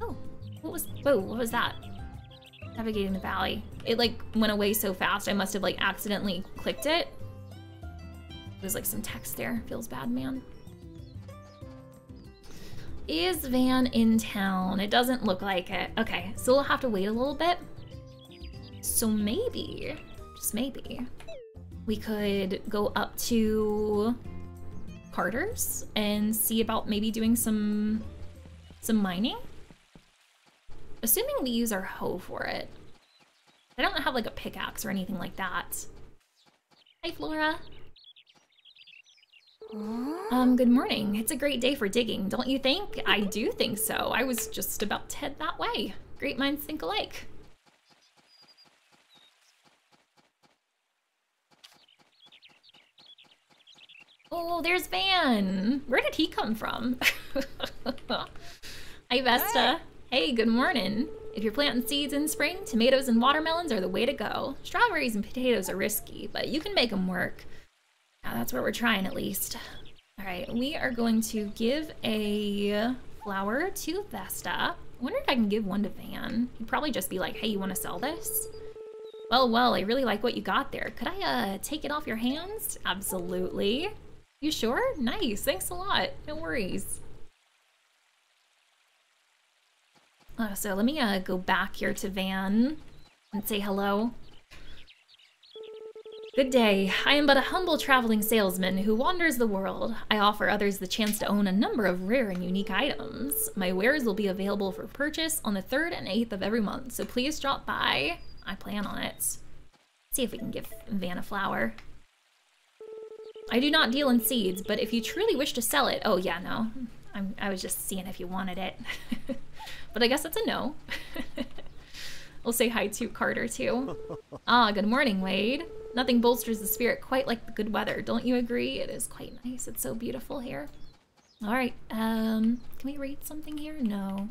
Oh, what was, whoa, what was that? Navigating the valley. It like went away so fast, I must have like accidentally clicked it. There's like some text there, feels bad, man. Is Van in town? It doesn't look like it. Okay, so we'll have to wait a little bit. So maybe, just maybe, we could go up to Carter's and see about maybe doing some some mining. Assuming we use our hoe for it. I don't have like a pickaxe or anything like that. Hi, Flora. Um, good morning. It's a great day for digging, don't you think? I do think so. I was just about to head that way. Great minds think alike. Oh, there's Van. Where did he come from? Hi, Vesta. Hey. good morning. If you're planting seeds in spring, tomatoes and watermelons are the way to go. Strawberries and potatoes are risky, but you can make them work. Yeah, that's what we're trying at least. All right, we are going to give a flower to Vesta. I wonder if I can give one to Van. He'd probably just be like, hey, you want to sell this? Well, well, I really like what you got there. Could I uh, take it off your hands? Absolutely. You sure? Nice. Thanks a lot. No worries. Uh, so let me uh, go back here to Van and say hello. Good day. I am but a humble traveling salesman who wanders the world. I offer others the chance to own a number of rare and unique items. My wares will be available for purchase on the 3rd and 8th of every month, so please drop by. I plan on it. see if we can give Van a flower. I do not deal in seeds, but if you truly wish to sell it... Oh, yeah, no. I'm, I was just seeing if you wanted it. but I guess that's a no. we'll say hi to Carter, too. Ah, good morning, Wade. Nothing bolsters the spirit quite like the good weather. Don't you agree? It is quite nice. It's so beautiful here. All right, um, can we read something here? No.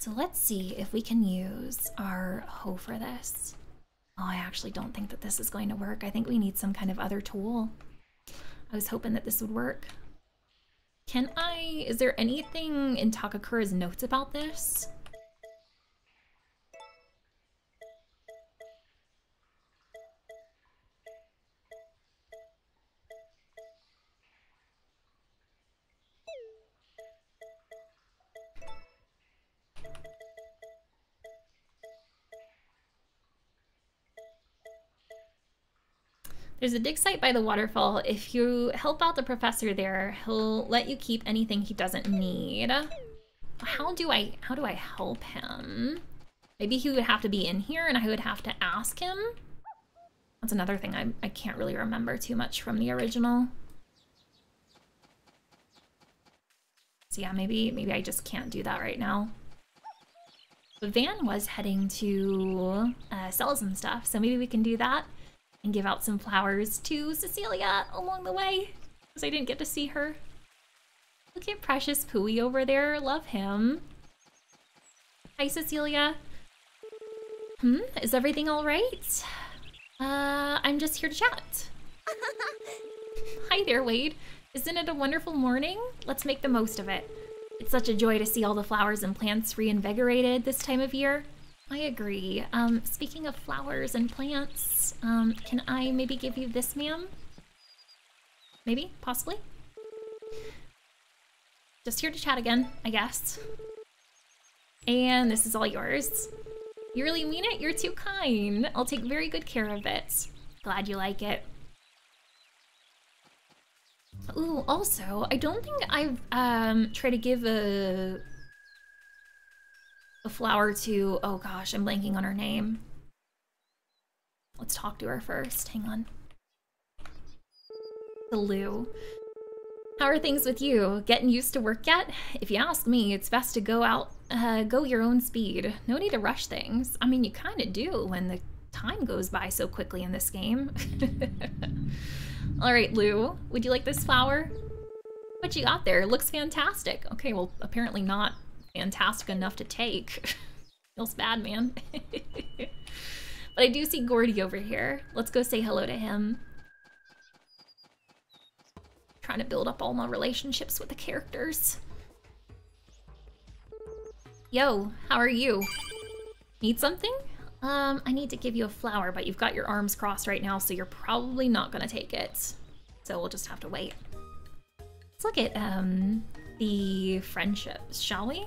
So let's see if we can use our hoe for this. Oh, I actually don't think that this is going to work. I think we need some kind of other tool. I was hoping that this would work. Can I, is there anything in Takakura's notes about this? There's a dig site by the waterfall. If you help out the professor there, he'll let you keep anything he doesn't need. How do I, how do I help him? Maybe he would have to be in here and I would have to ask him? That's another thing I, I can't really remember too much from the original. So yeah, maybe, maybe I just can't do that right now. But Van was heading to uh, sell some stuff, so maybe we can do that and give out some flowers to Cecilia along the way, because I didn't get to see her. Look at Precious Pooey over there. Love him. Hi, Cecilia. Hmm, is everything all right? Uh, I'm just here to chat. Hi there, Wade. Isn't it a wonderful morning? Let's make the most of it. It's such a joy to see all the flowers and plants reinvigorated this time of year. I agree. Um, speaking of flowers and plants, um, can I maybe give you this, ma'am? Maybe? Possibly? Just here to chat again, I guess. And this is all yours. You really mean it? You're too kind. I'll take very good care of it. Glad you like it. Ooh, also, I don't think I've um, tried to give a a flower to, oh gosh, I'm blanking on her name. Let's talk to her first. Hang on. The Lou. How are things with you? Getting used to work yet? If you ask me, it's best to go out, uh, go your own speed. No need to rush things. I mean, you kind of do when the time goes by so quickly in this game. All right, Lou, would you like this flower? What you got there? It looks fantastic. Okay, well, apparently not fantastic enough to take. Feels bad, man. but I do see Gordy over here. Let's go say hello to him. Trying to build up all my relationships with the characters. Yo, how are you? Need something? Um, I need to give you a flower, but you've got your arms crossed right now, so you're probably not gonna take it. So we'll just have to wait. Let's look at, um, the friendships, shall we?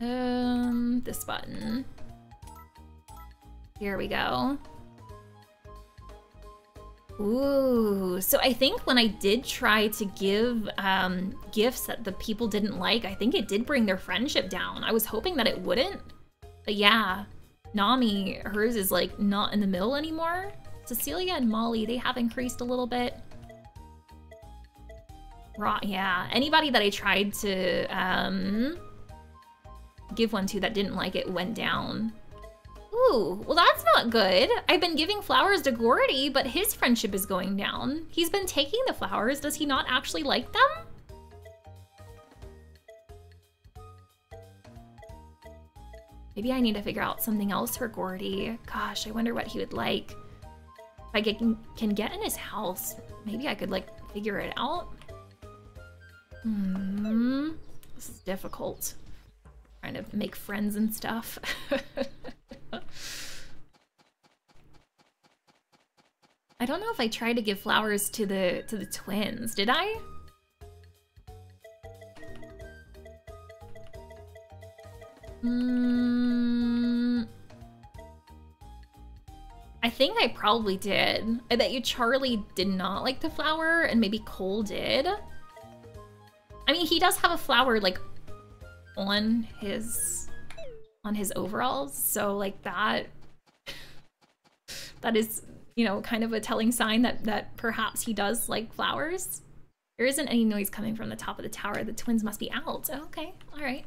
Um, this button. Here we go. Ooh, so I think when I did try to give um, gifts that the people didn't like, I think it did bring their friendship down. I was hoping that it wouldn't. But yeah, Nami, hers is like not in the middle anymore. Cecilia and Molly, they have increased a little bit. Raw, yeah. Anybody that I tried to um, give one to that didn't like it went down. Ooh, well that's not good. I've been giving flowers to Gordy, but his friendship is going down. He's been taking the flowers. Does he not actually like them? Maybe I need to figure out something else for Gordy. Gosh, I wonder what he would like. If I get, can get in his house, maybe I could like figure it out. Hmm, this is difficult. Trying to make friends and stuff. I don't know if I tried to give flowers to the to the twins. Did I? Hmm. I think I probably did. I bet you Charlie did not like the flower and maybe Cole did. I mean, he does have a flower like on his on his overalls, so like that that is, you know, kind of a telling sign that that perhaps he does like flowers. There isn't any noise coming from the top of the tower. The twins must be out. Oh, okay, all right.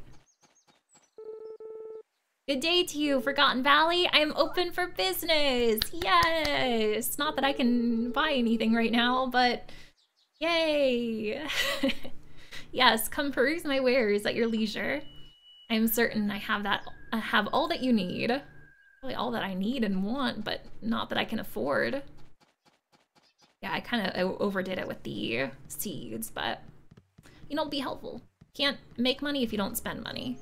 Good day to you, Forgotten Valley. I am open for business. Yes. Not that I can buy anything right now, but yay. yes, come peruse my wares at your leisure. I am certain I have that I have all that you need. Probably all that I need and want, but not that I can afford. Yeah, I kind of overdid it with the seeds, but you know, be helpful. Can't make money if you don't spend money.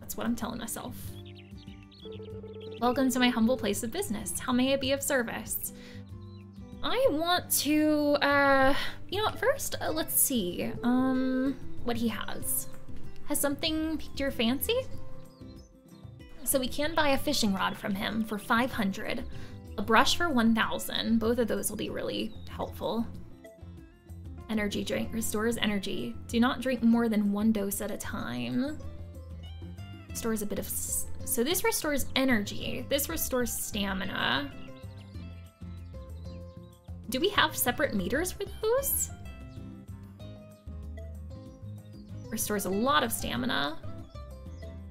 That's what I'm telling myself. Welcome to my humble place of business. How may I be of service? I want to, uh, you know, first, uh, let's see, um, what he has. Has something piqued your fancy? So we can buy a fishing rod from him for 500, a brush for 1,000. Both of those will be really helpful. Energy drink restores energy. Do not drink more than one dose at a time. Restores a bit of... So this restores energy. This restores stamina. Do we have separate meters for those? Restores a lot of stamina.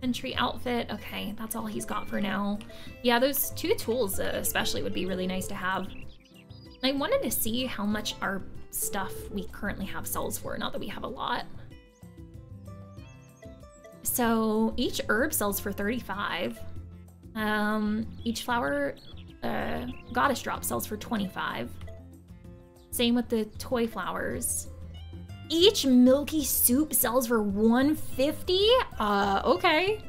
Entry outfit. Okay, that's all he's got for now. Yeah, those two tools uh, especially would be really nice to have. I wanted to see how much our stuff we currently have sells for, not that we have a lot. So each herb sells for 35. Um, each flower, uh, goddess drop sells for 25. Same with the toy flowers. Each milky soup sells for 150? Uh, okay.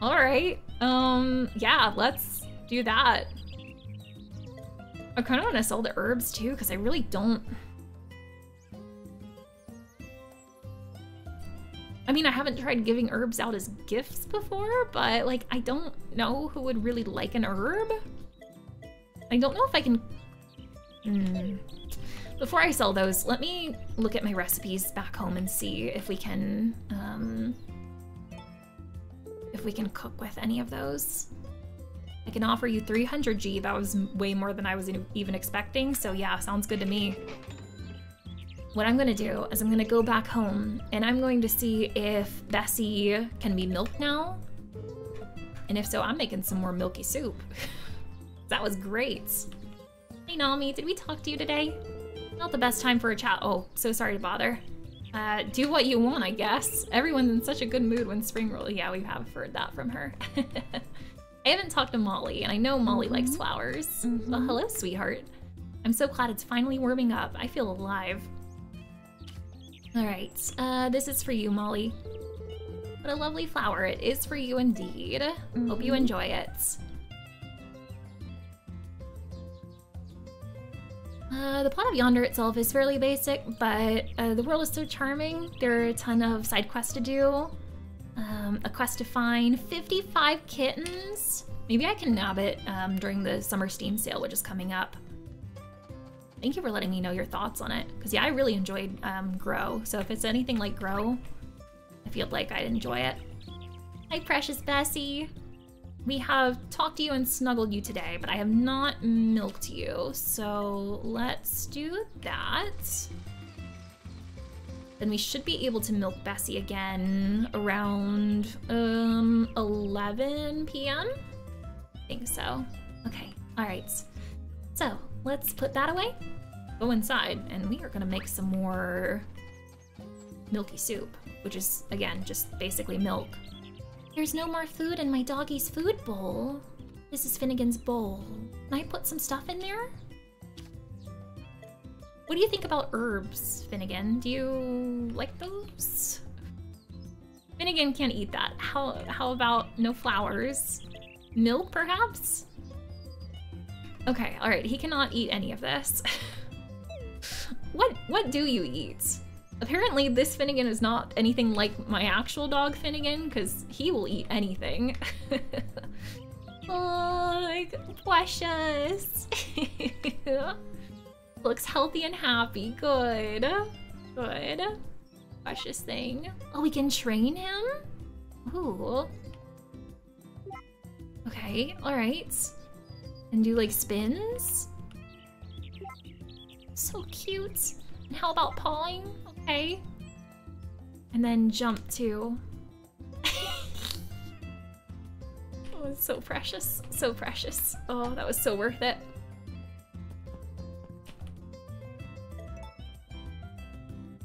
All right. Um, yeah, let's do that. I kind of want to sell the herbs too, because I really don't I mean, I haven't tried giving herbs out as gifts before, but like, I don't know who would really like an herb. I don't know if I can... Hmm. before I sell those, let me look at my recipes back home and see if we can, um, if we can cook with any of those. I can offer you 300G. That was way more than I was even expecting. So yeah, sounds good to me. What I'm gonna do is I'm gonna go back home and I'm going to see if Bessie can be milked now. And if so, I'm making some more milky soup. that was great. Hey Nami, did we talk to you today? Not the best time for a chat. Oh, so sorry to bother. Uh, do what you want, I guess. Everyone's in such a good mood when spring rolls. Yeah, we have heard that from her. I haven't talked to Molly, and I know Molly mm -hmm. likes mm-hmm. flowers. Mm -hmm. Well, hello, sweetheart. I'm so glad it's finally warming up. I feel alive. All right, uh, this is for you, Molly. What a lovely flower. It is for you indeed. Mm -hmm. Hope you mm-hmm. enjoy it. Uh, the plot of Yonder itself is fairly basic, but uh, the world is so charming. There are a ton of side quests to do. Um, a quest to find 55 kittens. Maybe I can nab it um, during the summer Steam sale, which is coming up. Thank you for letting me know your thoughts on it. Because yeah, I really enjoyed um, Grow. So if it's anything like Grow, I feel like I'd enjoy it. Hi, precious Bessie. We have talked to you and snuggled you today, but I have not milked you. So let's do that. Then we should be able to milk Bessie again around um 11 p.m. I think so. Okay, all right. So let's put that away, go inside, and we are gonna make some more milky soup, which is, again, just basically milk. There's no more food in my doggy's food bowl. This is Finnegan's bowl. Can I put some stuff in there? What do you think about herbs, Finnegan? Do you like those? Finnegan can't eat that. How, how about no flowers? Milk, perhaps? Okay, alright, he cannot eat any of this. what, what do you eat? Apparently this Finnegan is not anything like my actual dog Finnegan, because he will eat anything. oh, like, precious. Looks healthy and happy. Good. Good. Precious thing. Oh, we can train him? Ooh. Okay, alright. And do like spins? So cute. And how about pawing? Okay. And then jump to. oh, it's so precious. So precious. Oh, that was so worth it.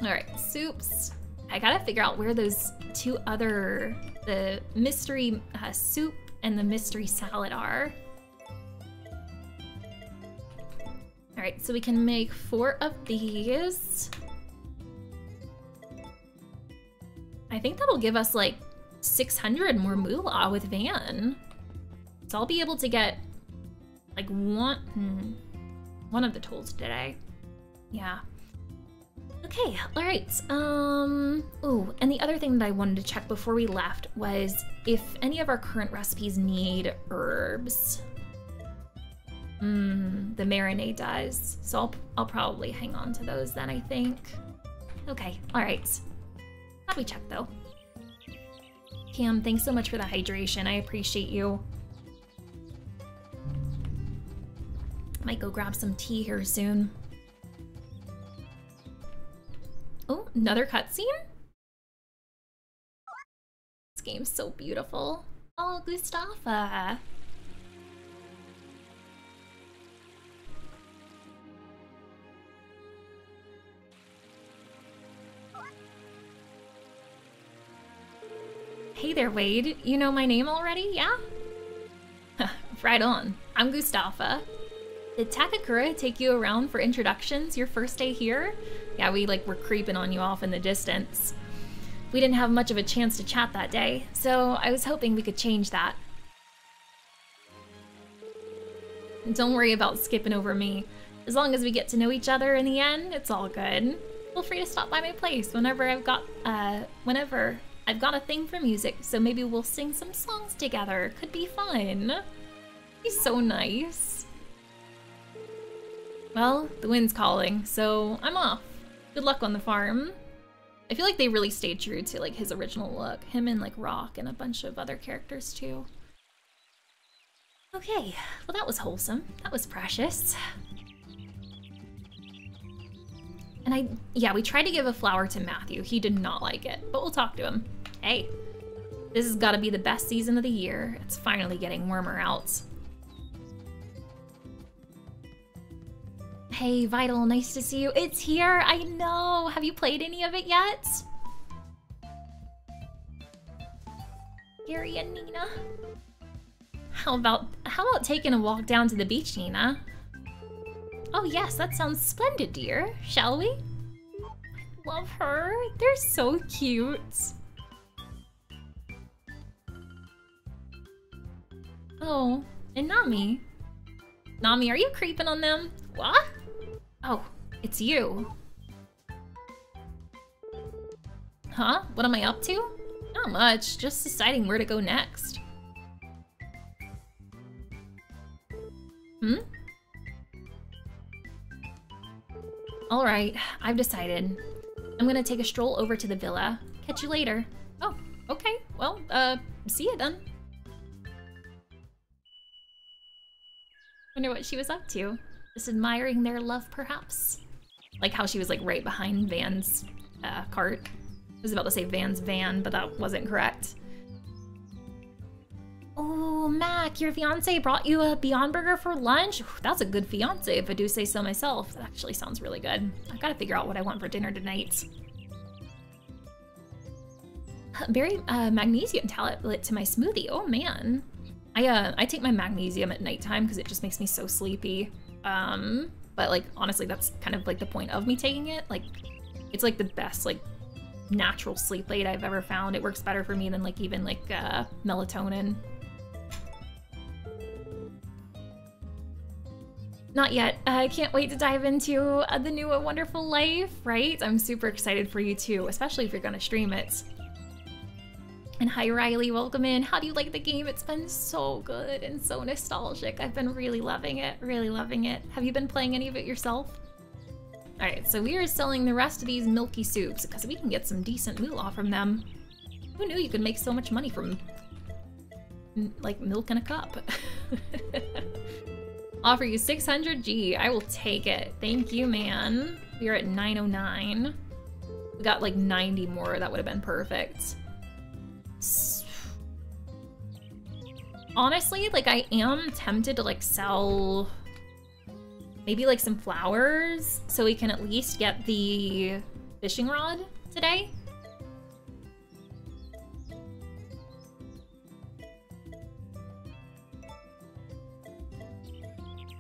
Alright, soups. I gotta figure out where those two other, the mystery uh, soup and the mystery salad are. Alright, so we can make four of these. I think that'll give us like 600 more moolah with Van. So I'll be able to get like one, hmm, one of the tools today. Yeah. Okay, all right. Um, oh, and the other thing that I wanted to check before we left was if any of our current recipes need herbs. Mmm, the marinade does. So I'll, I'll probably hang on to those then, I think. Okay, all right. Probably check though. Cam, thanks so much for the hydration. I appreciate you. Might go grab some tea here soon. Oh, another cutscene? This game's so beautiful. Oh, Gustafa. Hey there, Wade. You know my name already, yeah? right on. I'm Gustafa. Did Takakura take you around for introductions your first day here? Yeah, we like were creeping on you off in the distance. We didn't have much of a chance to chat that day, so I was hoping we could change that. Don't worry about skipping over me. As long as we get to know each other in the end, it's all good. Feel free to stop by my place whenever I've got, uh, whenever I've got a thing for music, so maybe we'll sing some songs together. Could be fun. He's so nice. Well, the wind's calling, so I'm off. Good luck on the farm. I feel like they really stayed true to like his original look. Him and like Rock and a bunch of other characters too. Okay, well that was wholesome. That was precious. And I, yeah, we tried to give a flower to Matthew. He did not like it, but we'll talk to him. Hey, this has got to be the best season of the year. It's finally getting warmer out. Hey, Vital, nice to see you. It's here, I know. Have you played any of it yet? Gary and Nina. How about, how about taking a walk down to the beach, Nina? Oh yes, that sounds splendid, dear. Shall we? Love her. They're so cute. Oh, and Nami. Nami, are you creeping on them? What? Oh, it's you. Huh? What am I up to? Not much, just deciding where to go next. Hmm? Alright, I've decided. I'm gonna take a stroll over to the villa. Catch you later. Oh, okay. Well, uh, see you then. Wonder what she was up to. Just admiring their love, perhaps? Like how she was like right behind Van's uh, cart. I was about to say Van's van, but that wasn't correct. Oh, Mac, your fiance brought you a Beyond Burger for lunch? That's a good fiance, if I do say so myself. That actually sounds really good. I've got to figure out what I want for dinner tonight. Berry uh, magnesium tablet to my smoothie. Oh, man. I, uh, I take my magnesium at nighttime because it just makes me so sleepy. Um, but like honestly, that's kind of like the point of me taking it. Like, it's like the best like natural sleep aid I've ever found. It works better for me than like even like uh, melatonin. Not yet. I can't wait to dive into uh, the new A Wonderful Life, right? I'm super excited for you too, especially if you're gonna stream it. And hi Riley, welcome in. How do you like the game? It's been so good and so nostalgic. I've been really loving it, really loving it. Have you been playing any of it yourself? All right, so we are selling the rest of these milky soups because we can get some decent moolah from them. Who knew you could make so much money from like milk in a cup? Offer you 600 G. I will take it. Thank you, man. We are at 909. We got like 90 more. That would have been perfect. Honestly, like I am tempted to like sell maybe like some flowers so we can at least get the fishing rod today.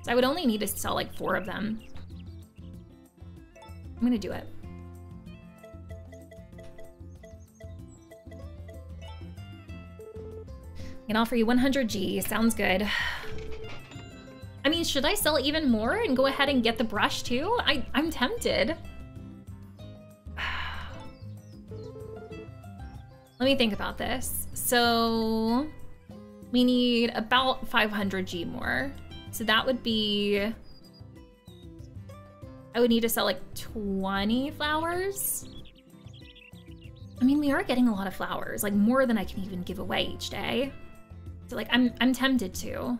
I would only need to sell like four of them. I'm gonna do it. I can offer you 100G. Sounds good. I mean, should I sell even more and go ahead and get the brush too? I, I'm tempted. Let me think about this. So we need about 500G more. So that would be, I would need to sell like 20 flowers. I mean, we are getting a lot of flowers, like more than I can even give away each day. So like I'm I'm tempted to.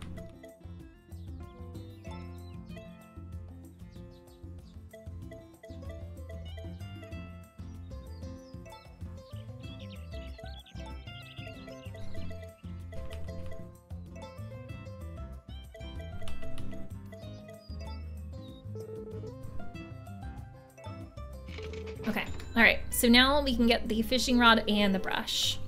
All right. So now we can get the fishing rod and the brush.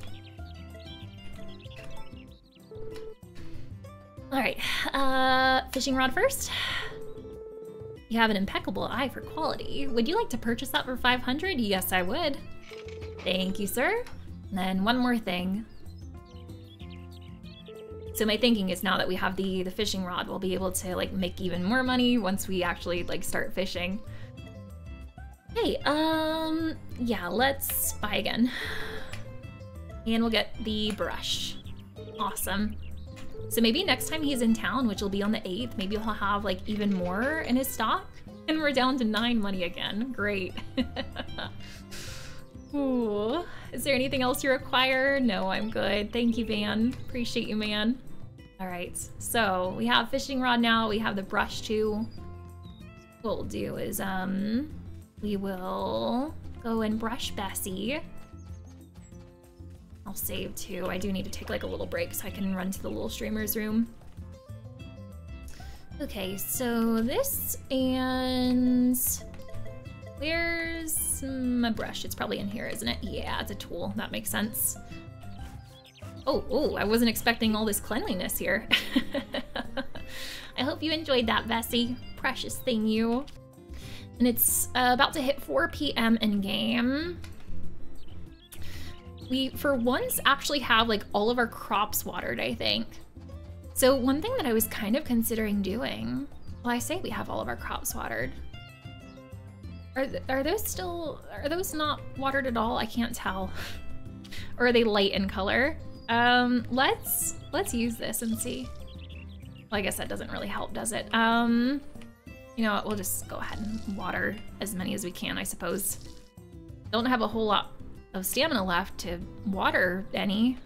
All right, uh, fishing rod first. You have an impeccable eye for quality. Would you like to purchase that for 500? Yes, I would. Thank you, sir. And then one more thing. So my thinking is now that we have the, the fishing rod, we'll be able to like make even more money once we actually like start fishing. Hey, um, yeah, let's buy again. And we'll get the brush. Awesome. So maybe next time he's in town, which will be on the 8th, maybe he'll have like even more in his stock. And we're down to nine money again. Great. Ooh. Is there anything else you require? No, I'm good. Thank you, Van. Appreciate you, man. All right, so we have fishing rod now. We have the brush too. What we'll do is, um, we will go and brush Bessie. I'll save too. I do need to take like a little break so I can run to the little streamer's room. Okay, so this and where's my brush? It's probably in here, isn't it? Yeah, it's a tool. That makes sense. Oh, oh, I wasn't expecting all this cleanliness here. I hope you enjoyed that, Bessie. Precious thing, you. And it's uh, about to hit 4 p.m. in game. We, for once, actually have like all of our crops watered, I think. So one thing that I was kind of considering doing, well, I say we have all of our crops watered. Are, th are those still, are those not watered at all? I can't tell. or are they light in color? Um, let's, let's use this and see. Well, I guess that doesn't really help, does it? Um, you know what, we'll just go ahead and water as many as we can, I suppose. Don't have a whole lot of stamina left to water any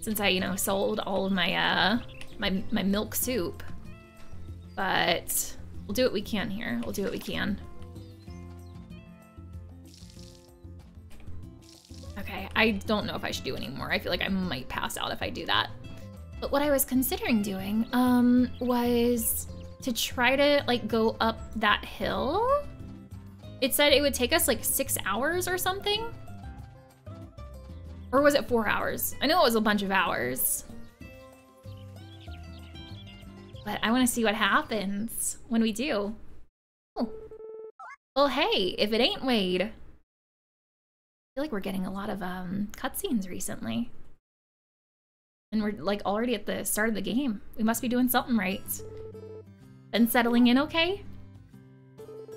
since I, you know, sold all of my, uh, my, my milk soup. But we'll do what we can here. We'll do what we can. Okay, I don't know if I should do any more. I feel like I might pass out if I do that. But what I was considering doing, um, was to try to, like, go up that hill. It said it would take us, like, six hours or something. Or was it four hours? I know it was a bunch of hours. But I want to see what happens when we do. Oh. Well, hey, if it ain't Wade. I feel like we're getting a lot of um, cutscenes recently. And we're like already at the start of the game. We must be doing something right. Been settling in okay?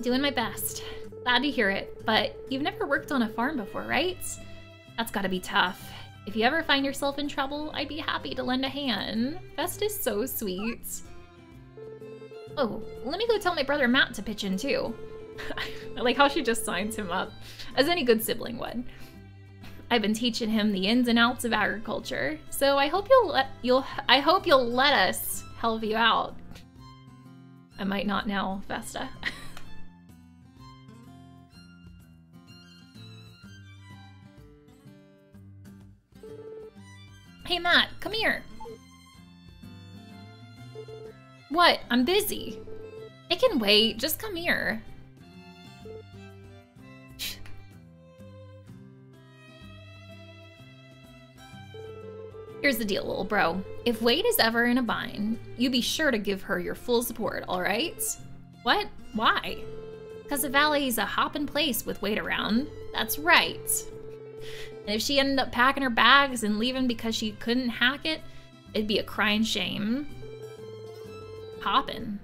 Doing my best. Glad to hear it. But you've never worked on a farm before, right? That's gotta be tough. If you ever find yourself in trouble, I'd be happy to lend a hand. Vesta's so sweet. Oh, let me go tell my brother Matt to pitch in too. I like how she just signs him up, as any good sibling would. I've been teaching him the ins and outs of agriculture, so I hope you'll let you'll I hope you'll let us help you out. I might not now, Vesta. Hey, Matt, come here. What? I'm busy. It can wait. Just come here. Here's the deal, little bro. If Wade is ever in a bind, you be sure to give her your full support, alright? What? Why? Because the valley's a hoppin' place with Wade around. That's right. And if she ended up packing her bags and leaving because she couldn't hack it, it'd be a crying shame. Hopping.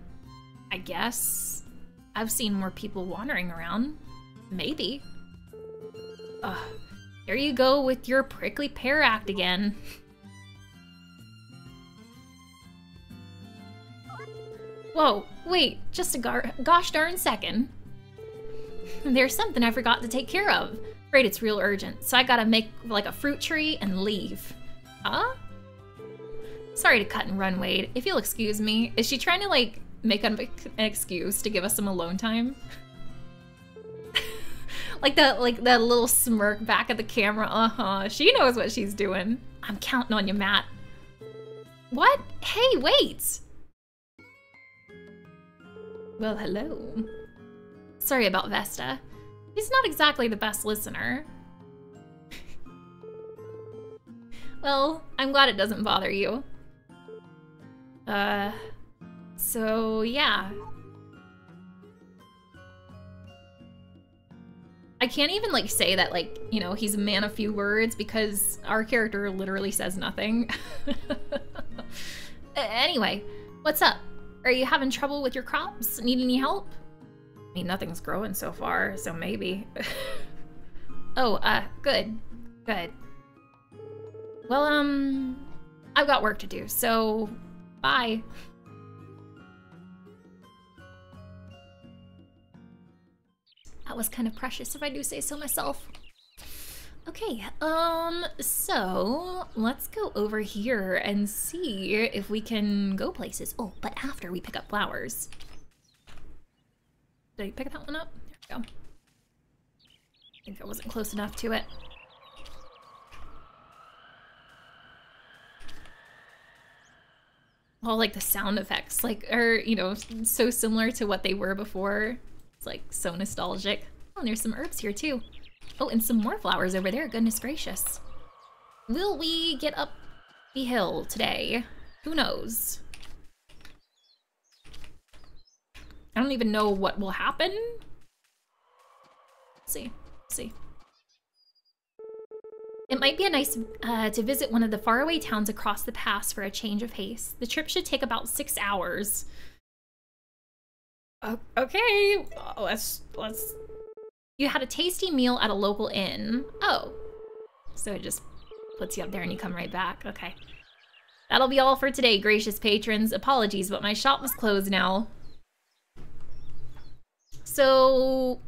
I guess. I've seen more people wandering around. Maybe. Ugh. Here you go with your prickly pear act again. Whoa, wait, just a gosh darn second. There's something I forgot to take care of. Great, it's real urgent. So I gotta make like a fruit tree and leave. Huh? Sorry to cut and run, Wade. If you'll excuse me, is she trying to like make an excuse to give us some alone time? like that, like that little smirk back at the camera. Uh huh. She knows what she's doing. I'm counting on you, Matt. What? Hey, wait. Well, hello. Sorry about Vesta. He's not exactly the best listener. well, I'm glad it doesn't bother you. Uh, so yeah. I can't even like say that like, you know, he's a man of few words because our character literally says nothing. anyway, what's up? Are you having trouble with your crops? Need any help? I mean, nothing's growing so far, so maybe. oh, uh, good. Good. Well, um, I've got work to do, so bye. That was kind of precious if I do say so myself. Okay, um, so let's go over here and see if we can go places. Oh, but after we pick up flowers. Did I pick that one up? There we go. I think I wasn't close enough to it. All like the sound effects, like, are, you know, so similar to what they were before. It's like so nostalgic. Oh, and there's some herbs here too. Oh, and some more flowers over there. Goodness gracious. Will we get up the hill today? Who knows? I don't even know what will happen. Let's see, Let's see. It might be a nice uh, to visit one of the faraway towns across the pass for a change of pace. The trip should take about six hours. Okay, let's let's you had a tasty meal at a local inn. Oh. So it just puts you up there and you come right back. Okay. That'll be all for today, gracious patrons. Apologies, but my shop was closed now. So...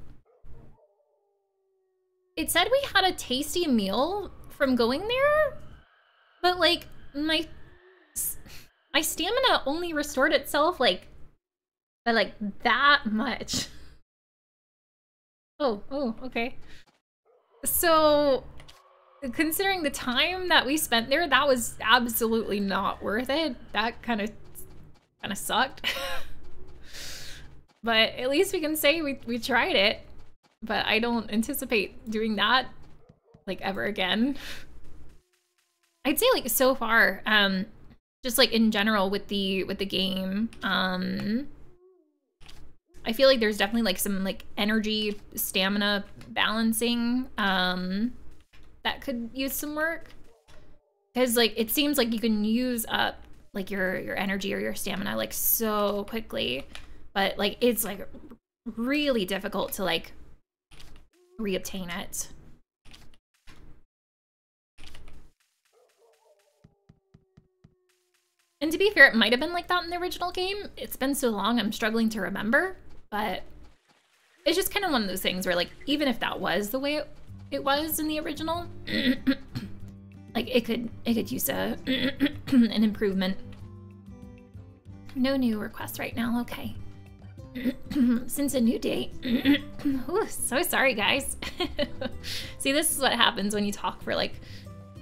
It said we had a tasty meal from going there, but like my my stamina only restored itself like by like that much. Oh, oh, okay. So, considering the time that we spent there, that was absolutely not worth it. That kind of kind of sucked. but at least we can say we, we tried it. But I don't anticipate doing that, like, ever again. I'd say, like, so far, um, just, like, in general with the, with the game, um, I feel like there's definitely like some like energy stamina balancing um that could use some work because like it seems like you can use up like your your energy or your stamina like so quickly but like it's like really difficult to like reobtain it And to be fair, it might have been like that in the original game. It's been so long, I'm struggling to remember. But it's just kind of one of those things where, like, even if that was the way it, it was in the original, like it could it could use a an improvement. No new requests right now. Okay. Since a new date. Ooh, so sorry, guys. See, this is what happens when you talk for like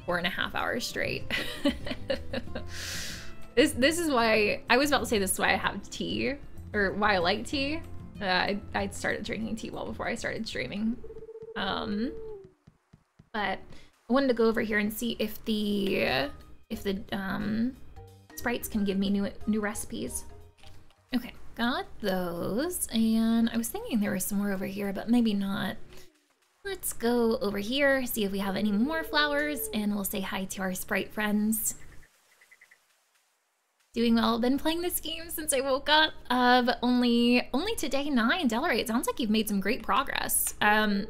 four and a half hours straight. this this is why I was about to say this is why I have tea or why I like tea uh, I, I started drinking tea well before I started streaming. Um, but I wanted to go over here and see if the if the um, sprites can give me new new recipes. Okay, got those, and I was thinking there was some more over here, but maybe not. Let's go over here, see if we have any more flowers, and we'll say hi to our sprite friends. Doing well. Been playing this game since I woke up. Uh, but only only to day nine. Delray, it sounds like you've made some great progress. Um,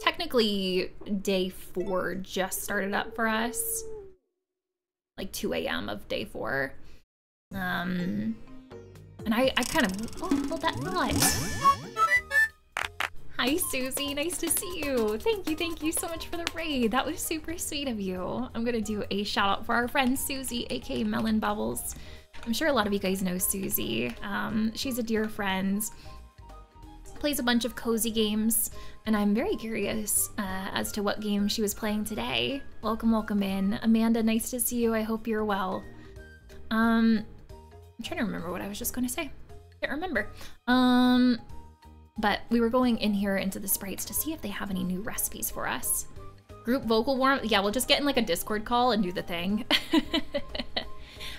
technically, day four just started up for us. Like 2 a.m. of day four. Um, and I, I kind of, oh, hold that thought. Hi, Susie. Nice to see you. Thank you. Thank you so much for the raid. That was super sweet of you. I'm going to do a shout out for our friend Susie, aka Melon Bubbles. I'm sure a lot of you guys know Susie. Um, she's a dear friend, plays a bunch of cozy games, and I'm very curious uh, as to what game she was playing today. Welcome, welcome in. Amanda, nice to see you. I hope you're well. Um, I'm trying to remember what I was just going to say. Can't remember. Um, but we were going in here into the sprites to see if they have any new recipes for us. Group vocal warm. Yeah, we'll just get in like a Discord call and do the thing.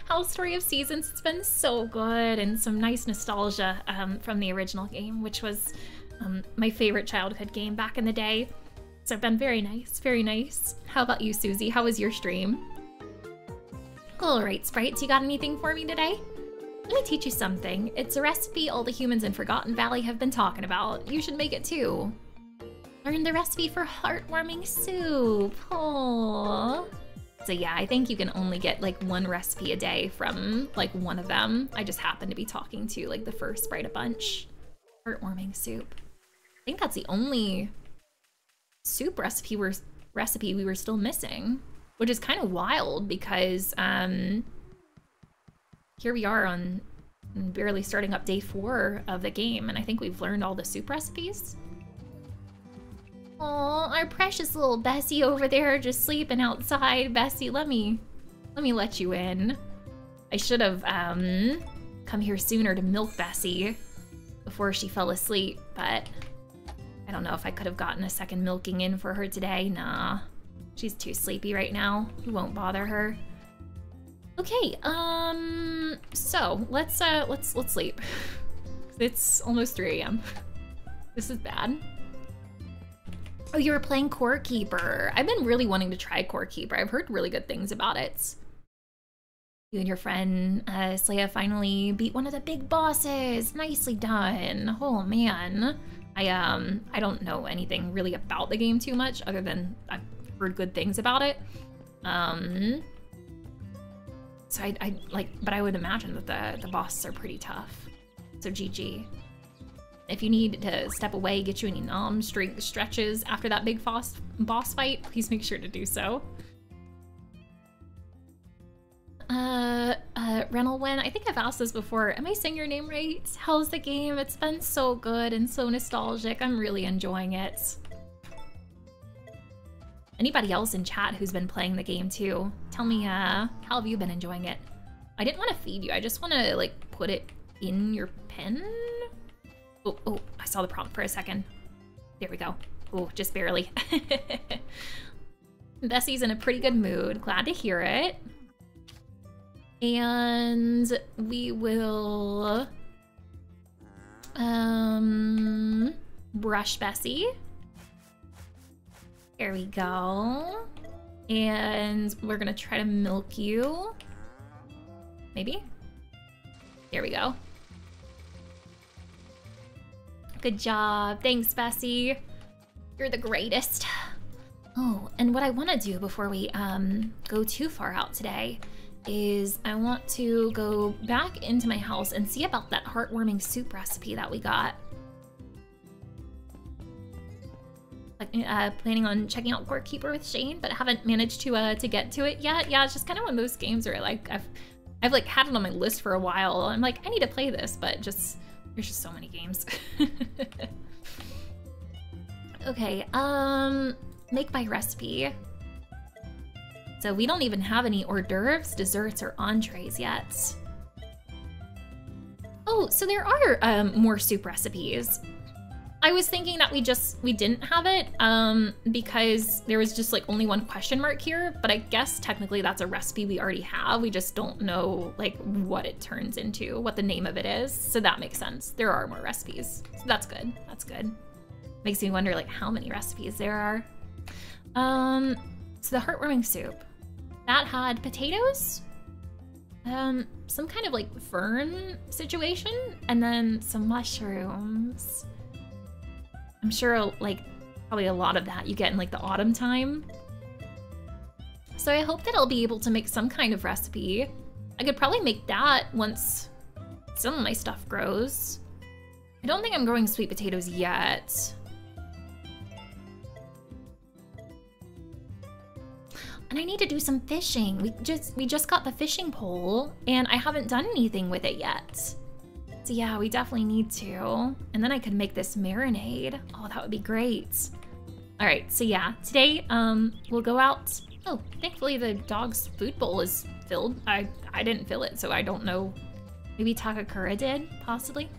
How Story of Seasons. It's been so good and some nice nostalgia um, from the original game, which was um, my favorite childhood game back in the day. So it's been very nice, very nice. How about you, Susie? How was your stream? All right, Sprites, you got anything for me today? Let me teach you something. It's a recipe all the humans in Forgotten Valley have been talking about. You should make it too. Learn the recipe for heartwarming soup. Aww. So yeah, I think you can only get like one recipe a day from like one of them. I just happened to be talking to like the first Sprite a bunch. Heartwarming soup. I think that's the only soup recipe we're recipe we were still missing, which is kind of wild because um here we are on barely starting up day four of the game, and I think we've learned all the soup recipes. Oh, our precious little Bessie over there just sleeping outside. Bessie, let me, let me let you in. I should have um, come here sooner to milk Bessie before she fell asleep, but I don't know if I could have gotten a second milking in for her today. Nah, she's too sleepy right now. We won't bother her. Okay, um, so let's, uh, let's, let's sleep. It's almost 3 a.m. This is bad. Oh, you were playing Core Keeper. I've been really wanting to try Core Keeper. I've heard really good things about it. You and your friend uh, Slaya finally beat one of the big bosses. Nicely done. Oh man. I um I don't know anything really about the game too much other than I've heard good things about it. Um so I, I like but I would imagine that the the bosses are pretty tough. So GG. If you need to step away, get you any nom strength stretches after that big boss, boss fight, please make sure to do so. Uh, uh, Renelwin, I think I've asked this before. Am I saying your name right? How's the game? It's been so good and so nostalgic. I'm really enjoying it. Anybody else in chat who's been playing the game too, tell me, uh, how have you been enjoying it? I didn't want to feed you. I just want to, like, put it in your pen? Oh, oh, I saw the prompt for a second. There we go. Oh, just barely. Bessie's in a pretty good mood. Glad to hear it. And we will um brush Bessie. There we go. And we're gonna try to milk you. Maybe? There we go. Good job. Thanks, Bessie. You're the greatest. Oh, and what I want to do before we um, go too far out today is I want to go back into my house and see about that heartwarming soup recipe that we got. Uh, planning on checking out Core Keeper with Shane, but haven't managed to uh, to get to it yet. Yeah, it's just kind of one of those games where like I've I've like had it on my list for a while. I'm like I need to play this, but just there's just so many games. okay, um, make my recipe. So we don't even have any hors d'oeuvres, desserts, or entrees yet. Oh, so there are um, more soup recipes. I was thinking that we just, we didn't have it um, because there was just like only one question mark here, but I guess technically that's a recipe we already have. We just don't know like what it turns into, what the name of it is. So that makes sense. There are more recipes. So that's good. That's good. Makes me wonder like how many recipes there are. Um, so the heartwarming soup, that had potatoes, um, some kind of like fern situation, and then some mushrooms. I'm sure like probably a lot of that you get in like the autumn time. So I hope that I'll be able to make some kind of recipe. I could probably make that once some of my stuff grows. I don't think I'm growing sweet potatoes yet. And I need to do some fishing. We just we just got the fishing pole and I haven't done anything with it yet. So yeah, we definitely need to. And then I could make this marinade. Oh, that would be great. All right, so yeah, today um, we'll go out. Oh, thankfully the dog's food bowl is filled. I, I didn't fill it, so I don't know. Maybe Takakura did, possibly.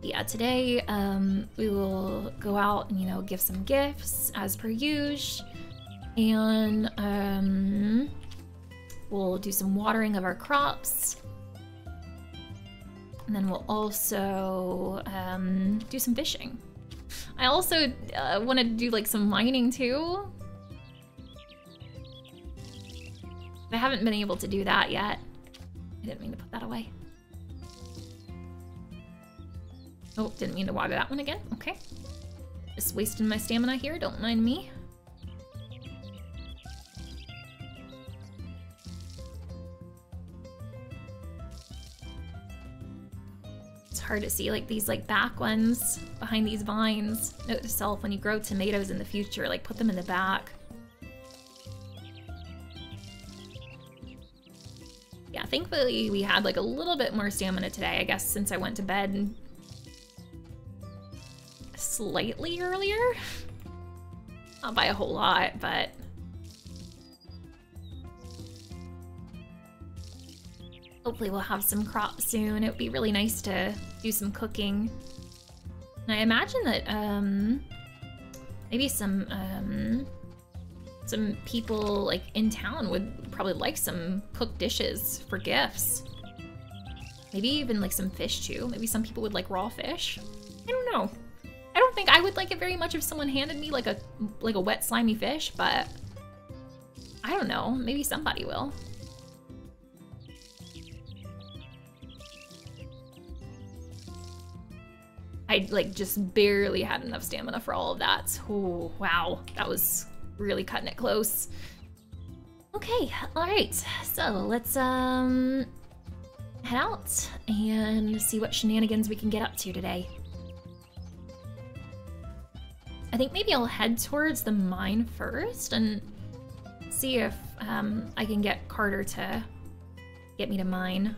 But yeah, today um, we will go out and, you know, give some gifts as per usual. And um, we'll do some watering of our crops. And then we'll also um, do some fishing. I also uh, want to do like some mining too. I haven't been able to do that yet. I didn't mean to put that away. Oh, didn't mean to water that one again. Okay. Just wasting my stamina here, don't mind me. Hard to see like these like back ones behind these vines. Note to self, when you grow tomatoes in the future, like put them in the back. Yeah, thankfully we had like a little bit more stamina today, I guess, since I went to bed slightly earlier. Not by a whole lot, but Hopefully we'll have some crops soon. It would be really nice to do some cooking. And I imagine that um, maybe some um, some people like in town would probably like some cooked dishes for gifts. Maybe even like some fish too. Maybe some people would like raw fish. I don't know. I don't think I would like it very much if someone handed me like a like a wet slimy fish, but I don't know. Maybe somebody will. I like just barely had enough stamina for all of that. Wow. That was really cutting it close. Okay, all right. So let's um head out and see what shenanigans we can get up to today. I think maybe I'll head towards the mine first and see if um, I can get Carter to get me to mine.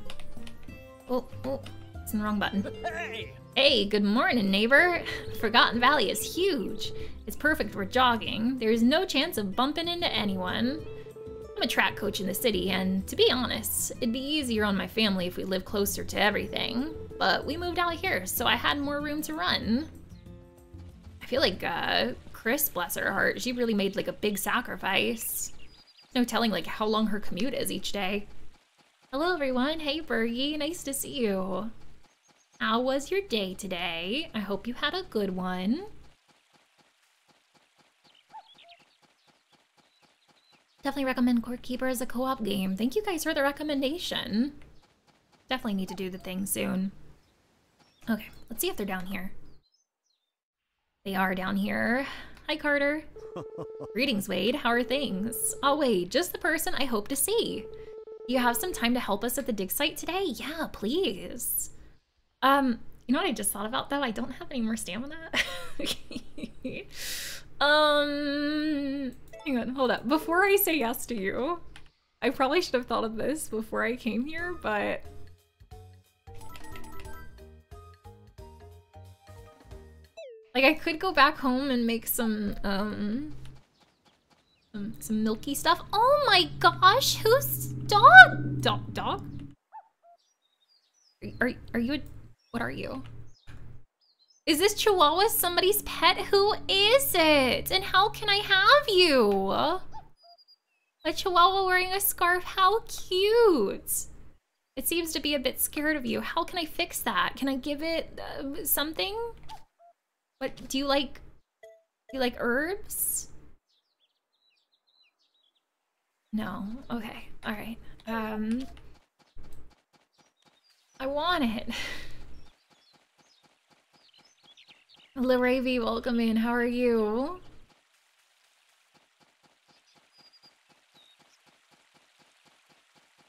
Oh, oh, it's in the wrong button. Hey! Hey, good morning, neighbor. Forgotten Valley is huge. It's perfect for jogging. There is no chance of bumping into anyone. I'm a track coach in the city, and to be honest, it'd be easier on my family if we lived closer to everything. But we moved out here, so I had more room to run. I feel like uh, Chris, bless her heart, she really made like a big sacrifice. No telling like how long her commute is each day. Hello everyone, hey Bergie, nice to see you. How was your day today? I hope you had a good one. Definitely recommend Core Keeper as a co-op game. Thank you guys for the recommendation. Definitely need to do the thing soon. Okay, let's see if they're down here. They are down here. Hi, Carter. Greetings, Wade. How are things? Oh, Wade, just the person I hope to see. You have some time to help us at the dig site today? Yeah, please. Um, you know what I just thought about though? I don't have any more stamina. um, hang on, hold up. Before I say yes to you, I probably should have thought of this before I came here, but Like I could go back home and make some um some, some milky stuff. Oh my gosh, who's dog? Dog dog? Are, are, are you a what are you? Is this Chihuahua somebody's pet? Who is it? And how can I have you? A Chihuahua wearing a scarf? How cute. It seems to be a bit scared of you. How can I fix that? Can I give it uh, something? What, do you like, do you like herbs? No, okay, all right. Um, I want it. Laravi, welcome in. How are you?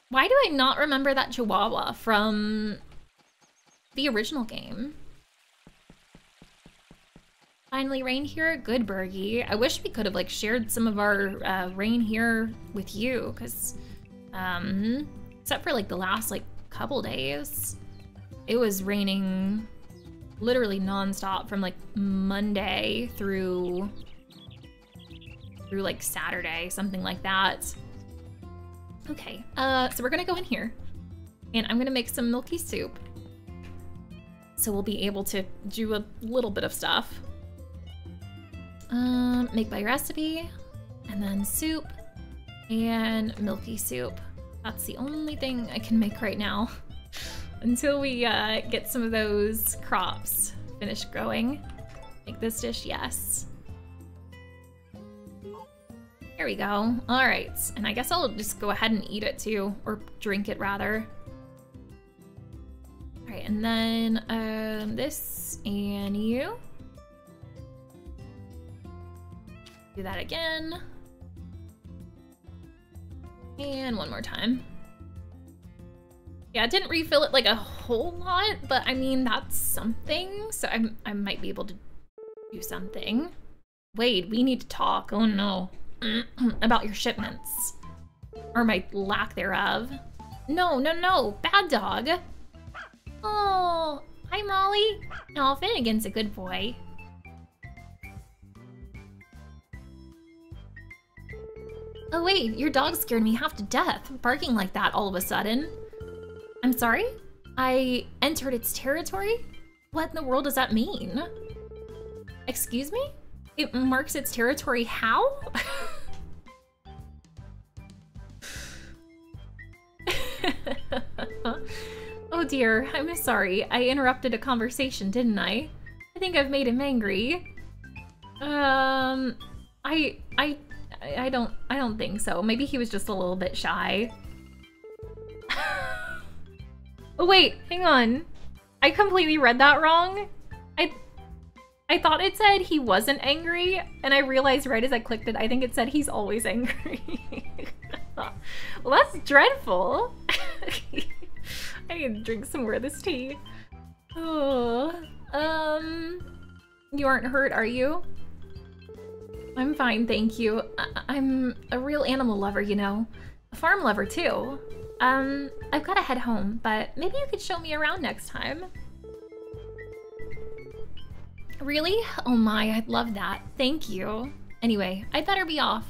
Why do I not remember that Chihuahua from the original game? Finally rain here? Good, Bergie. I wish we could have like shared some of our uh, rain here with you, because um, except for like the last like couple days, it was raining literally nonstop from like Monday through through like Saturday, something like that. Okay, uh, so we're gonna go in here and I'm gonna make some milky soup. So we'll be able to do a little bit of stuff. Um, make by recipe, and then soup, and milky soup. That's the only thing I can make right now. until we uh, get some of those crops finished growing. Make this dish, yes. Here we go. All right, and I guess I'll just go ahead and eat it too, or drink it rather. All right, and then um, this and you. Do that again. And one more time. Yeah, it didn't refill it like a whole lot, but I mean, that's something. So I, I might be able to do something. Wade, we need to talk. Oh no. About your shipments. Or my lack thereof. No, no, no. Bad dog. Oh, hi, Molly. Oh, Finnegan's a good boy. Oh wait, your dog scared me half to death, barking like that all of a sudden. I'm sorry? I entered its territory? What in the world does that mean? Excuse me? It marks its territory how? oh dear, I'm sorry. I interrupted a conversation, didn't I? I think I've made him angry. Um, I, I, I don't, I don't think so. Maybe he was just a little bit shy. oh wait, hang on. I completely read that wrong. I, I thought it said he wasn't angry, and I realized right as I clicked it, I think it said he's always angry. well, that's dreadful. I need to drink some more of this tea. Oh, um, you aren't hurt, are you? I'm fine, thank you. I am a real animal lover, you know. A farm lover, too. Um, I've gotta head home, but maybe you could show me around next time. Really? Oh my, I'd love that. Thank you. Anyway, I'd better be off.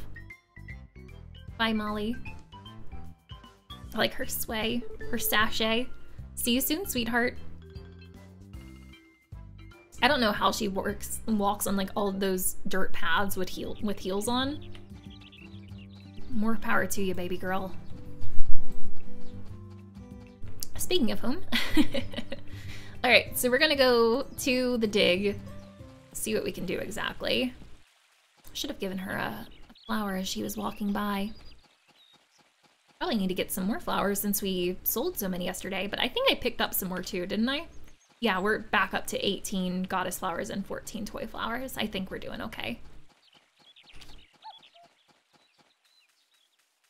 Bye, Molly. I like her sway, her sachet. See you soon, sweetheart. I don't know how she works and walks on like all those dirt paths with heel with heels on. More power to you, baby girl. Speaking of whom. Alright, so we're gonna go to the dig, see what we can do exactly. Should have given her a, a flower as she was walking by. Probably need to get some more flowers since we sold so many yesterday, but I think I picked up some more too, didn't I? Yeah, we're back up to 18 goddess flowers and 14 toy flowers. I think we're doing okay.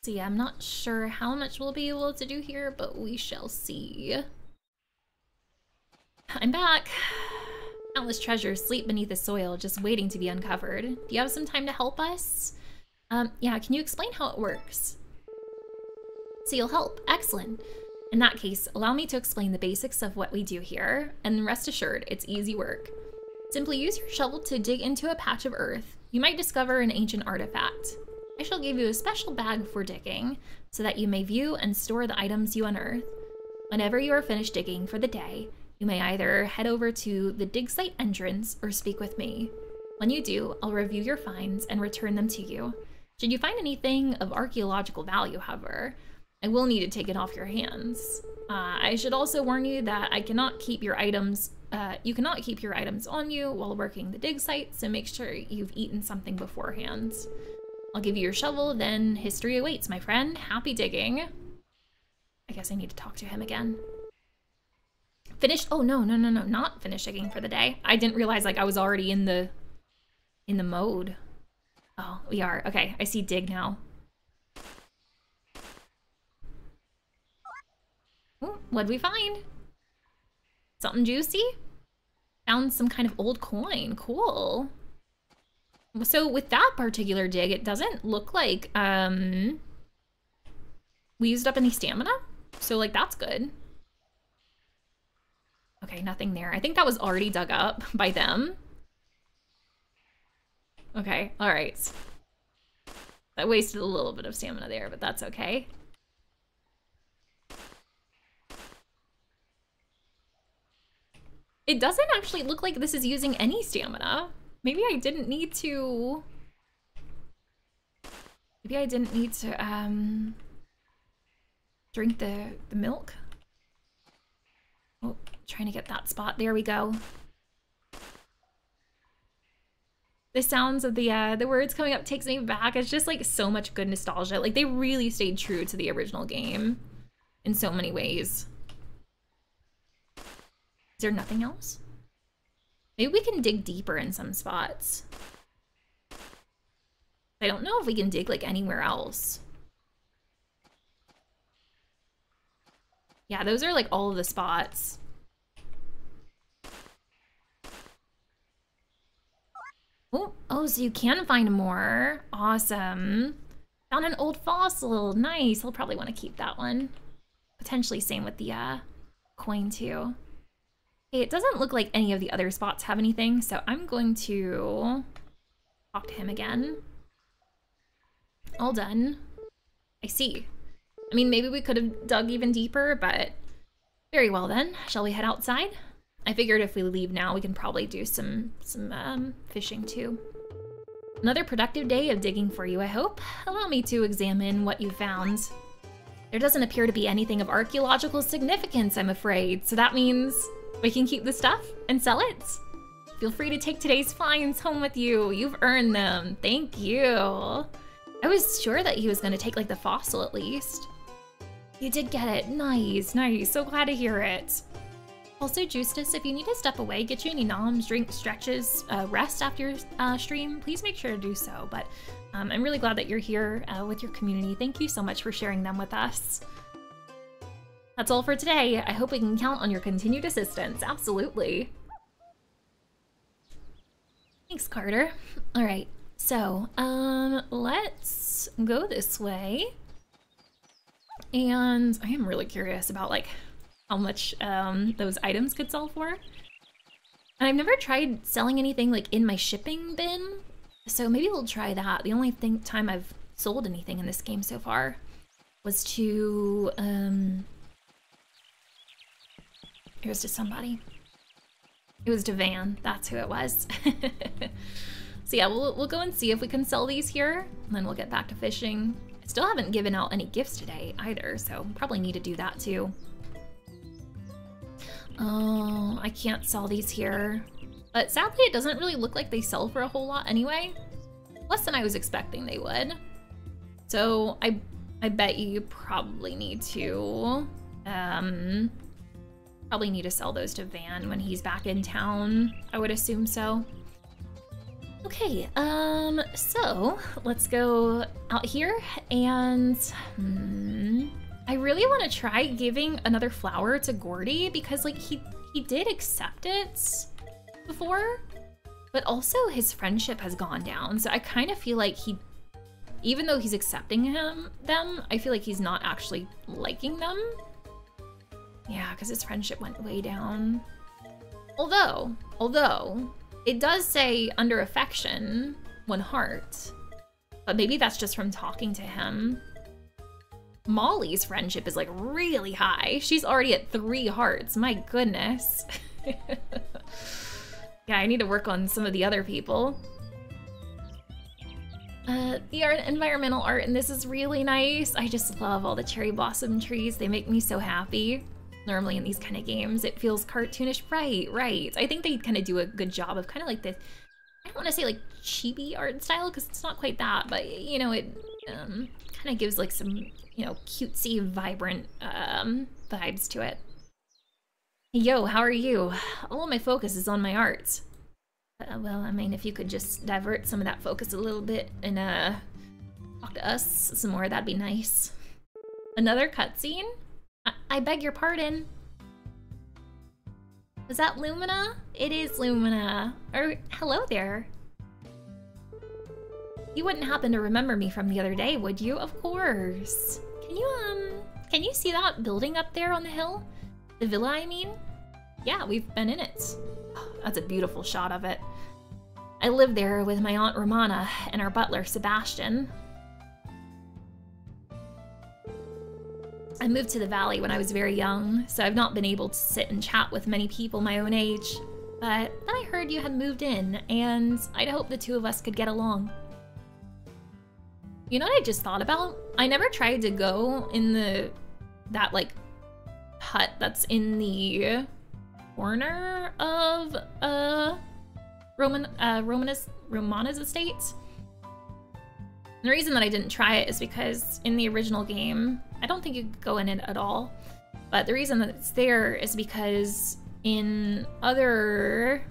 Yeah, I'm not sure how much we'll be able to do here, but we shall see. I'm back. Countless treasures sleep beneath the soil, just waiting to be uncovered. Do you have some time to help us? Um, yeah, can you explain how it works? So you'll help. Excellent. In that case, allow me to explain the basics of what we do here, and rest assured, it's easy work. Simply use your shovel to dig into a patch of earth. You might discover an ancient artifact. I shall give you a special bag for digging, so that you may view and store the items you unearth. Whenever you are finished digging for the day, you may either head over to the dig site entrance or speak with me. When you do, I'll review your finds and return them to you. Should you find anything of archaeological value, however, I will need to take it off your hands. Uh, I should also warn you that I cannot keep your items, uh, you cannot keep your items on you while working the dig site, so make sure you've eaten something beforehand. I'll give you your shovel, then history awaits, my friend. Happy digging. I guess I need to talk to him again. Finished? Oh, no, no, no, no, not finished digging for the day. I didn't realize like I was already in the, in the mode. Oh, we are. Okay, I see dig now. What'd we find? Something juicy? Found some kind of old coin. Cool. So with that particular dig, it doesn't look like um, we used up any stamina. So like that's good. Okay, nothing there. I think that was already dug up by them. Okay, all right. I wasted a little bit of stamina there, but that's okay. It doesn't actually look like this is using any stamina. Maybe I didn't need to... Maybe I didn't need to, um... Drink the, the milk? Oh, trying to get that spot. There we go. The sounds of the uh, the words coming up takes me back. It's just like so much good nostalgia. Like they really stayed true to the original game in so many ways. Is there nothing else? Maybe we can dig deeper in some spots. I don't know if we can dig like anywhere else. Yeah, those are like all of the spots. Oh, oh, so you can find more. Awesome. Found an old fossil. Nice. I'll probably want to keep that one. Potentially same with the uh, coin too. Okay, it doesn't look like any of the other spots have anything, so I'm going to talk to him again. All done. I see. I mean, maybe we could have dug even deeper, but very well then. Shall we head outside? I figured if we leave now, we can probably do some some um, fishing too. Another productive day of digging for you, I hope. Allow me to examine what you found. There doesn't appear to be anything of archaeological significance, I'm afraid, so that means we can keep the stuff and sell it. Feel free to take today's finds home with you. You've earned them. Thank you. I was sure that he was going to take like the fossil at least. You did get it. Nice, nice. So glad to hear it. Also, Justus, if you need to step away, get you any noms, drink, stretches, uh, rest after your uh, stream, please make sure to do so. But um, I'm really glad that you're here uh, with your community. Thank you so much for sharing them with us. That's all for today. I hope we can count on your continued assistance. Absolutely. Thanks, Carter. All right, so um, let's go this way. And I am really curious about like how much um, those items could sell for. And I've never tried selling anything like in my shipping bin, so maybe we'll try that. The only thing time I've sold anything in this game so far was to um, it was to somebody. It was to Van. That's who it was. so yeah, we'll, we'll go and see if we can sell these here, and then we'll get back to fishing. I still haven't given out any gifts today either, so probably need to do that too. Oh, I can't sell these here. But sadly, it doesn't really look like they sell for a whole lot anyway. Less than I was expecting they would. So I, I bet you probably need to um, Probably need to sell those to Van when he's back in town. I would assume so. Okay, um, so let's go out here and hmm, I really want to try giving another flower to Gordy because like he he did accept it before, but also his friendship has gone down. So I kind of feel like he even though he's accepting him them, I feel like he's not actually liking them. Yeah, because his friendship went way down. Although, although, it does say under affection, one heart. But maybe that's just from talking to him. Molly's friendship is like really high. She's already at three hearts. My goodness. yeah, I need to work on some of the other people. Uh, the art, environmental art, and this is really nice. I just love all the cherry blossom trees. They make me so happy normally in these kind of games. It feels cartoonish, right, right. I think they kind of do a good job of kind of like this, I don't want to say like chibi art style because it's not quite that, but you know, it um, kind of gives like some, you know, cutesy, vibrant um, vibes to it. Yo, how are you? All my focus is on my art. Uh, well, I mean, if you could just divert some of that focus a little bit and uh, talk to us some more, that'd be nice. Another cutscene? I, beg your pardon. Is that Lumina? It is Lumina. Or hello there. You wouldn't happen to remember me from the other day, would you? Of course. Can you, um, can you see that building up there on the hill? The villa, I mean? Yeah, we've been in it. Oh, that's a beautiful shot of it. I lived there with my Aunt Romana and our butler, Sebastian. I moved to the valley when I was very young, so I've not been able to sit and chat with many people my own age. But then I heard you had moved in, and I'd hoped the two of us could get along. You know what I just thought about? I never tried to go in the that like hut that's in the corner of uh Roman uh Romanus Romana's estate. The reason that I didn't try it is because in the original game, I don't think you could go in it at all. But the reason that it's there is because in other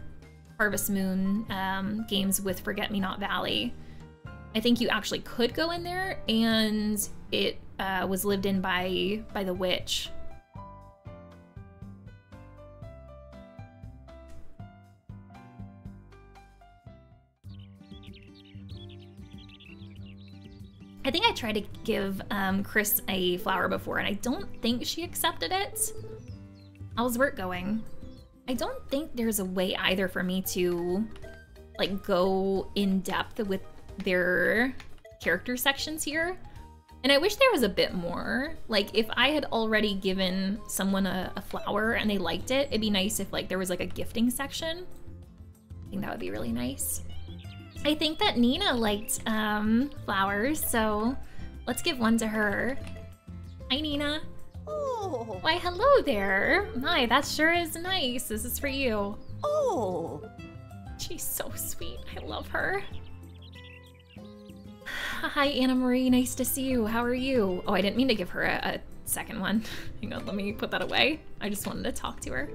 Harvest Moon um, games with Forget Me Not Valley, I think you actually could go in there, and it uh, was lived in by by the witch. I think I tried to give um, Chris a flower before, and I don't think she accepted it. How's work going? I don't think there's a way either for me to like go in depth with their character sections here. And I wish there was a bit more. Like if I had already given someone a, a, flower and they liked it, it'd be nice if like there was like a gifting section. I think that would be really nice. I think that Nina liked um, flowers, so let's give one to her. Hi, Nina. Oh. Why, hello there. My, that sure is nice. This is for you. Oh. She's so sweet. I love her. Hi, Anna Marie. Nice to see you. How are you? Oh, I didn't mean to give her a, a second one. Hang on, let me put that away. I just wanted to talk to her.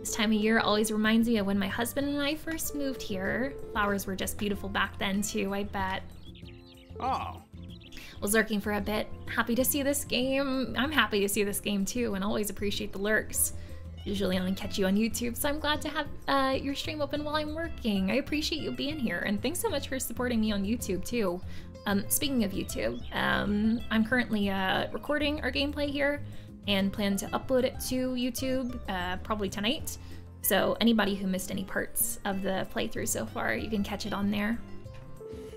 This time of year always reminds me of when my husband and I first moved here. Flowers were just beautiful back then, too, I bet. Oh. Was lurking for a bit. Happy to see this game. I'm happy to see this game, too, and always appreciate the lurks. Usually only catch you on YouTube, so I'm glad to have uh, your stream open while I'm working. I appreciate you being here, and thanks so much for supporting me on YouTube too. Um, speaking of YouTube, um, I'm currently uh, recording our gameplay here and plan to upload it to YouTube uh, probably tonight. So anybody who missed any parts of the playthrough so far, you can catch it on there.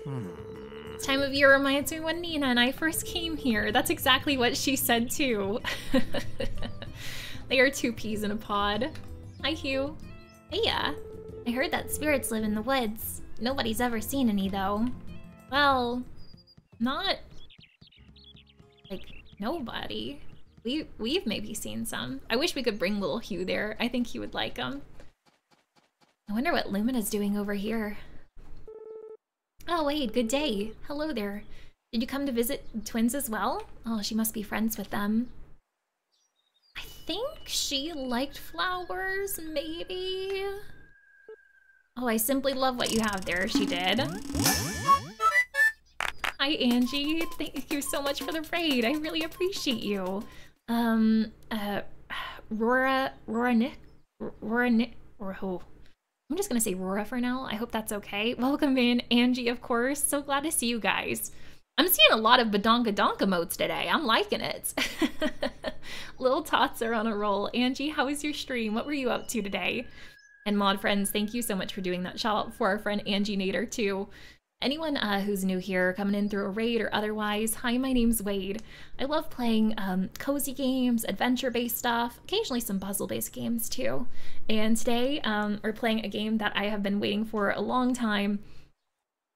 Hmm. Time of year reminds me when Nina and I first came here. That's exactly what she said too. They are two peas in a pod. Hi, Hugh. Hey, yeah. I heard that spirits live in the woods. Nobody's ever seen any, though. Well, not... Like, nobody. We, we've maybe seen some. I wish we could bring little Hugh there. I think he would like them. I wonder what Lumina's doing over here. Oh, wait, good day. Hello there. Did you come to visit twins as well? Oh, she must be friends with them I think she liked flowers, maybe? Oh, I simply love what you have there. She did. Hi, Angie. Thank you so much for the raid. I really appreciate you. Um, uh, Rora, Rora Nick, Rora Nick, or who? I'm just gonna say Rora for now. I hope that's okay. Welcome in, Angie, of course. So glad to see you guys. I'm seeing a lot of Badonka Donk emotes today. I'm liking it. Little tots are on a roll. Angie, how was your stream? What were you up to today? And mod friends, thank you so much for doing that. Shout out for our friend Angie Nader too. Anyone uh, who's new here, coming in through a raid or otherwise, hi, my name's Wade. I love playing um, cozy games, adventure-based stuff, occasionally some puzzle-based games too. And today um, we're playing a game that I have been waiting for a long time.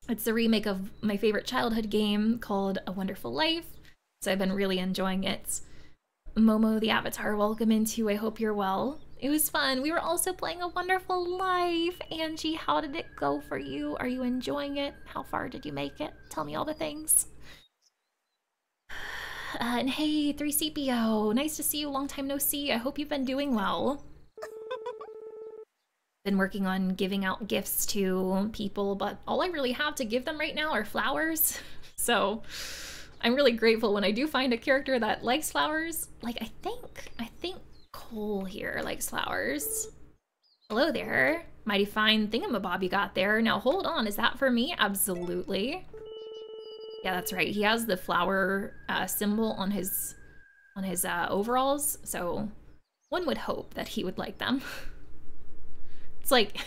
It's the remake of my favorite childhood game called A Wonderful Life, so I've been really enjoying it. Momo the Avatar, welcome into I Hope You're Well. It was fun. We were also playing A Wonderful Life. Angie, how did it go for you? Are you enjoying it? How far did you make it? Tell me all the things. Uh, and hey, 3CPO, nice to see you. Long time no see. I hope you've been doing well been working on giving out gifts to people, but all I really have to give them right now are flowers. So I'm really grateful when I do find a character that likes flowers. Like I think, I think Cole here like flowers. Hello there. Mighty fine thingamabob you got there. Now hold on, is that for me? Absolutely. Yeah, that's right. He has the flower uh, symbol on his on his uh, overalls, so one would hope that he would like them. It's like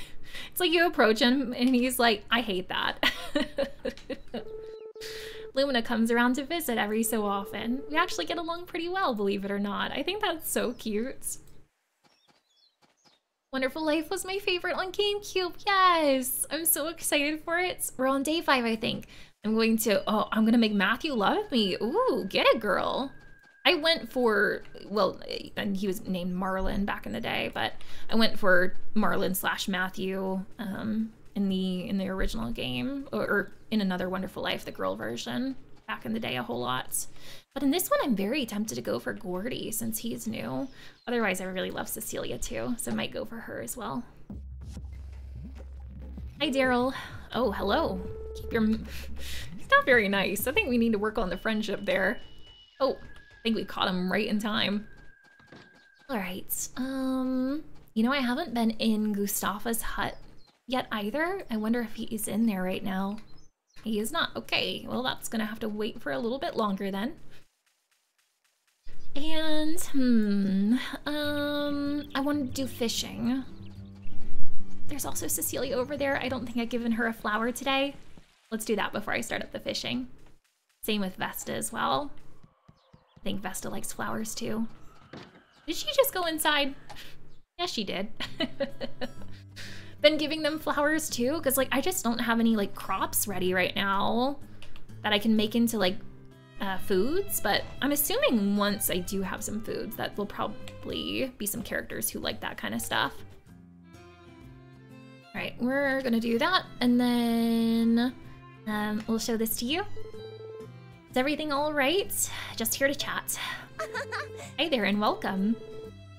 it's like you approach him and he's like, I hate that. Lumina comes around to visit every so often. We actually get along pretty well, believe it or not. I think that's so cute. Wonderful Life was my favorite on GameCube. Yes, I'm so excited for it. We're on day five, I think. I'm going to, oh, I'm going to make Matthew love me. Ooh, get it, girl. I went for well, and he was named Marlin back in the day, but I went for Marlin slash Matthew um, in the in the original game, or, or, in another Wonderful Life, the girl version back in the day, a whole lot. But in this one, I'm very tempted to go for Gordy since he's new. Otherwise, I really love Cecilia too, so I might go for her as well. Hi, Daryl. Oh, hello. Keep your. He's not very nice. I think we need to work on the friendship there. Oh, I think we caught him right in time. All right. Um, you know, I haven't been in Gustafa's hut yet either. I wonder if he's in there right now. He is not. Okay, well, that's gonna have to wait for a little bit longer then. And, hmm, um, I want to do fishing. There's also Cecilia over there. I don't think I've given her a flower today. Let's do that before I start up the fishing. Same with Vesta as well. I think Vesta likes flowers too. Did she just go inside? Yes, she did. Been giving them flowers too, because like I just don't have any like crops ready right now that I can make into like uh, foods, but I'm assuming once I do have some foods that will probably be some characters who like that kind of stuff. All right, we're gonna do that, and then um, we'll show this to you. Is everything all right? Just here to chat. hey there, and welcome.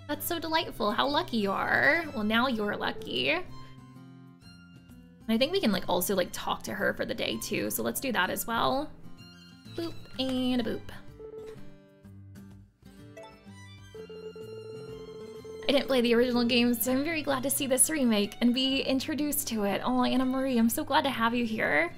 That's so delightful. How lucky you are. Well, now you're lucky. I think we can like also like talk to her for the day too, so let's do that as well. Boop and a boop. I didn't play the original game, so I'm very glad to see this remake and be introduced to it. Oh, Anna Marie, I'm so glad to have you here.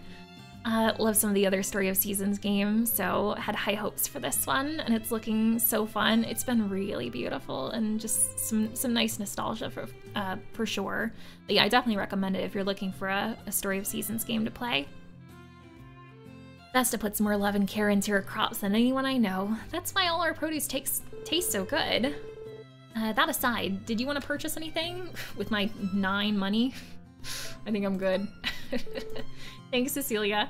Uh, love some of the other Story of Seasons games, so had high hopes for this one, and it's looking so fun. It's been really beautiful and just some some nice nostalgia for uh, for sure. But yeah, I definitely recommend it if you're looking for a, a Story of Seasons game to play. Vesta puts more love and care into her crops than anyone I know. That's why all our produce takes tastes so good. Uh, that aside, did you want to purchase anything with my nine money? I think I'm good. Thanks, Cecilia.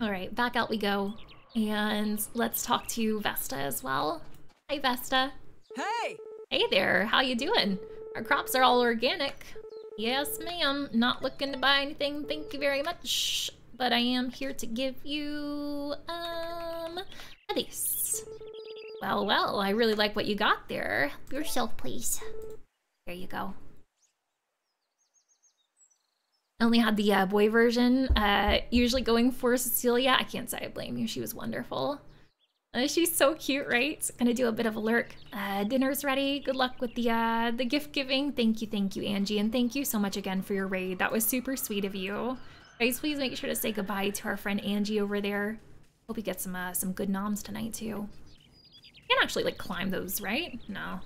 All right, back out we go. And let's talk to Vesta as well. Hi, Vesta. Hey! Hey there, how you doing? Our crops are all organic. Yes, ma'am. Not looking to buy anything, thank you very much. But I am here to give you, um, this. Well, well, I really like what you got there. Yourself, please. There you go. I only had the uh, boy version. Uh, usually going for Cecilia. I can't say I blame you. She was wonderful. Uh, she's so cute, right? Gonna do a bit of a lurk. Uh, dinner's ready. Good luck with the uh, the gift giving. Thank you, thank you, Angie, and thank you so much again for your raid. That was super sweet of you. Guys, please make sure to say goodbye to our friend Angie over there. Hope you get some uh, some good noms tonight too. You can actually like climb those, right? No.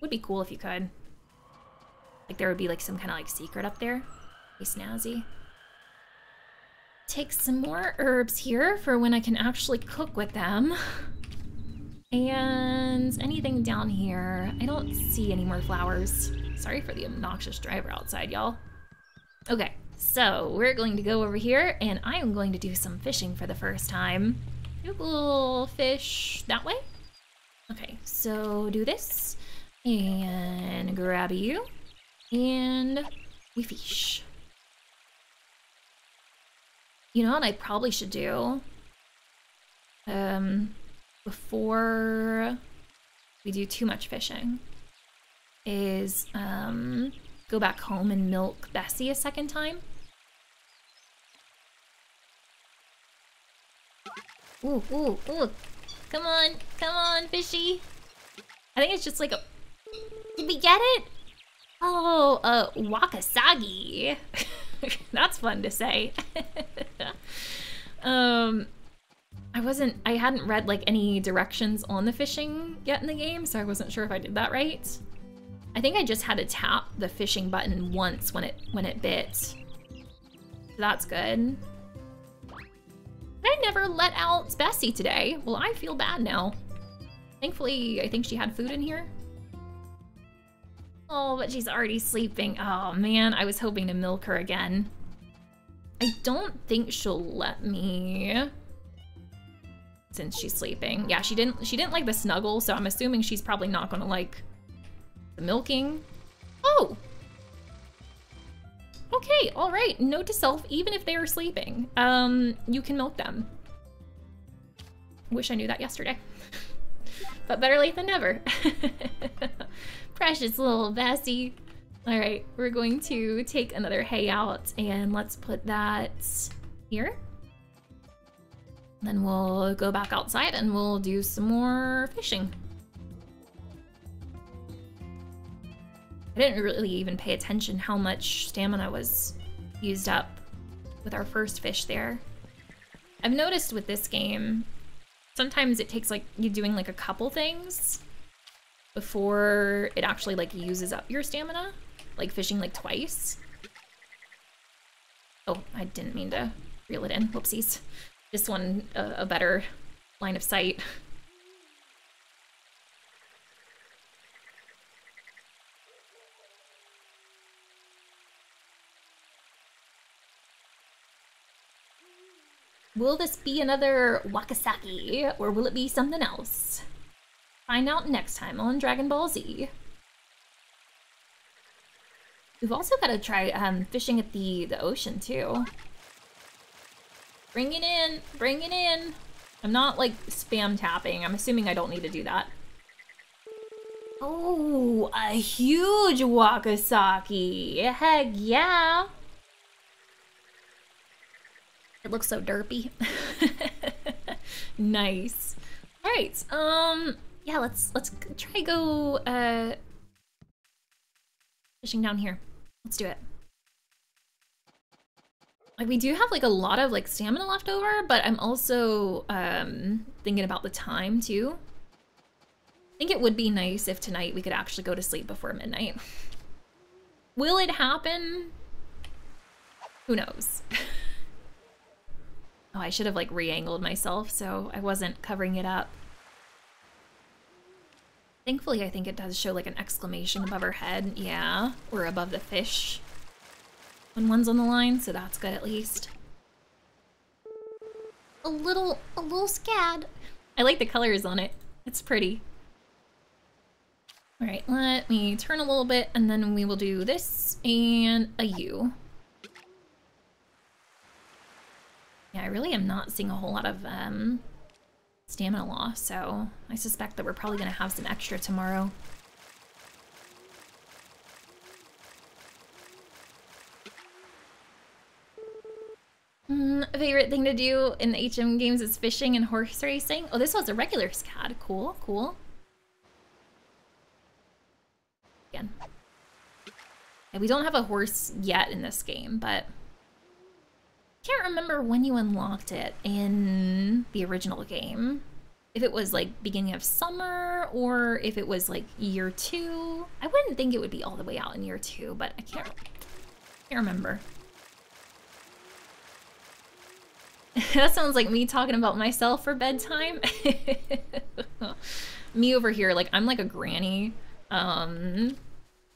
Would be cool if you could. Like there would be like some kind of like secret up there. Snazzy. Take some more herbs here for when I can actually cook with them. And anything down here? I don't see any more flowers. Sorry for the obnoxious driver outside, y'all. Okay, so we're going to go over here and I'm going to do some fishing for the first time. We'll fish that way. Okay, so do this and grab you and we fish. You know what I probably should do? Um, before we do too much fishing is um, go back home and milk Bessie a second time. Ooh, ooh, ooh. Come on, come on, fishy. I think it's just like a... Did we get it? Oh, uh, Wakasagi. That's fun to say. um, I wasn't, I hadn't read like any directions on the fishing yet in the game, so I wasn't sure if I did that right. I think I just had to tap the fishing button once when it when it bit. That's good. I never let out Bessie today. Well, I feel bad now. Thankfully, I think she had food in here. Oh, but she's already sleeping. Oh man, I was hoping to milk her again. I don't think she'll let me since she's sleeping. Yeah, she didn't she didn't like the snuggle, so I'm assuming she's probably not gonna like the milking. Oh! Okay, alright. Note to self, even if they are sleeping, um, you can milk them. Wish I knew that yesterday. but better late than never. Precious little Bessie. Alright, we're going to take another hay out and let's put that here. Then we'll go back outside and we'll do some more fishing. I didn't really even pay attention how much stamina was used up with our first fish there. I've noticed with this game, sometimes it takes like you doing like a couple things before it actually like uses up your stamina, like fishing like twice. Oh, I didn't mean to reel it in. Whoopsies. This one, uh, a better line of sight. Will this be another Wakasagi, or will it be something else? Find out next time on Dragon Ball Z. We've also got to try um, fishing at the, the ocean, too. Bring it in, bring it in. I'm not, like, spam tapping. I'm assuming I don't need to do that. Oh, a huge Wakasagi. Heck yeah. It looks so derpy. nice. All right. Um. Yeah. Let's let's try go uh fishing down here. Let's do it. Like we do have like a lot of like stamina left over, but I'm also um thinking about the time too. I think it would be nice if tonight we could actually go to sleep before midnight. Will it happen? Who knows? Oh, I should have like re-angled myself so I wasn't covering it up. Thankfully, I think it does show like an exclamation above her head. Yeah, or above the fish when one's on the line, so that's good at least. A little, a little scad. I like the colors on it. It's pretty. All right, let me turn a little bit and then we will do this and a U. Yeah, I really am not seeing a whole lot of um, stamina loss, so I suspect that we're probably going to have some extra tomorrow. Mm, favorite thing to do in the HM games is fishing and horse racing. Oh, this was a regular SCAD. Cool, cool. Again. Yeah, we don't have a horse yet in this game, but can't remember when you unlocked it in the original game. If it was like beginning of summer or if it was like year two. I wouldn't think it would be all the way out in year two, but I can't, can't remember. that sounds like me talking about myself for bedtime. me over here, like I'm like a granny. Um,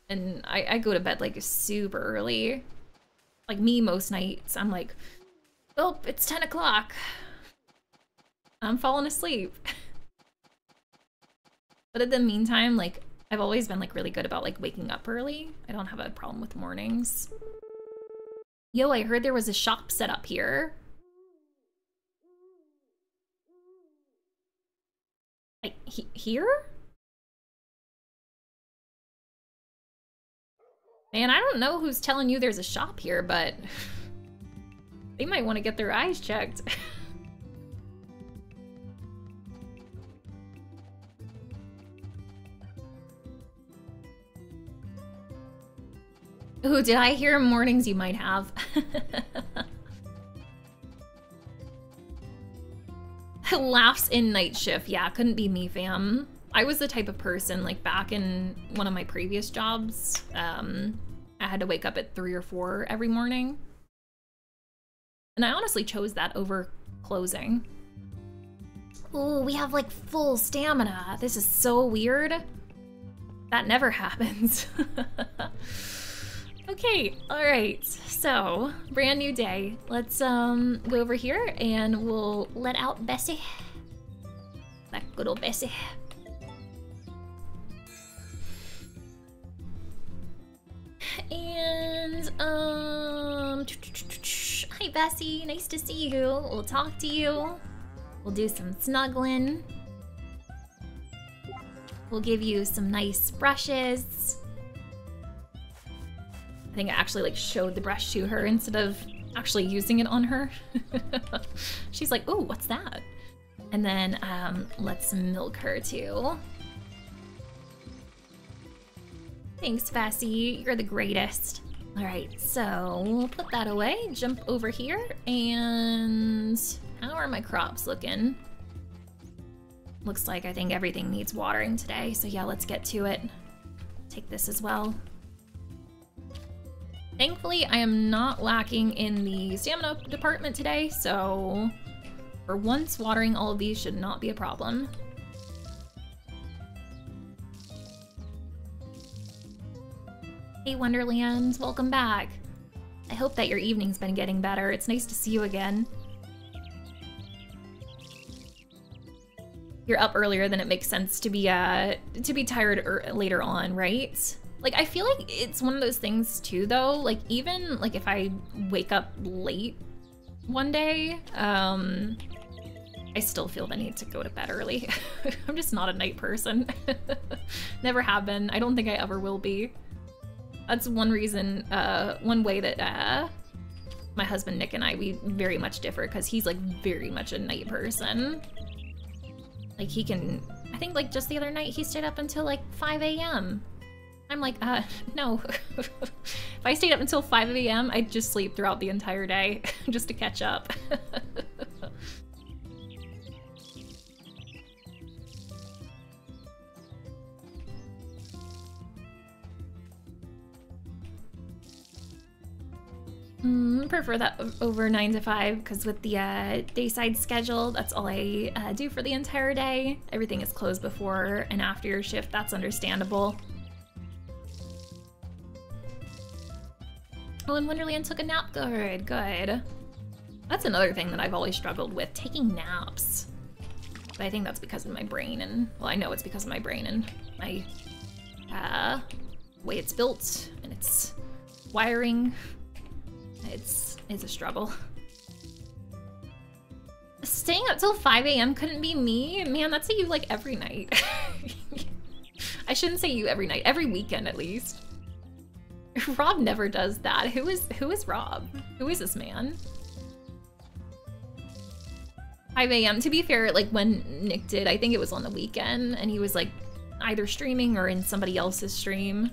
and I, I go to bed like super early. Like me most nights, I'm like, Oh, it's 10 o'clock. I'm falling asleep. but in the meantime, like, I've always been, like, really good about, like, waking up early. I don't have a problem with mornings. Yo, I heard there was a shop set up here. Like, he here? Man, I don't know who's telling you there's a shop here, but... They might want to get their eyes checked. Ooh, did I hear mornings you might have? Laughs in night shift. Yeah, couldn't be me, fam. I was the type of person, like back in one of my previous jobs, um, I had to wake up at three or four every morning. And I honestly chose that over closing. Ooh, we have like full stamina. This is so weird. That never happens. okay, all right. So, brand new day. Let's um go over here and we'll let out Bessie. That good old Bessie. And um Hi, Bessie. Nice to see you. We'll talk to you. We'll do some snuggling. We'll give you some nice brushes. I think I actually like showed the brush to her instead of actually using it on her. She's like, oh, what's that? And then um, let's milk her too. Thanks, Bessie. You're the greatest. All right, so we'll put that away, jump over here, and how are my crops looking? Looks like I think everything needs watering today, so yeah, let's get to it. Take this as well. Thankfully, I am not lacking in the stamina department today, so for once, watering all of these should not be a problem. Hey Wonderland, welcome back. I hope that your evening's been getting better. It's nice to see you again. You're up earlier than it makes sense to be uh to be tired er later on, right? Like I feel like it's one of those things too though, like even like if I wake up late one day, um I still feel the need to go to bed early. I'm just not a night person. Never have been. I don't think I ever will be. That's one reason, uh, one way that uh, my husband Nick and I, we very much differ because he's like very much a night person. Like he can, I think like just the other night he stayed up until like 5 a.m. I'm like, uh, no. if I stayed up until 5 a.m., I'd just sleep throughout the entire day just to catch up. Mm, prefer that over 9 to 5 because with the uh, dayside schedule, that's all I uh, do for the entire day. Everything is closed before and after your shift, that's understandable. Oh, and Wonderland took a nap. Good, good. That's another thing that I've always struggled with, taking naps. But I think that's because of my brain and, well, I know it's because of my brain and my uh, way it's built and its wiring. It's it's a struggle. Staying up till 5 a.m. couldn't be me. Man, that's a you like every night. I shouldn't say you every night, every weekend at least. Rob never does that. Who is who is Rob? Who is this man? 5 a.m. To be fair, like when Nick did, I think it was on the weekend, and he was like either streaming or in somebody else's stream.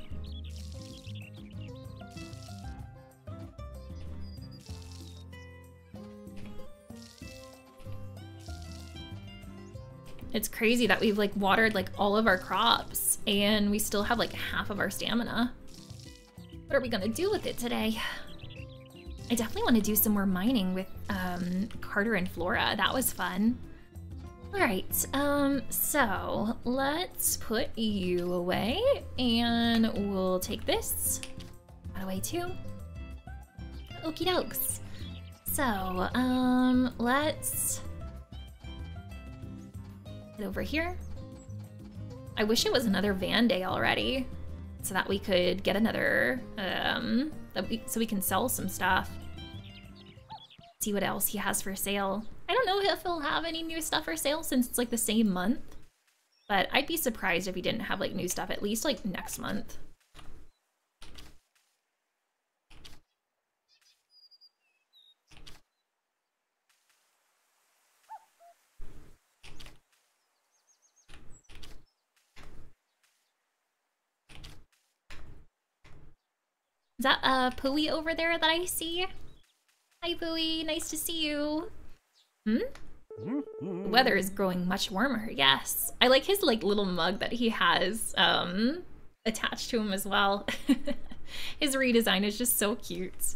It's crazy that we've like watered like all of our crops and we still have like half of our stamina. What are we gonna do with it today? I definitely want to do some more mining with um, Carter and Flora. That was fun. All right, um, so let's put you away and we'll take this out away too. Okie dokes. So, um, let's over here. I wish it was another van day already so that we could get another, um, we, so we can sell some stuff. See what else he has for sale. I don't know if he'll have any new stuff for sale since it's like the same month, but I'd be surprised if he didn't have like new stuff at least like next month. Is that uh, Pooey over there that I see? Hi, Pooey. Nice to see you. Hmm? The weather is growing much warmer, yes. I like his like little mug that he has um, attached to him as well. his redesign is just so cute.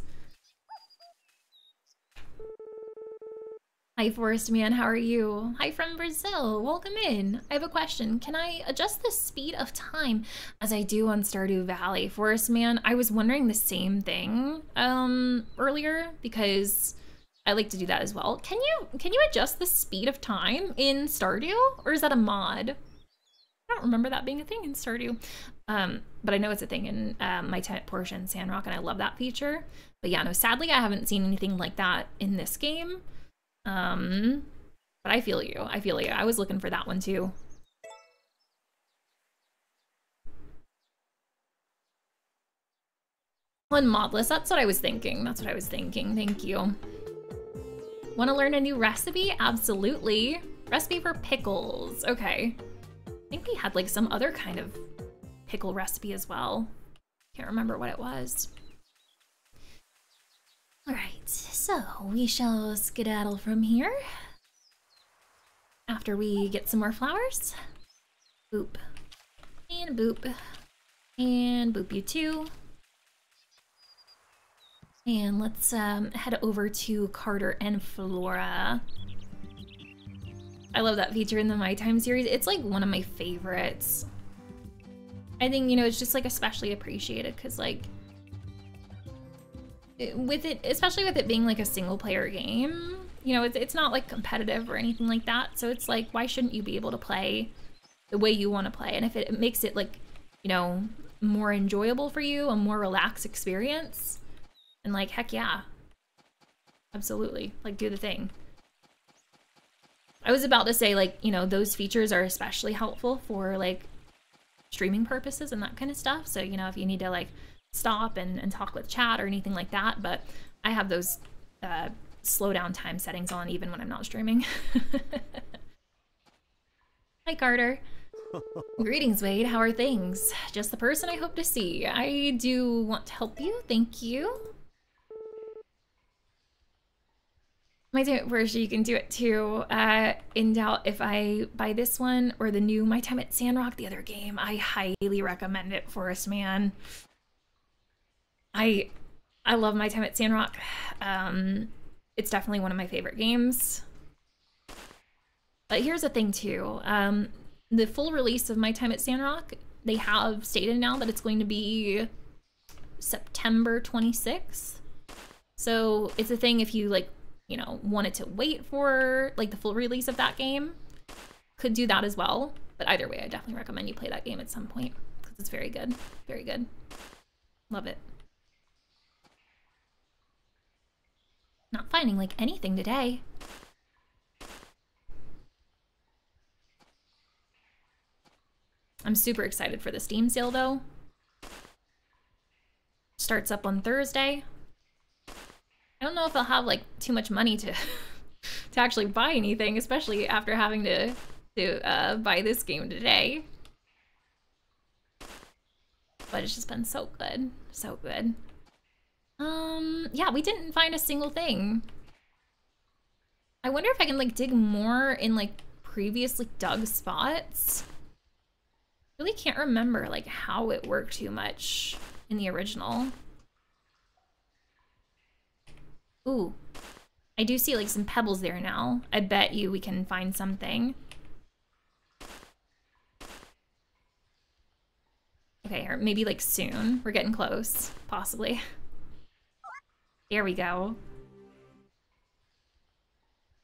Hi, Forest Man, how are you? Hi from Brazil, welcome in. I have a question. Can I adjust the speed of time as I do on Stardew Valley? Forest Man, I was wondering the same thing um, earlier because I like to do that as well. Can you can you adjust the speed of time in Stardew or is that a mod? I don't remember that being a thing in Stardew. Um, but I know it's a thing in um, My Time at Portia, Sandrock, and I love that feature. But yeah, no, sadly I haven't seen anything like that in this game. Um, but I feel you. I feel you. I was looking for that one too. One modless. That's what I was thinking. That's what I was thinking. Thank you. Want to learn a new recipe? Absolutely. Recipe for pickles. Okay. I think we had like some other kind of pickle recipe as well. Can't remember what it was. Alright, so we shall skedaddle from here. After we get some more flowers. Boop. And boop. And boop you too. And let's um, head over to Carter and Flora. I love that feature in the My Time series. It's like one of my favorites. I think, you know, it's just like especially appreciated because like with it, especially with it being like a single player game, you know, it's, it's not like competitive or anything like that. So it's like, why shouldn't you be able to play the way you want to play? And if it, it makes it like, you know, more enjoyable for you, a more relaxed experience, and like, heck yeah. Absolutely. Like, do the thing. I was about to say, like, you know, those features are especially helpful for like streaming purposes and that kind of stuff. So, you know, if you need to like stop and, and talk with chat or anything like that, but I have those uh, slow down time settings on even when I'm not streaming. Hi, Carter. Greetings, Wade. How are things? Just the person I hope to see. I do want to help you. Thank you. My time version, you can do it too. Uh, in doubt if I buy this one or the new My Time at Sandrock, the other game, I highly recommend it, Forest Man. I I love My Time at Sandrock. Um, it's definitely one of my favorite games. But here's the thing too. Um, the full release of My Time at Sandrock, they have stated now that it's going to be September 26th. So it's a thing if you like you know, wanted to wait for like the full release of that game, could do that as well. But either way, I definitely recommend you play that game at some point because it's very good. Very good. Love it. Not finding like anything today. I'm super excited for the Steam sale though. Starts up on Thursday. I don't know if I'll have like too much money to to actually buy anything, especially after having to to uh, buy this game today. But it's just been so good, so good. Um, yeah, we didn't find a single thing. I wonder if I can like dig more in like previously dug spots. Really can't remember like how it worked too much in the original. Ooh. I do see like some pebbles there now. I bet you we can find something. Okay, or maybe like soon. We're getting close, possibly. There we go.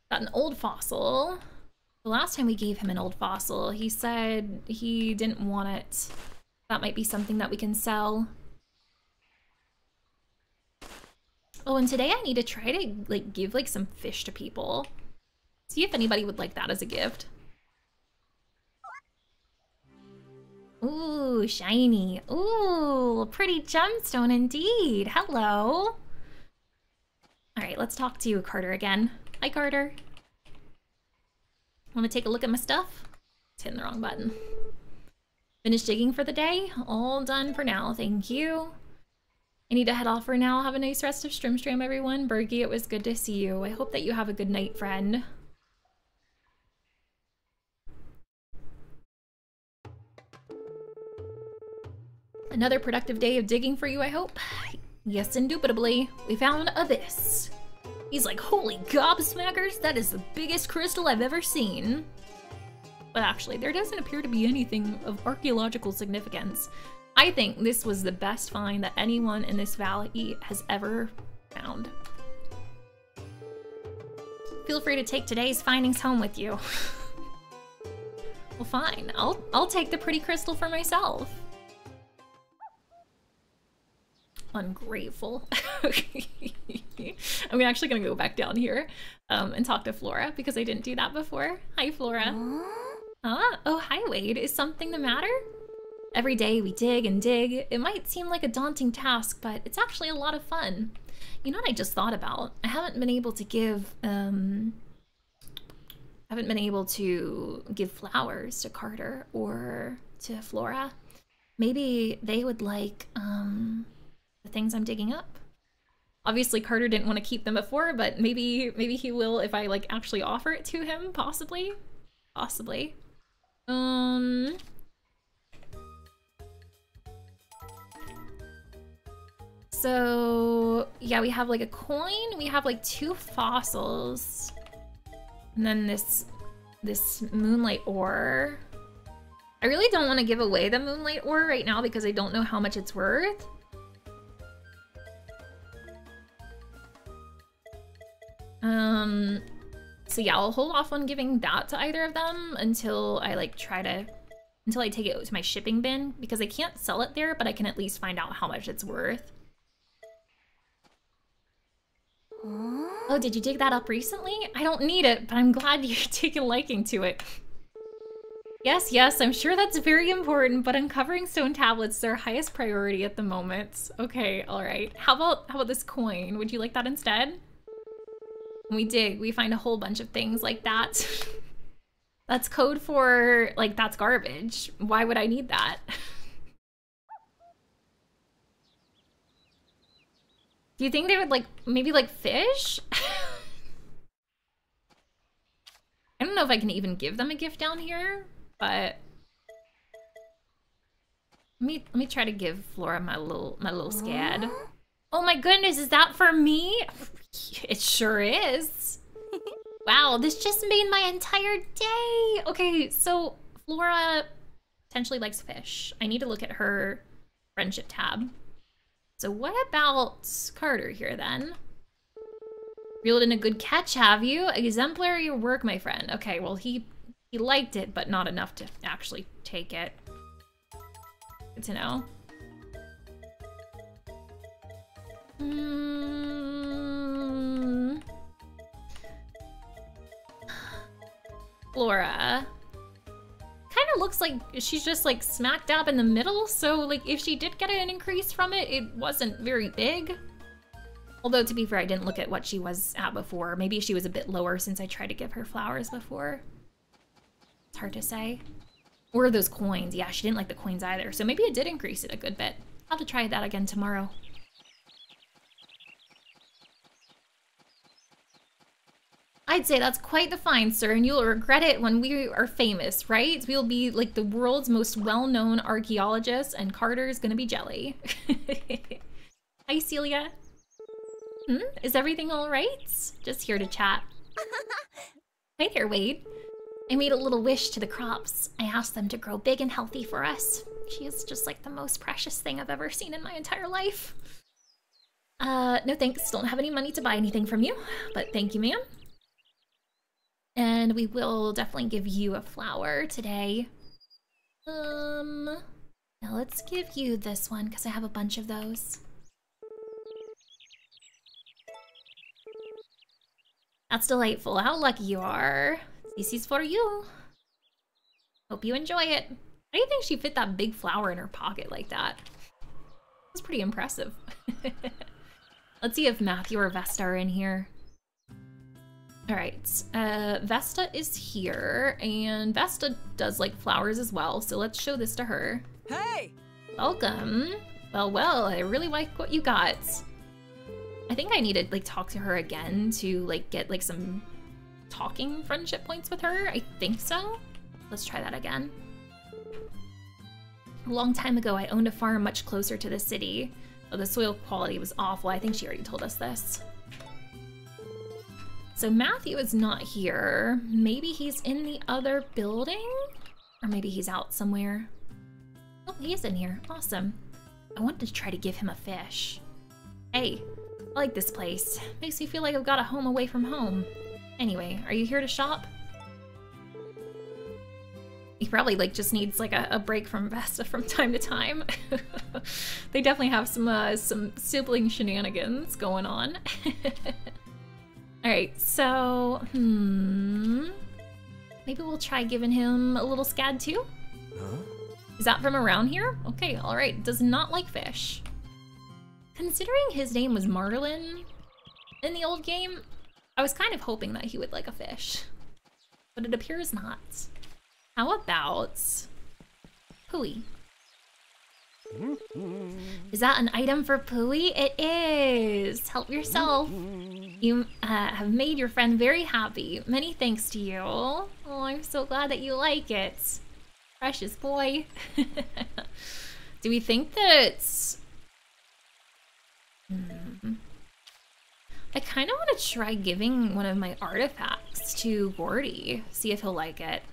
Got an old fossil. The last time we gave him an old fossil, he said he didn't want it. That might be something that we can sell. Oh, and today I need to try to like give like some fish to people. See if anybody would like that as a gift. Ooh, shiny. Ooh, pretty gemstone indeed. Hello. All right, let's talk to you, Carter again. Hi, Carter. Want to take a look at my stuff? It's hitting the wrong button. Finished digging for the day? All done for now, thank you. I need to head off for now. Have a nice rest of Strimstram, everyone. Bergie, it was good to see you. I hope that you have a good night, friend. Another productive day of digging for you, I hope? Yes, indubitably. We found a this. He's like, holy gobsmackers, that is the biggest crystal I've ever seen. But actually, there doesn't appear to be anything of archaeological significance. I think this was the best find that anyone in this valley has ever found. Feel free to take today's findings home with you. well, fine. I'll I'll take the pretty crystal for myself. Ungrateful. I'm actually gonna go back down here um, and talk to Flora because I didn't do that before. Hi, Flora. Ah, oh, hi, Wade. Is something the matter? Every day we dig and dig. It might seem like a daunting task, but it's actually a lot of fun. You know what I just thought about? I haven't been able to give, um, I haven't been able to give flowers to Carter or to Flora. Maybe they would like, um, the things I'm digging up. Obviously, Carter didn't want to keep them before, but maybe maybe he will if I like actually offer it to him, possibly. Possibly. Um So, yeah, we have like a coin, we have like two fossils. And then this this moonlight ore. I really don't want to give away the moonlight ore right now because I don't know how much it's worth. Um, so yeah, I'll hold off on giving that to either of them until I like try to, until I take it to my shipping bin because I can't sell it there, but I can at least find out how much it's worth. Oh, did you dig that up recently? I don't need it, but I'm glad you're taking liking to it. Yes, yes, I'm sure that's very important, but uncovering stone tablets is their highest priority at the moment. Okay, alright. How about how about this coin? Would you like that instead? We dig, we find a whole bunch of things like that. that's code for, like, that's garbage. Why would I need that? Do you think they would, like, maybe like fish? I don't know if I can even give them a gift down here, but... Let me, let me try to give Flora my little, my little scad. Oh my goodness, is that for me? It sure is. wow, this just made my entire day. Okay, so Flora potentially likes fish. I need to look at her friendship tab. So what about Carter here then? Reeled in a good catch, have you? Exemplary work, my friend. Okay, well he he liked it, but not enough to actually take it. Good to know. Hmm. Flora. Kind of looks like she's just like smack dab in the middle, so like if she did get an increase from it, it wasn't very big. Although to be fair, I didn't look at what she was at before. Maybe she was a bit lower since I tried to give her flowers before. It's hard to say. Or those coins. Yeah, she didn't like the coins either. So maybe it did increase it a good bit. I'll have to try that again tomorrow. I'd say that's quite the find, sir, and you'll regret it when we are famous, right? We'll be like the world's most well-known archaeologists, and Carter's gonna be jelly. Hi, Celia. Hmm? Is everything all right? Just here to chat. Hi there, Wade. I made a little wish to the crops. I asked them to grow big and healthy for us. She is just like the most precious thing I've ever seen in my entire life. Uh, no thanks. Don't have any money to buy anything from you, but thank you, ma'am. And we will definitely give you a flower today. Um, now let's give you this one because I have a bunch of those. That's delightful. How lucky you are. Is for you. Hope you enjoy it. How do you think she fit that big flower in her pocket like that? That's pretty impressive. Let's see if Matthew or Vesta are in here. All right, uh, Vesta is here, and Vesta does like flowers as well, so let's show this to her. Hey! Welcome. Well, well, I really like what you got. I think I need to like talk to her again to like get like some talking friendship points with her. I think so. Let's try that again. A long time ago, I owned a farm much closer to the city. Oh, the soil quality was awful. I think she already told us this. So Matthew is not here. Maybe he's in the other building? Or maybe he's out somewhere. Oh, he is in here. Awesome. I wanted to try to give him a fish. Hey, I like this place. Makes me feel like I've got a home away from home. Anyway, are you here to shop? He probably like just needs like a, a break from Vesta from time to time. they definitely have some uh, some sibling shenanigans going on. Alright, so, hmm. Maybe we'll try giving him a little scad too? Huh? Is that from around here? Okay, alright. Does not like fish. Considering his name was Marlin in the old game, I was kind of hoping that he would like a fish. But it appears not. How about Pooey? Is that an item for Pooey? It is. Help yourself. You uh, have made your friend very happy. Many thanks to you. Oh, I'm so glad that you like it. Precious boy. Do we think that... Hmm. I kind of want to try giving one of my artifacts to Gordy. See if he'll like it.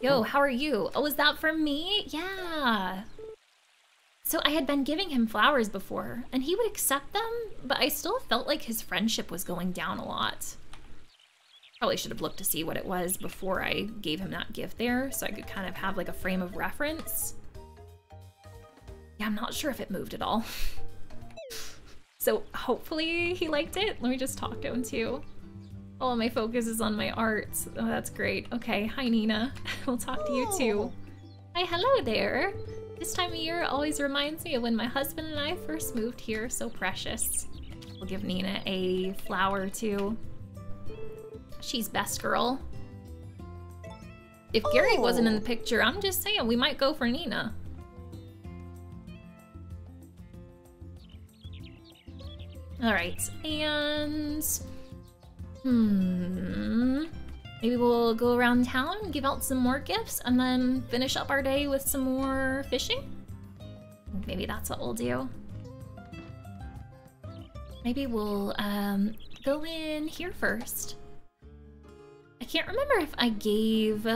Yo, how are you? Oh, is that for me? Yeah. So I had been giving him flowers before, and he would accept them, but I still felt like his friendship was going down a lot. Probably should have looked to see what it was before I gave him that gift there, so I could kind of have like a frame of reference. Yeah, I'm not sure if it moved at all. so hopefully he liked it. Let me just talk to him too. Oh, my focus is on my art. Oh, that's great. Okay, hi Nina. we'll talk to you oh. too. Hi, hello there. This time of year always reminds me of when my husband and I first moved here. So precious. We'll give Nina a flower too. She's best girl. If Gary oh. wasn't in the picture, I'm just saying we might go for Nina. All right, and Hmm. Maybe we'll go around town, give out some more gifts, and then finish up our day with some more fishing? Maybe that's what we'll do. Maybe we'll um, go in here first. I can't remember if I gave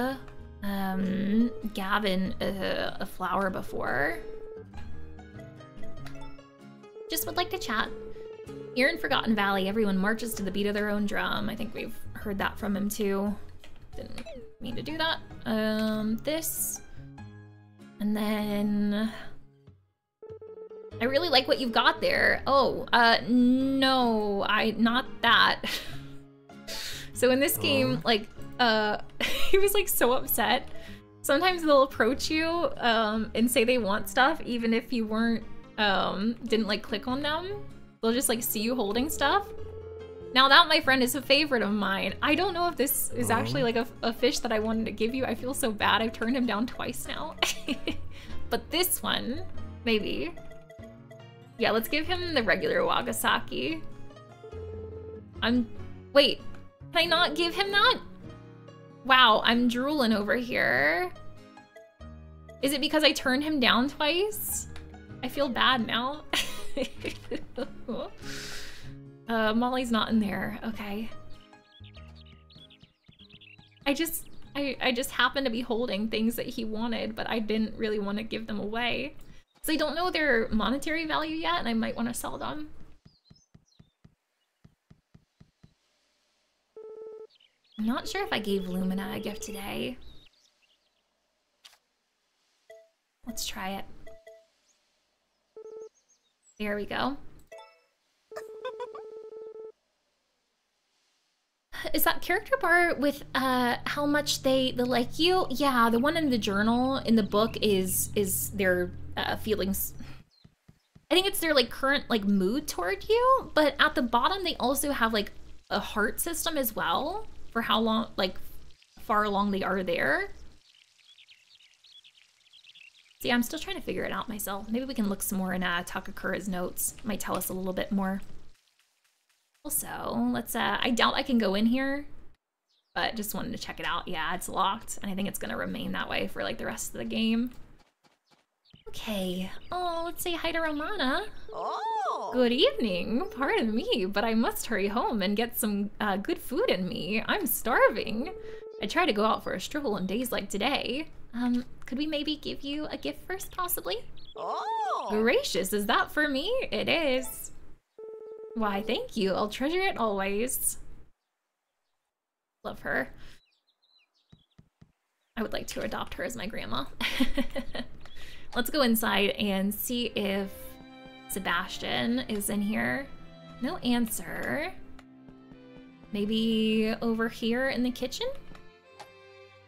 um, Gavin a, a flower before. Just would like to chat. Here in Forgotten Valley, everyone marches to the beat of their own drum. I think we've heard that from him too. Didn't mean to do that. Um, this. And then... I really like what you've got there. Oh, uh, no, I, not that. so in this game, like, uh, he was like so upset. Sometimes they'll approach you, um, and say they want stuff, even if you weren't, um, didn't like click on them. They'll just like see you holding stuff. Now that, my friend, is a favorite of mine. I don't know if this is actually oh. like a, a fish that I wanted to give you. I feel so bad. I've turned him down twice now. but this one, maybe. Yeah, let's give him the regular Wakasagi. I'm... Wait, can I not give him that? Wow, I'm drooling over here. Is it because I turned him down twice? I feel bad now. uh, Molly's not in there. Okay. I just, I, I just happened to be holding things that he wanted, but I didn't really want to give them away. So I don't know their monetary value yet, and I might want to sell them. I'm not sure if I gave Lumina a gift today. Let's try it. There we go. Is that character bar with uh how much they they like you? Yeah, the one in the journal in the book is is their uh, feelings. I think it's their like current like mood toward you, but at the bottom they also have like a heart system as well for how long like far along they are there. See, I'm still trying to figure it out myself. Maybe we can look some more in uh, Takakura's notes. Might tell us a little bit more. Also, let's, uh, I doubt I can go in here, but just wanted to check it out. Yeah, it's locked, and I think it's gonna remain that way for like the rest of the game. Okay, oh, let's say hi to Romana. Oh. Good evening. Pardon me, but I must hurry home and get some uh, good food in me. I'm starving. I try to go out for a stroll on days like today. Um, could we maybe give you a gift first, possibly? Oh. Gracious, is that for me? It is. Why, thank you. I'll treasure it always. Love her. I would like to adopt her as my grandma. Let's go inside and see if Sebastian is in here. No answer. Maybe over here in the kitchen?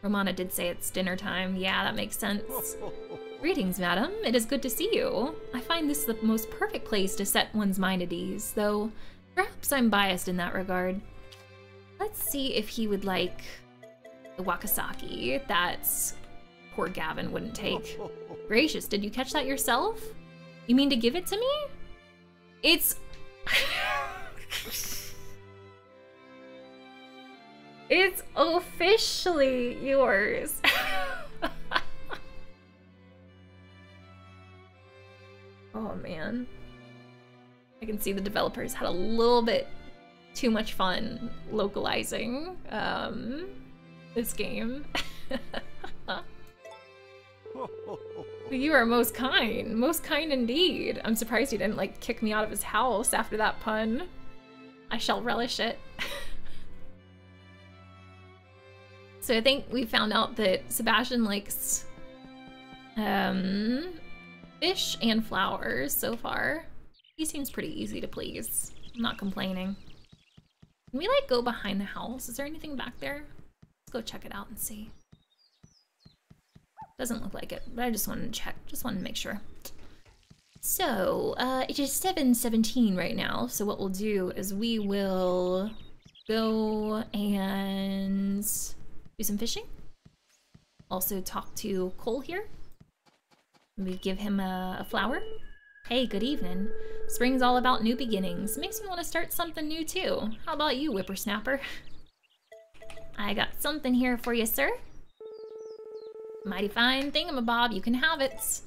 Romana did say it's dinner time. Yeah, that makes sense. Greetings, madam. It is good to see you. I find this the most perfect place to set one's mind at ease, though perhaps I'm biased in that regard. Let's see if he would like the wakasagi that's poor Gavin wouldn't take. Gracious, did you catch that yourself? You mean to give it to me? It's... it's officially yours. oh man. I can see the developers had a little bit too much fun localizing um, this game. you are most kind. Most kind indeed. I'm surprised he didn't like kick me out of his house after that pun. I shall relish it. so I think we found out that Sebastian likes um, fish and flowers so far. He seems pretty easy to please. I'm not complaining. Can we like go behind the house? Is there anything back there? Let's go check it out and see. Doesn't look like it, but I just wanted to check. Just wanted to make sure. So, uh, it is 7.17 right now, so what we'll do is we will go and do some fishing. Also talk to Cole here. We give him a, a flower. Hey, good evening. Spring's all about new beginnings. Makes me want to start something new too. How about you, whippersnapper? I got something here for you, sir. Mighty fine thingamabob, you can have it.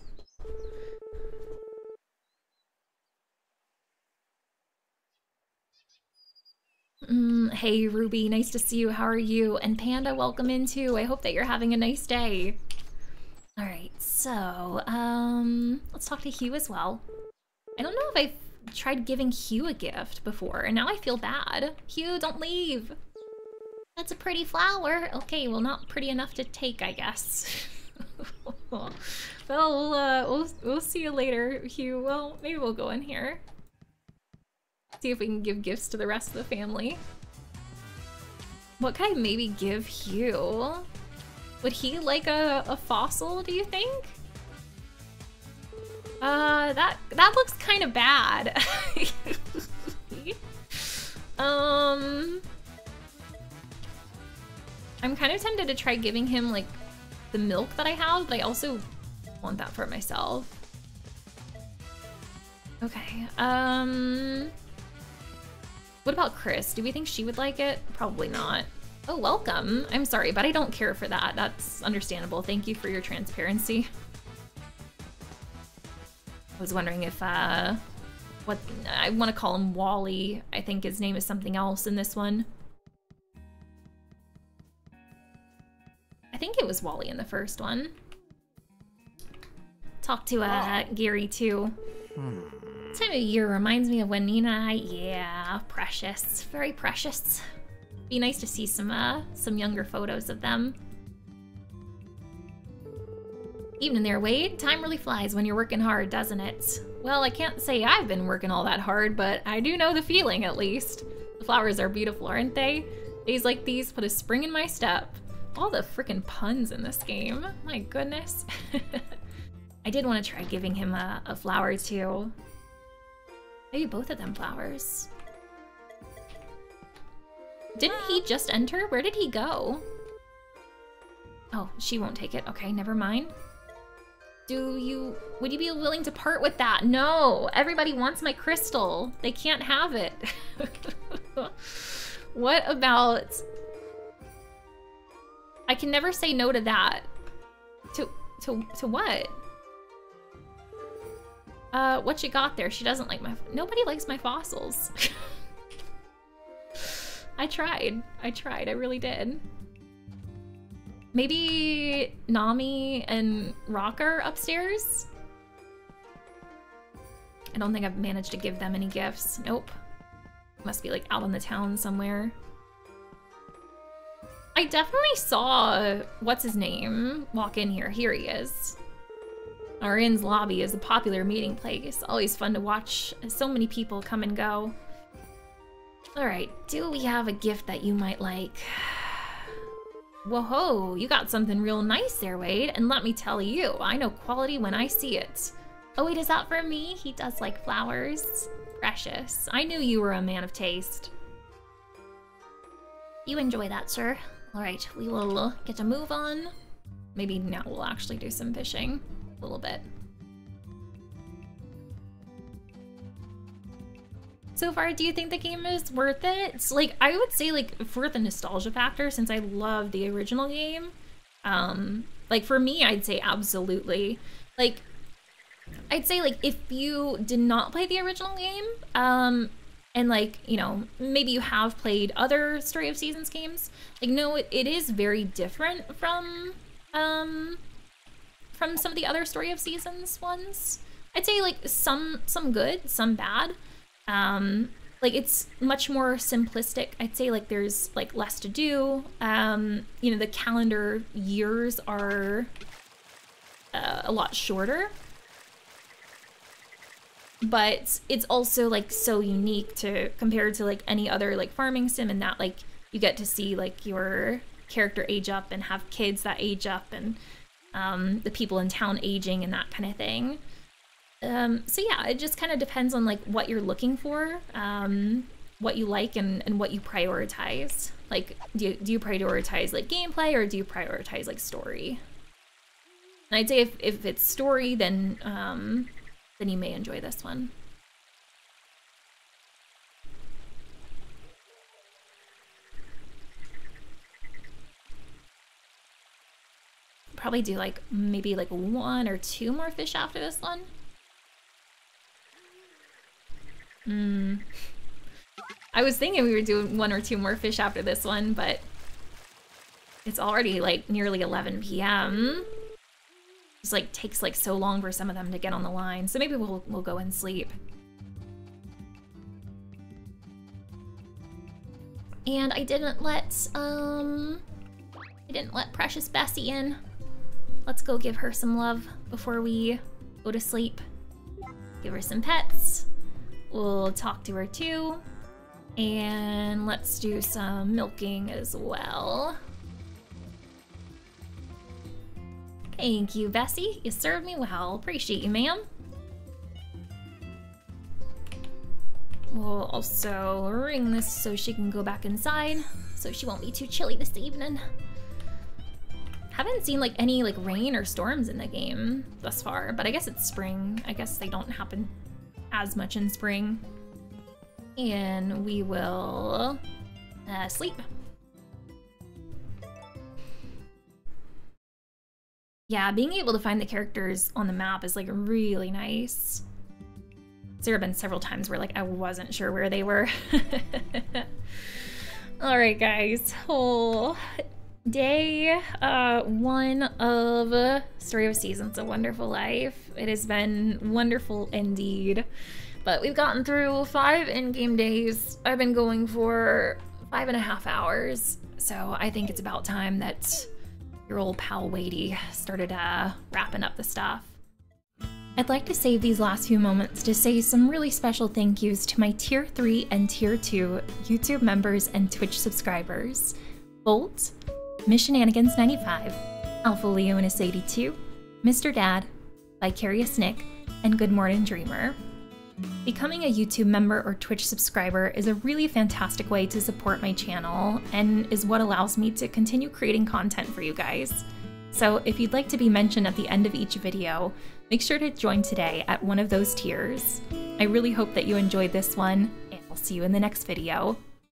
Mm, hey, Ruby, nice to see you. How are you? And Panda, welcome in too. I hope that you're having a nice day. All right, so, um, let's talk to Hugh as well. I don't know if I've tried giving Hugh a gift before, and now I feel bad. Hugh, don't leave. That's a pretty flower. Okay, well, not pretty enough to take, I guess. well, we'll, uh, we'll, we'll see you later, Hugh. Well, maybe we'll go in here. See if we can give gifts to the rest of the family. What can I maybe give Hugh? Would he like a, a fossil, do you think? Uh, that that looks kind of bad. um, I'm kind of tempted to try giving him like the milk that I have, but I also want that for myself. Okay. Um, what about Chris? Do we think she would like it? Probably not. Oh, welcome. I'm sorry, but I don't care for that. That's understandable. Thank you for your transparency. I was wondering if, uh, what, I want to call him Wally. I think his name is something else in this one. I think it was Wally in the first one. Talk to, uh, Gary too. Hmm. Time of year reminds me of when Nina I, yeah, precious, very precious. Be nice to see some, uh, some younger photos of them. Evening there, Wade. Time really flies when you're working hard, doesn't it? Well, I can't say I've been working all that hard, but I do know the feeling at least. The flowers are beautiful, aren't they? Days like these put a spring in my step. All the freaking puns in this game. My goodness. I did want to try giving him a, a flower too. Maybe both of them flowers. Didn't he just enter? Where did he go? Oh, she won't take it. Okay, never mind. Do you... Would you be willing to part with that? No! Everybody wants my crystal. They can't have it. what about... I can never say no to that. To... To... To what? Uh, what you got there? She doesn't like my... Nobody likes my fossils. I tried. I tried. I really did. Maybe Nami and Rocker upstairs? I don't think I've managed to give them any gifts. Nope. Must be like out in the town somewhere. I definitely saw, what's his name, walk in here. Here he is. Our inn's lobby is a popular meeting place. Always fun to watch so many people come and go. Alright, do we have a gift that you might like? Whoa, you got something real nice there, Wade. And let me tell you, I know quality when I see it. Oh wait, is that for me? He does like flowers. Precious. I knew you were a man of taste. You enjoy that, sir. Alright, we will get a move on. maybe now we'll actually do some fishing a little bit. So far, do you think the game is worth it? Like I would say like for the nostalgia factor, since I love the original game, um, like for me, I'd say absolutely. Like I'd say like if you did not play the original game, um, and like you know maybe you have played other Story of Seasons games, like no, it, it is very different from um from some of the other Story of Seasons ones. I'd say like some some good, some bad. Um, like it's much more simplistic. I'd say like there's like less to do. Um, you know, the calendar years are uh, a lot shorter. But it's also like so unique to compared to like any other like farming sim and that like you get to see like your character age up and have kids that age up and um, the people in town aging and that kind of thing. Um, so yeah, it just kind of depends on like what you're looking for, um, what you like, and, and what you prioritize. Like, do you, do you prioritize like gameplay or do you prioritize like story? And I'd say if, if it's story, then um, then you may enjoy this one. Probably do like maybe like one or two more fish after this one. Hmm. I was thinking we were doing one or two more fish after this one, but it's already like nearly 11 p.m. Just like takes like so long for some of them to get on the line, so maybe we'll we'll go and sleep. And I didn't let um I didn't let Precious Bessie in. Let's go give her some love before we go to sleep. Give her some pets. We'll talk to her too. And let's do some milking as well. Thank you, Bessie. You served me well. Appreciate you, ma'am. We'll also ring this so she can go back inside, so she won't be too chilly this evening. Haven't seen like any like rain or storms in the game thus far, but I guess it's spring. I guess they don't happen as much in spring. And we will uh, sleep. Yeah, being able to find the characters on the map is like really nice. There have been several times where like I wasn't sure where they were. All right, guys. Oh, day uh, one of Story of Seasons, A Wonderful Life. It has been wonderful indeed. But we've gotten through five in-game days. I've been going for five and a half hours. So I think it's about time that your old pal Wadey started uh, wrapping up the stuff. I'd like to save these last few moments to say some really special thank yous to my Tier 3 and Tier 2 YouTube members and Twitch subscribers. Bolt, Missionanigans95, Alpha Leonis 82, Mr. Dad, Vicarious Nick, and Good Morning Dreamer. Becoming a YouTube member or Twitch subscriber is a really fantastic way to support my channel and is what allows me to continue creating content for you guys. So if you'd like to be mentioned at the end of each video, make sure to join today at one of those tiers. I really hope that you enjoyed this one, and I'll see you in the next video.